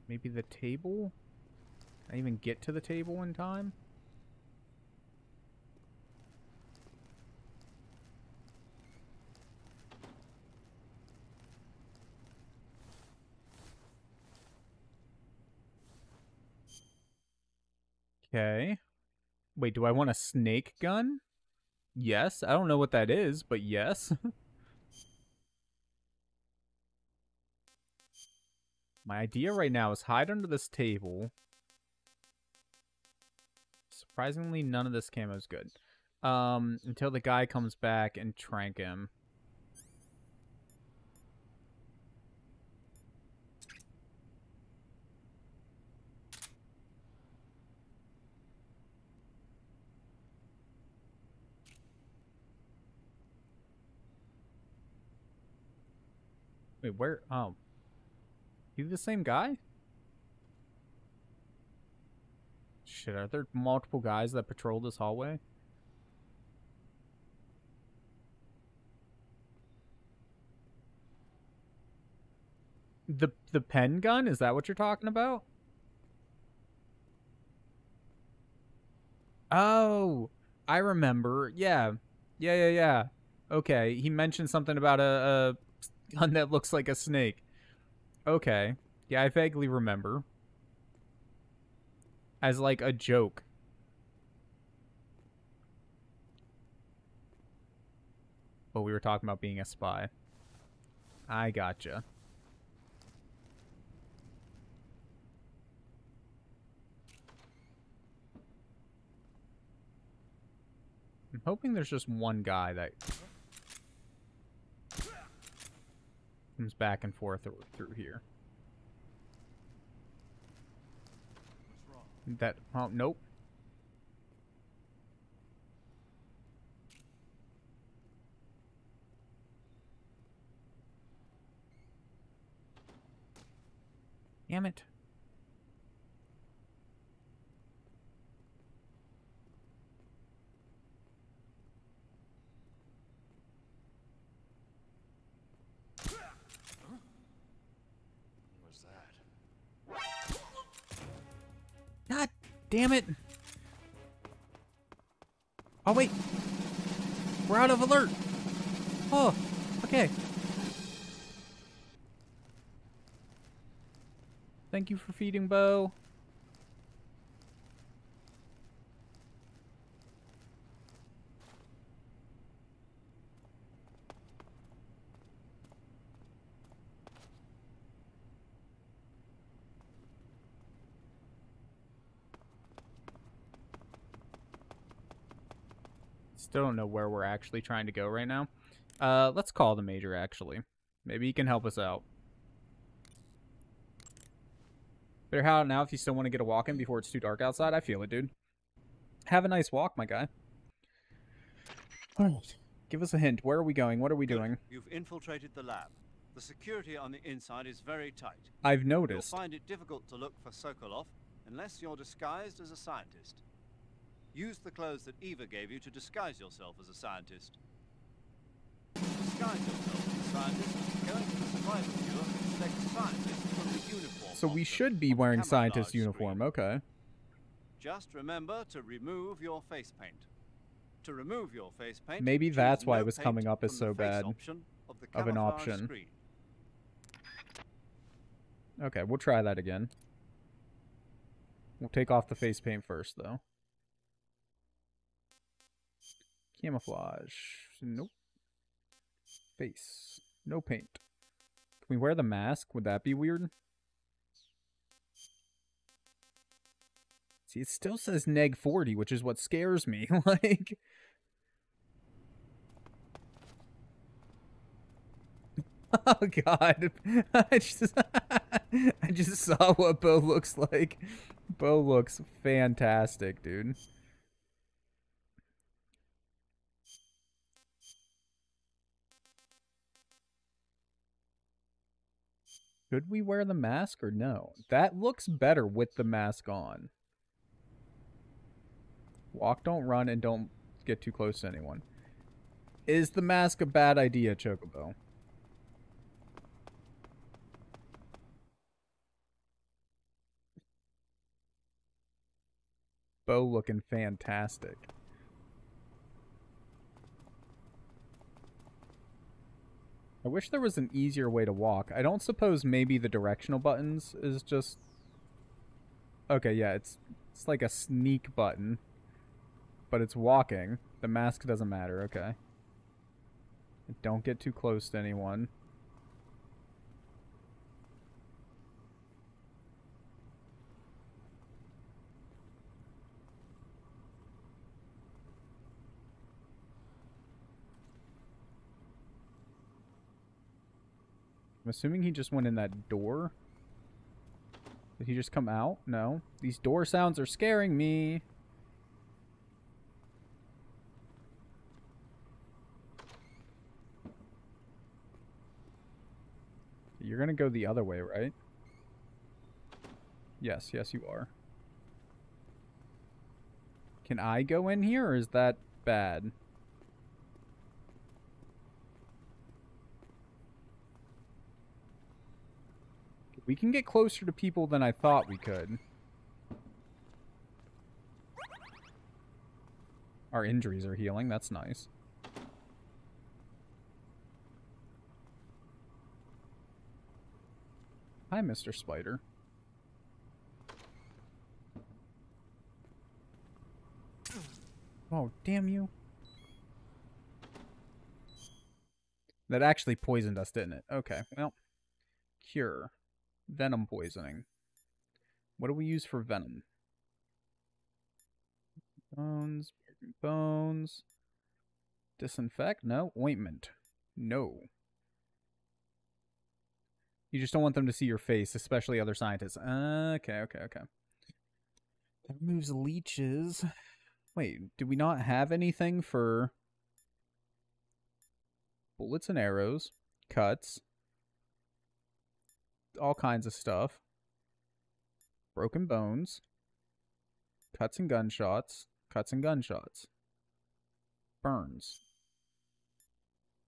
Maybe the table? I even get to the table in time? Okay. Wait, do I want a snake gun? Yes. I don't know what that is, but yes. *laughs* My idea right now is hide under this table. Surprisingly, none of this camo is good. Um, until the guy comes back and trank him. Wait, where? Oh. He the same guy? Shit, are there multiple guys that patrol this hallway? The the pen gun? Is that what you're talking about? Oh, I remember. Yeah. Yeah, yeah, yeah. Okay, he mentioned something about a, a gun that looks like a snake. Okay. Yeah, I vaguely remember. As like a joke. But we were talking about being a spy. I gotcha. I'm hoping there's just one guy that comes back and forth through here. That, oh, nope. Damn it. Damn it. Oh, wait. We're out of alert. Oh, okay. Thank you for feeding Bo. Still don't know where we're actually trying to go right now. Uh, let's call the major, actually. Maybe he can help us out. Better head out now if you still want to get a walk in before it's too dark outside. I feel it, dude. Have a nice walk, my guy. Alright. Give us a hint. Where are we going? What are we doing? You've infiltrated the lab. The security on the inside is very tight. I've noticed. You'll find it difficult to look for Sokolov unless you're disguised as a scientist. Use the clothes that Eva gave you to disguise yourself as a scientist. Disguise yourself as a scientist. Go into the survival and select scientist from the uniform. So we should be wearing scientist screen. uniform. Okay. Just remember to remove your face paint. To remove your face paint, Maybe that's why no it was coming up as so bad option of, the of an option. Screen. Okay, we'll try that again. We'll take off the face paint first, though. Camouflage. Nope. Face. No paint. Can we wear the mask? Would that be weird? See, it still says neg 40, which is what scares me. *laughs* like, *laughs* oh god, *laughs* I just, I just saw what Bo looks like. Bo looks fantastic, dude. Should we wear the mask or no? That looks better with the mask on. Walk, don't run, and don't get too close to anyone. Is the mask a bad idea, Chocobo? Bo looking fantastic. I wish there was an easier way to walk. I don't suppose maybe the directional buttons is just Okay, yeah, it's it's like a sneak button. But it's walking. The mask doesn't matter, okay. Don't get too close to anyone. I'm assuming he just went in that door. Did he just come out? No. These door sounds are scaring me. You're gonna go the other way, right? Yes, yes you are. Can I go in here, or is that bad? We can get closer to people than I thought we could. Our injuries are healing, that's nice. Hi, Mr. Spider. Oh, damn you. That actually poisoned us, didn't it? Okay, well. Cure. Venom poisoning. What do we use for venom? Bones. Bones. Disinfect? No. Ointment. No. You just don't want them to see your face, especially other scientists. Okay, okay, okay. That removes leeches. Wait, do we not have anything for bullets and arrows, cuts, all kinds of stuff, broken bones, cuts and gunshots, cuts and gunshots, burns.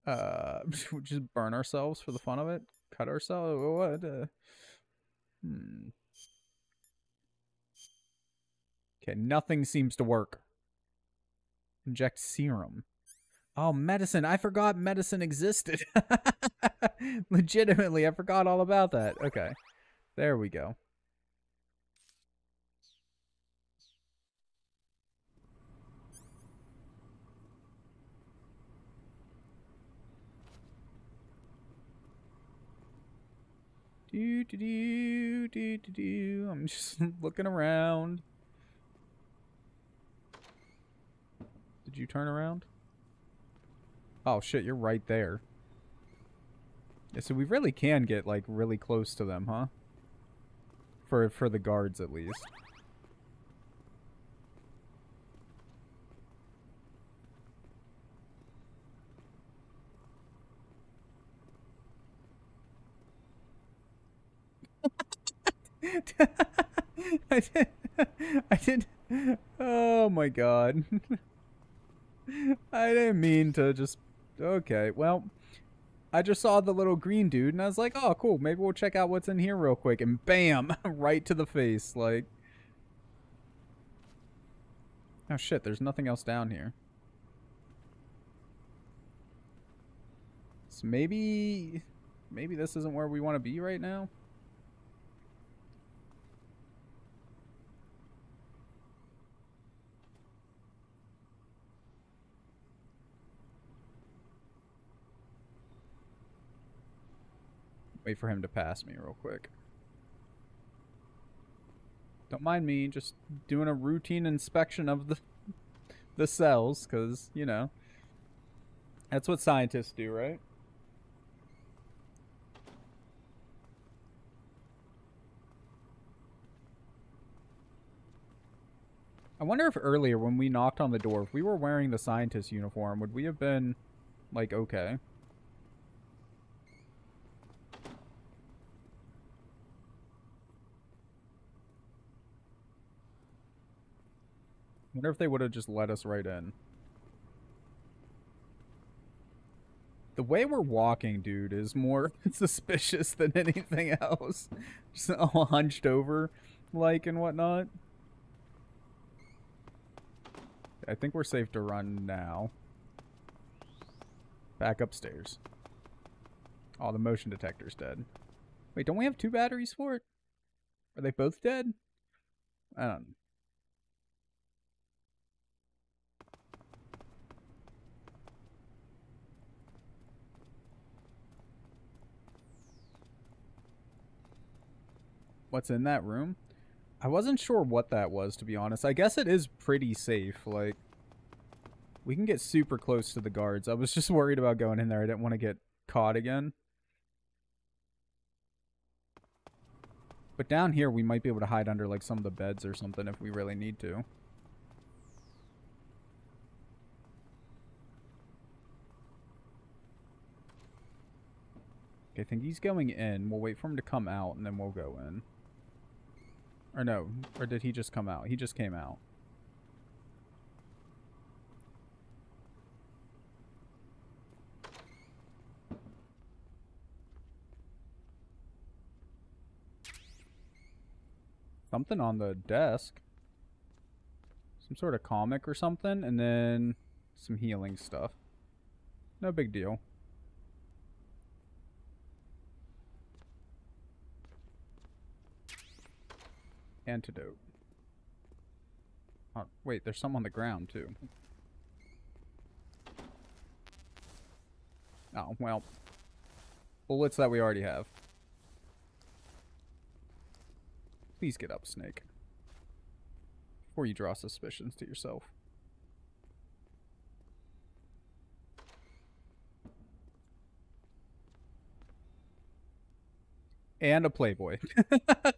Uh, *laughs* just burn ourselves for the fun of it. Cut ourselves. What? Uh, hmm. Okay, nothing seems to work. Inject serum. Oh, medicine. I forgot medicine existed. *laughs* Legitimately, I forgot all about that. Okay. There we go. Do do do do do do. I'm just *laughs* looking around. Did you turn around? Oh shit, you're right there. Yeah, so we really can get like really close to them, huh? For for the guards at least. *laughs* I did. *laughs* I did. Oh my god. *laughs* I didn't mean to just Okay, well, I just saw the little green dude and I was like, oh, cool. Maybe we'll check out what's in here real quick. And bam, *laughs* right to the face. Like, oh shit, there's nothing else down here. So maybe, maybe this isn't where we want to be right now. Wait for him to pass me real quick. Don't mind me, just doing a routine inspection of the *laughs* the cells, because, you know, that's what scientists do, right? I wonder if earlier when we knocked on the door, if we were wearing the scientist uniform, would we have been, like, okay? Wonder if they would have just let us right in. The way we're walking, dude, is more *laughs* suspicious than anything else. *laughs* Just all hunched over, like, and whatnot. I think we're safe to run now. Back upstairs. Oh, the motion detector's dead. Wait, don't we have two batteries for it? Are they both dead? I don't know. What's in that room. I wasn't sure what that was, to be honest. I guess it is pretty safe. Like, we can get super close to the guards. I was *laughs* just worried about going in there. I didn't want to get caught again. But down here, we might be able to hide under, like, some of the beds or something if we really need to. Okay, I think he's going in. We'll wait for him to come out, and then we'll go in. Or no, or did he just come out? He just came out. Something on the desk. Some sort of comic or something, and then some healing stuff. No big deal. Antidote. Oh, wait, there's some on the ground, too. Oh, well. Bullets that we already have. Please get up, Snake. Before you draw suspicions to yourself. And a Playboy.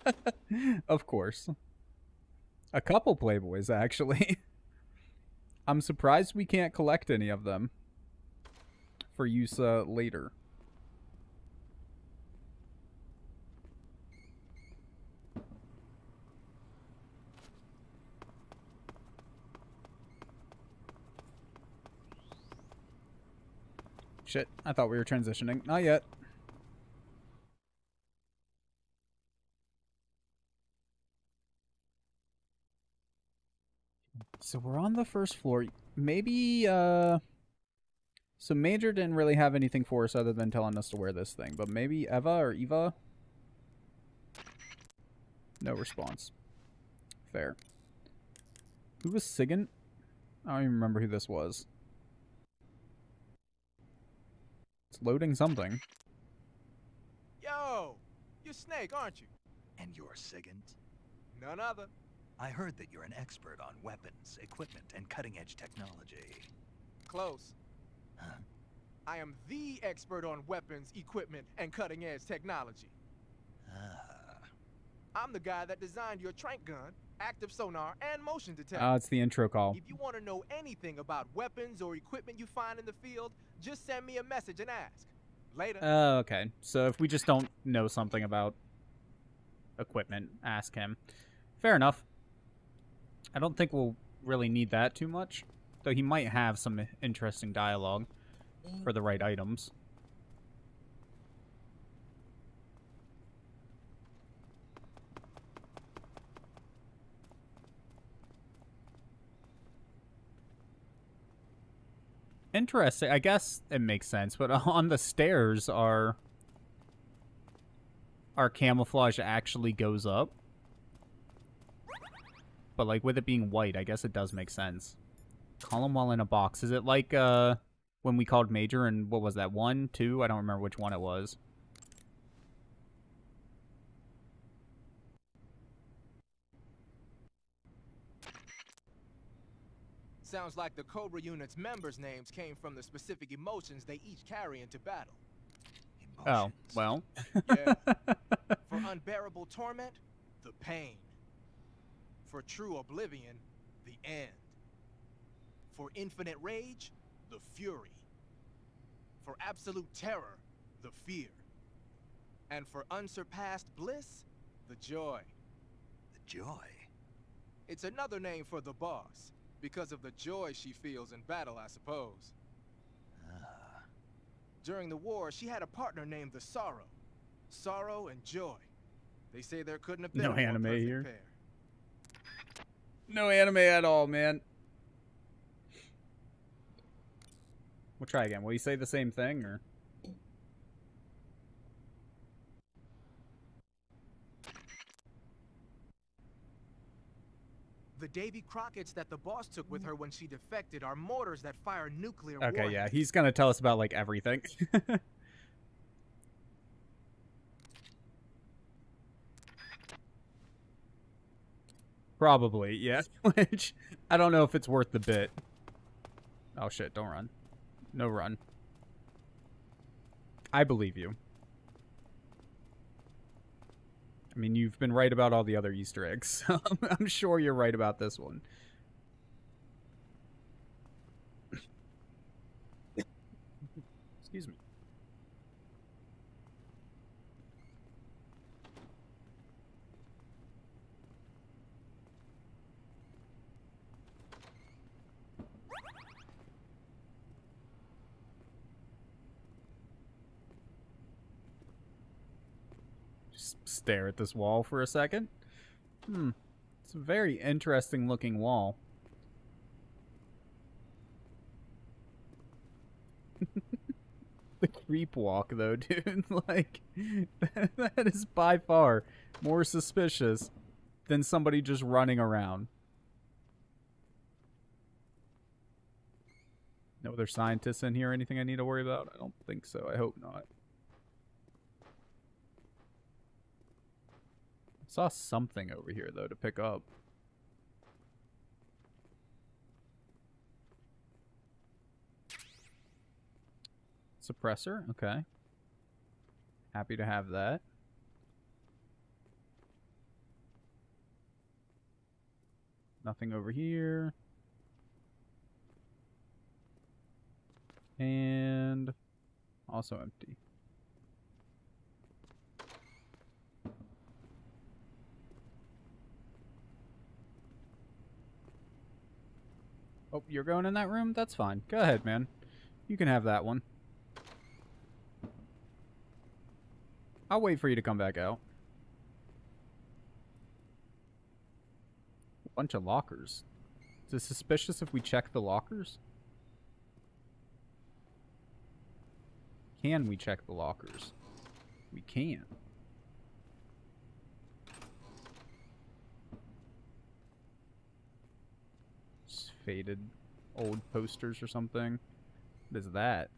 *laughs* of course. A couple Playboys, actually. *laughs* I'm surprised we can't collect any of them for use uh, later. Shit, I thought we were transitioning. Not yet. So we're on the first floor. Maybe, uh... So Major didn't really have anything for us other than telling us to wear this thing. But maybe Eva or Eva? No response. Fair. Who was Sigint? I don't even remember who this was. It's loading something. Yo! You're Snake, aren't you? And you're Sigint? None other. I heard that you're an expert on weapons, equipment, and cutting-edge technology. Close. Huh? I am the expert on weapons, equipment, and cutting-edge technology. Ah. I'm the guy that designed your tranq gun, active sonar, and motion detector. Oh, it's the intro call. If you want to know anything about weapons or equipment you find in the field, just send me a message and ask. Later. Oh, okay. So if we just don't know something about equipment. Ask him. Fair enough. I don't think we'll really need that too much, though he might have some interesting dialogue for the right items. Interesting. I guess it makes sense, but *laughs* on the stairs are our camouflage actually goes up. But like with it being white, I guess it does make sense. Call them while in a box. Is it like uh when we called Major and what was that? One, two? I don't remember which one it was. Sounds like the Cobra unit's members' names came from the specific emotions they each carry into battle. Oh, well. *laughs* Yeah. For unbearable torment, the pain. For true oblivion, the end. For infinite rage, the fury. For absolute terror, the fear. And for unsurpassed bliss, the joy. The joy? It's another name for the boss, because of the joy she feels in battle, I suppose. Ah. During the war, she had a partner named the Sorrow. Sorrow and joy. They say there couldn't have been No a anime here. pair. No anime at all, man. We'll try again. Will you say the same thing or? The Davy Crockett's that the boss took with her when she defected are mortars that fire nuclear Okay, warheads. yeah, he's gonna tell us about like everything. *laughs* Probably, yeah. *laughs* Which I don't know if it's worth the bit. Oh shit! Don't run. No run. I believe you. I mean, you've been right about all the other Easter eggs. *laughs* So I'm sure you're right about this one. Excuse me. Just stare at this wall for a second. Hmm. It's a very interesting looking wall. *laughs* the creep walk, though, *laughs* dude. Like, *laughs* that is by far more suspicious than somebody just running around. No other scientists in here? Anything I need to worry about? I don't think so. I hope not. Saw something over here, though, to pick up. Suppressor, okay. Happy to have that. Nothing over here. And also empty. Oh, you're going in that room? That's fine. Go ahead, man. You can have that one. I'll wait for you to come back out. Bunch of lockers. Is it suspicious if we check the lockers? Can we check the lockers? We can. Just faded old posters or something. What is that?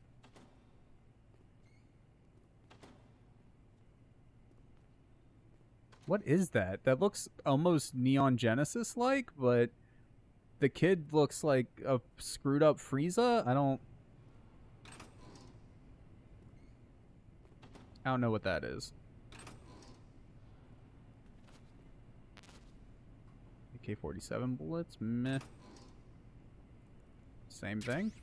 What is that? That looks almost Neon Genesis like, but the kid looks like a screwed up Frieza. I don't. I don't know what that is. AK-47 bullets, meh. Same thing?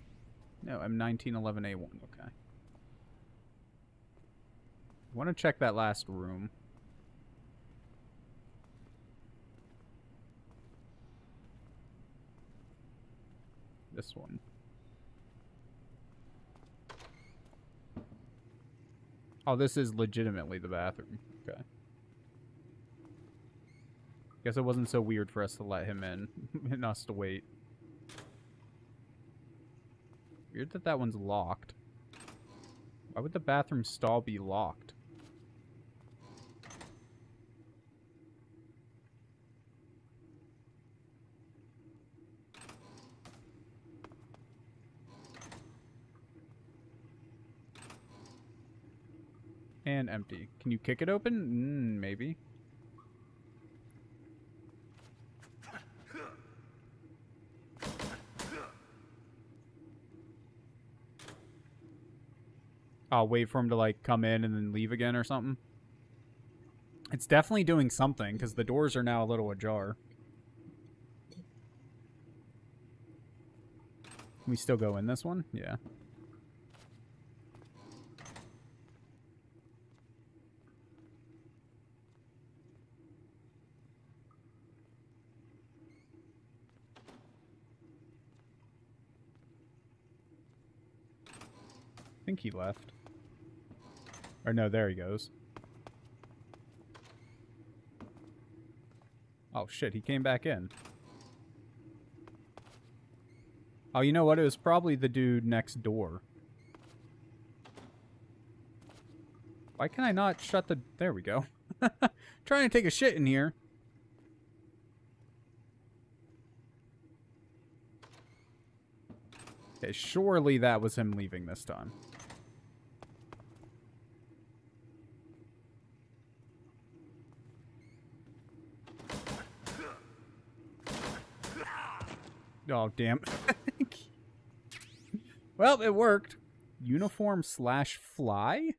No, M1911A1. Okay. Want to check that last room. This one. Oh, this is legitimately the bathroom. Okay. Guess it wasn't so weird for us to let him in *laughs* and us to wait. Weird that that one's locked. Why would the bathroom stall be locked? And empty. Can you kick it open? Mm, maybe. I'll wait for him to like come in and then leave again or something. It's definitely doing something because the doors are now a little ajar. Can we still go in this one? Yeah. I think he left. Or no, there he goes. Oh shit, he came back in. Oh, you know what? It was probably the dude next door. Why can I not shut the... There we go. *laughs* Trying to take a shit in here. Okay, surely that was him leaving this time. Oh, damn. *laughs* well, it worked. Uniform slash fly?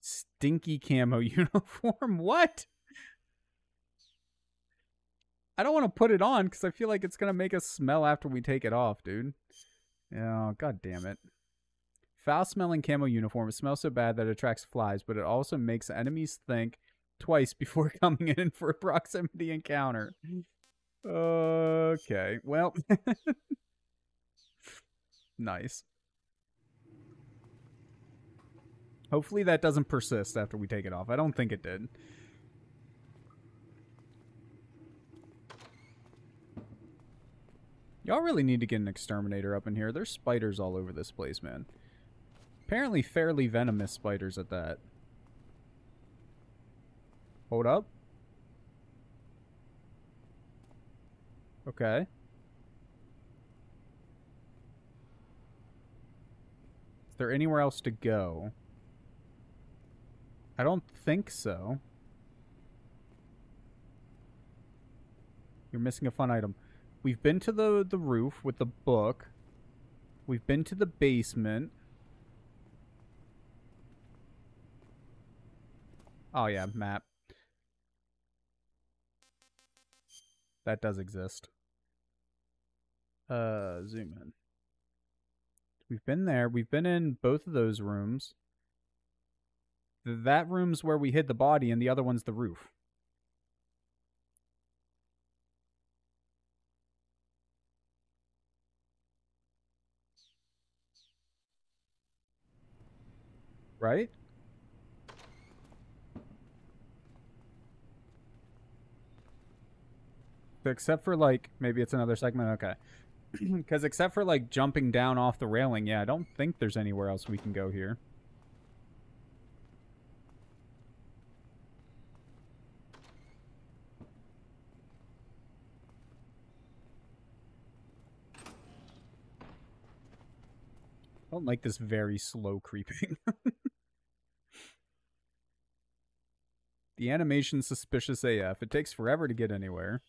Stinky camo *laughs* uniform? What? I don't want to put it on because I feel like it's going to make us smell after we take it off, dude. Oh, god damn it. Foul smelling camo uniform. It smells so bad that it attracts flies, but it also makes enemies think twice before *laughs* coming in for a proximity encounter. Okay, well. *laughs* nice. Hopefully that doesn't persist after we take it off. I don't think it did. Y'all really need to get an exterminator up in here. There's spiders all over this place, man. Apparently fairly venomous spiders at that. Hold up. Okay. Is there anywhere else to go? I don't think so. You're missing a fun item. We've been to the, the roof with the book. We've been to the basement. Oh yeah, map. That does exist. Uh, zoom in. We've been there. We've been in both of those rooms. That room's where we hid the body, and the other one's the roof. Right? Except for, like, maybe it's another segment. Okay. *clears throat* Because except for, like, jumping down off the railing, yeah, I don't think there's anywhere else we can go here. I don't like this very slow creeping. *laughs* the animation's suspicious AF. It takes forever to get anywhere.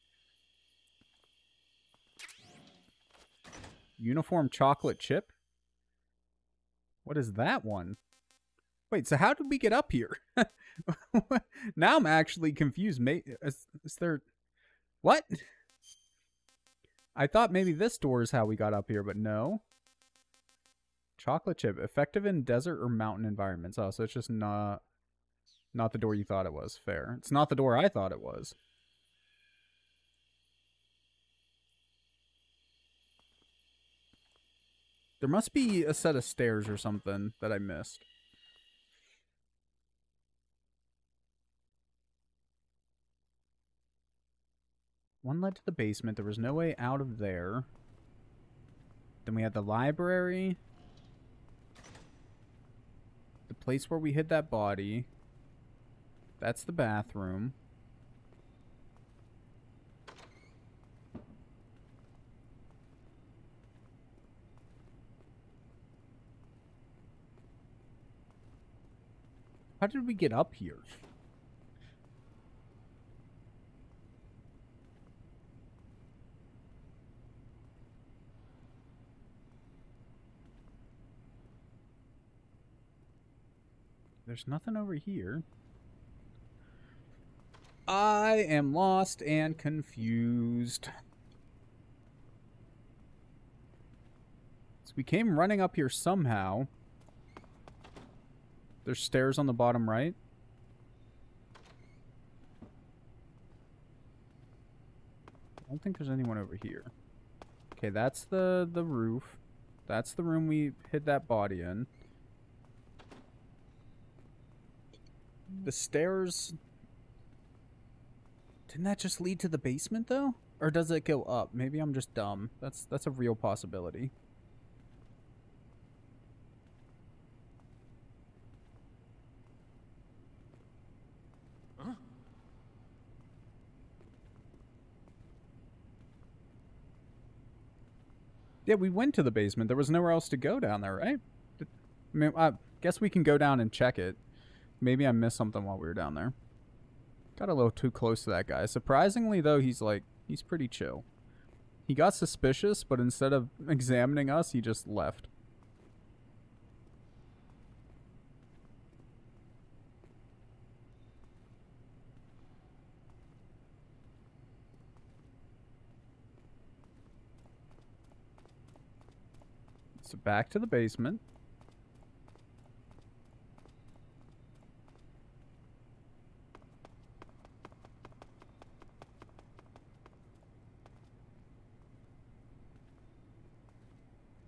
Uniform chocolate chip? What is that one? Wait, so how did we get up here? *laughs* now I'm actually confused. May is, is there... What? I thought maybe this door is how we got up here, but no. Chocolate chip, effective in desert or mountain environments. Oh, so it's just not not the door you thought it was. Fair. It's not the door I thought it was. There must be a set of stairs or something that I missed. One led to the basement. There was no way out of there. Then we had the library. The place where we hid that body. That's the bathroom. How did we get up here? There's nothing over here. I am lost and confused. So we came running up here somehow. There's stairs on the bottom right. I don't think there's anyone over here. Okay, that's the the roof. That's the room we hid that body in. The stairs Didn't that just lead to the basement though? Or does it go up? Maybe I'm just dumb. That's that's a real possibility. Yeah, we went to the basement. There was nowhere else to go down there, right? I mean, I guess we can go down and check it. Maybe I missed something while we were down there. Got a little too close to that guy. Surprisingly, though, he's like, he's pretty chill. He got suspicious, but instead of *laughs* examining us, he just left. So back to the basement.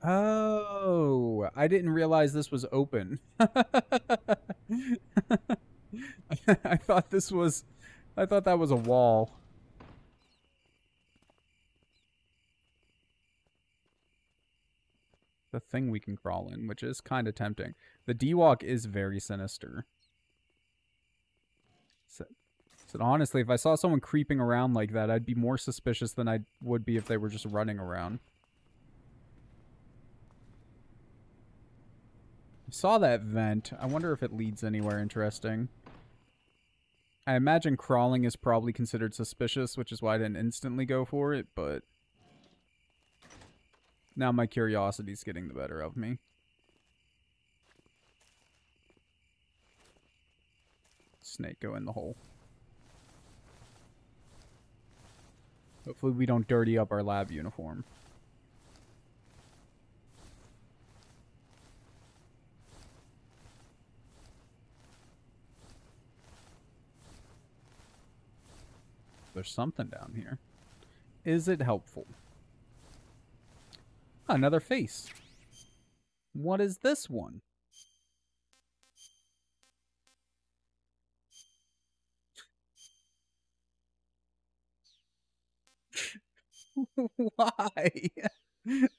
Oh, I didn't realize this was open. *laughs* I thought this was I thought that was a wall. The thing we can crawl in, which is kind of tempting. The D-Walk is very sinister. So, so honestly, if I saw someone creeping around like that, I'd be more suspicious than I would be if they were just running around. Saw that vent. I wonder if it leads anywhere interesting. I imagine crawling is probably considered suspicious, which is why I didn't instantly go for it, but... Now my curiosity's getting the better of me. Snake go in the hole. Hopefully we don't dirty up our lab uniform. There's something down here. Is it helpful? Another face. What is this one? *laughs* Why? *laughs*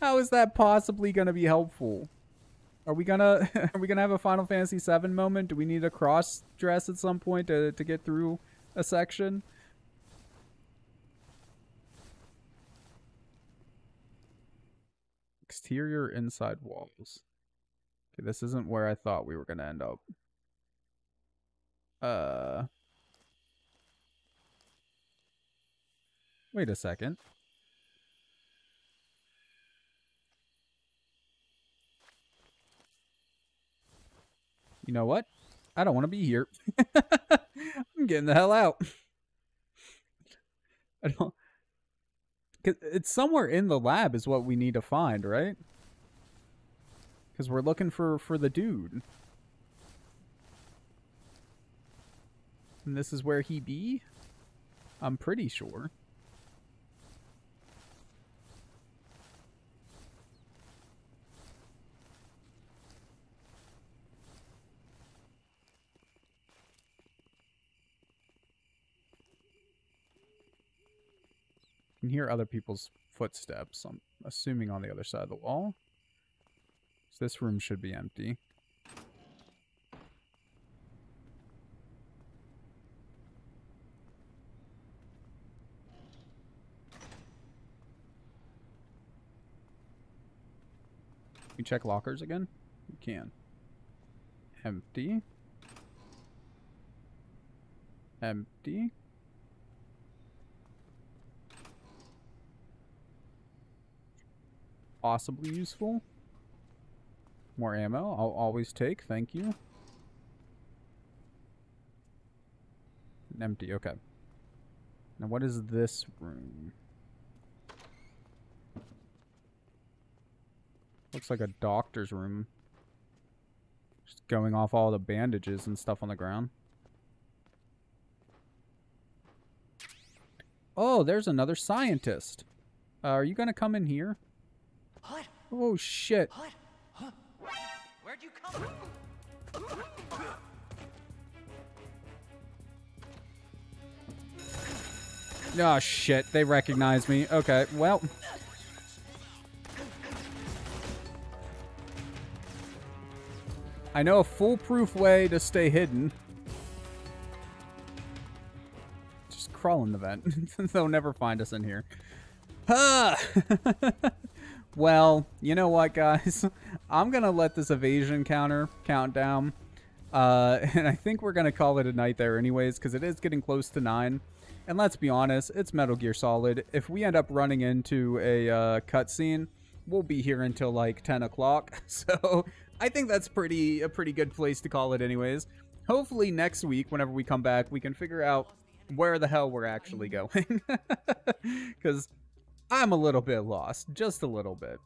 How is that possibly going to be helpful? Are we gonna *laughs* are we gonna have a Final Fantasy VII moment? Do we need a cross dress at some point to to get through a section? Exterior inside walls. Okay, this isn't where I thought we were gonna end up. Uh. Wait a second. You know what? I don't want to be here. *laughs* I'm getting the hell out. *laughs* I don't. Cause it's somewhere in the lab is what we need to find, right? Because we're looking for for the dude. And this is where he be? I'm pretty sure. Can hear other people's footsteps. I'm assuming on the other side of the wall. So this room should be empty. We check lockers again? We can. Empty. Empty. Possibly useful. More ammo. I'll always take. Thank you. Empty. Okay. Now what is this room? Looks like a doctor's room. Just going off all the bandages and stuff on the ground. Oh, there's another scientist. Uh, are you gonna come in here? Oh shit. Huh? Where'd you come from? Oh shit, they recognize me. Okay, well. I know a foolproof way to stay hidden. Just crawl in the vent. *laughs* They'll never find us in here. Ah! *laughs* well, you know what, guys? *laughs* I'm going to let this evasion counter count down. Uh, *laughs* and I think we're going to call it a night there anyways, because it is getting close to 9. And let's be honest, it's Metal Gear Solid. If we end up running into a uh, cutscene, we'll be here until like 10 o'clock. *laughs* So I think that's pretty a pretty good place to call it anyways. Hopefully next week, whenever we come back, we can figure out where the hell we're actually going. Because I'm a little bit lost, just a little bit.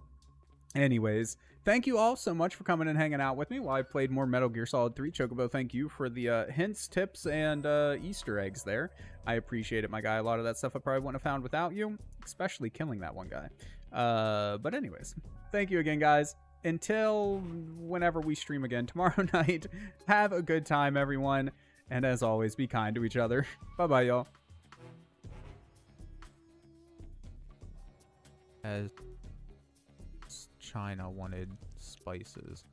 Anyways, thank you all so much for coming and hanging out with me while I played more Metal Gear Solid 3. Chocobo, thank you for the uh, hints, tips, and uh, Easter eggs there. I appreciate it, my guy. A lot of that stuff I probably wouldn't have found without you, especially killing that one guy. Uh, but anyways, thank you again, guys. Until whenever we stream again *laughs* tomorrow night, have a good time, everyone. And as always, be kind to each other. *laughs* Bye-bye, y'all. As China wanted spices.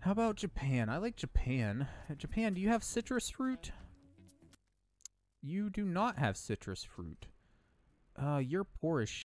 How about Japan? I like Japan. Japan, do you have citrus fruit? You do not have citrus fruit. Uh, you're poor as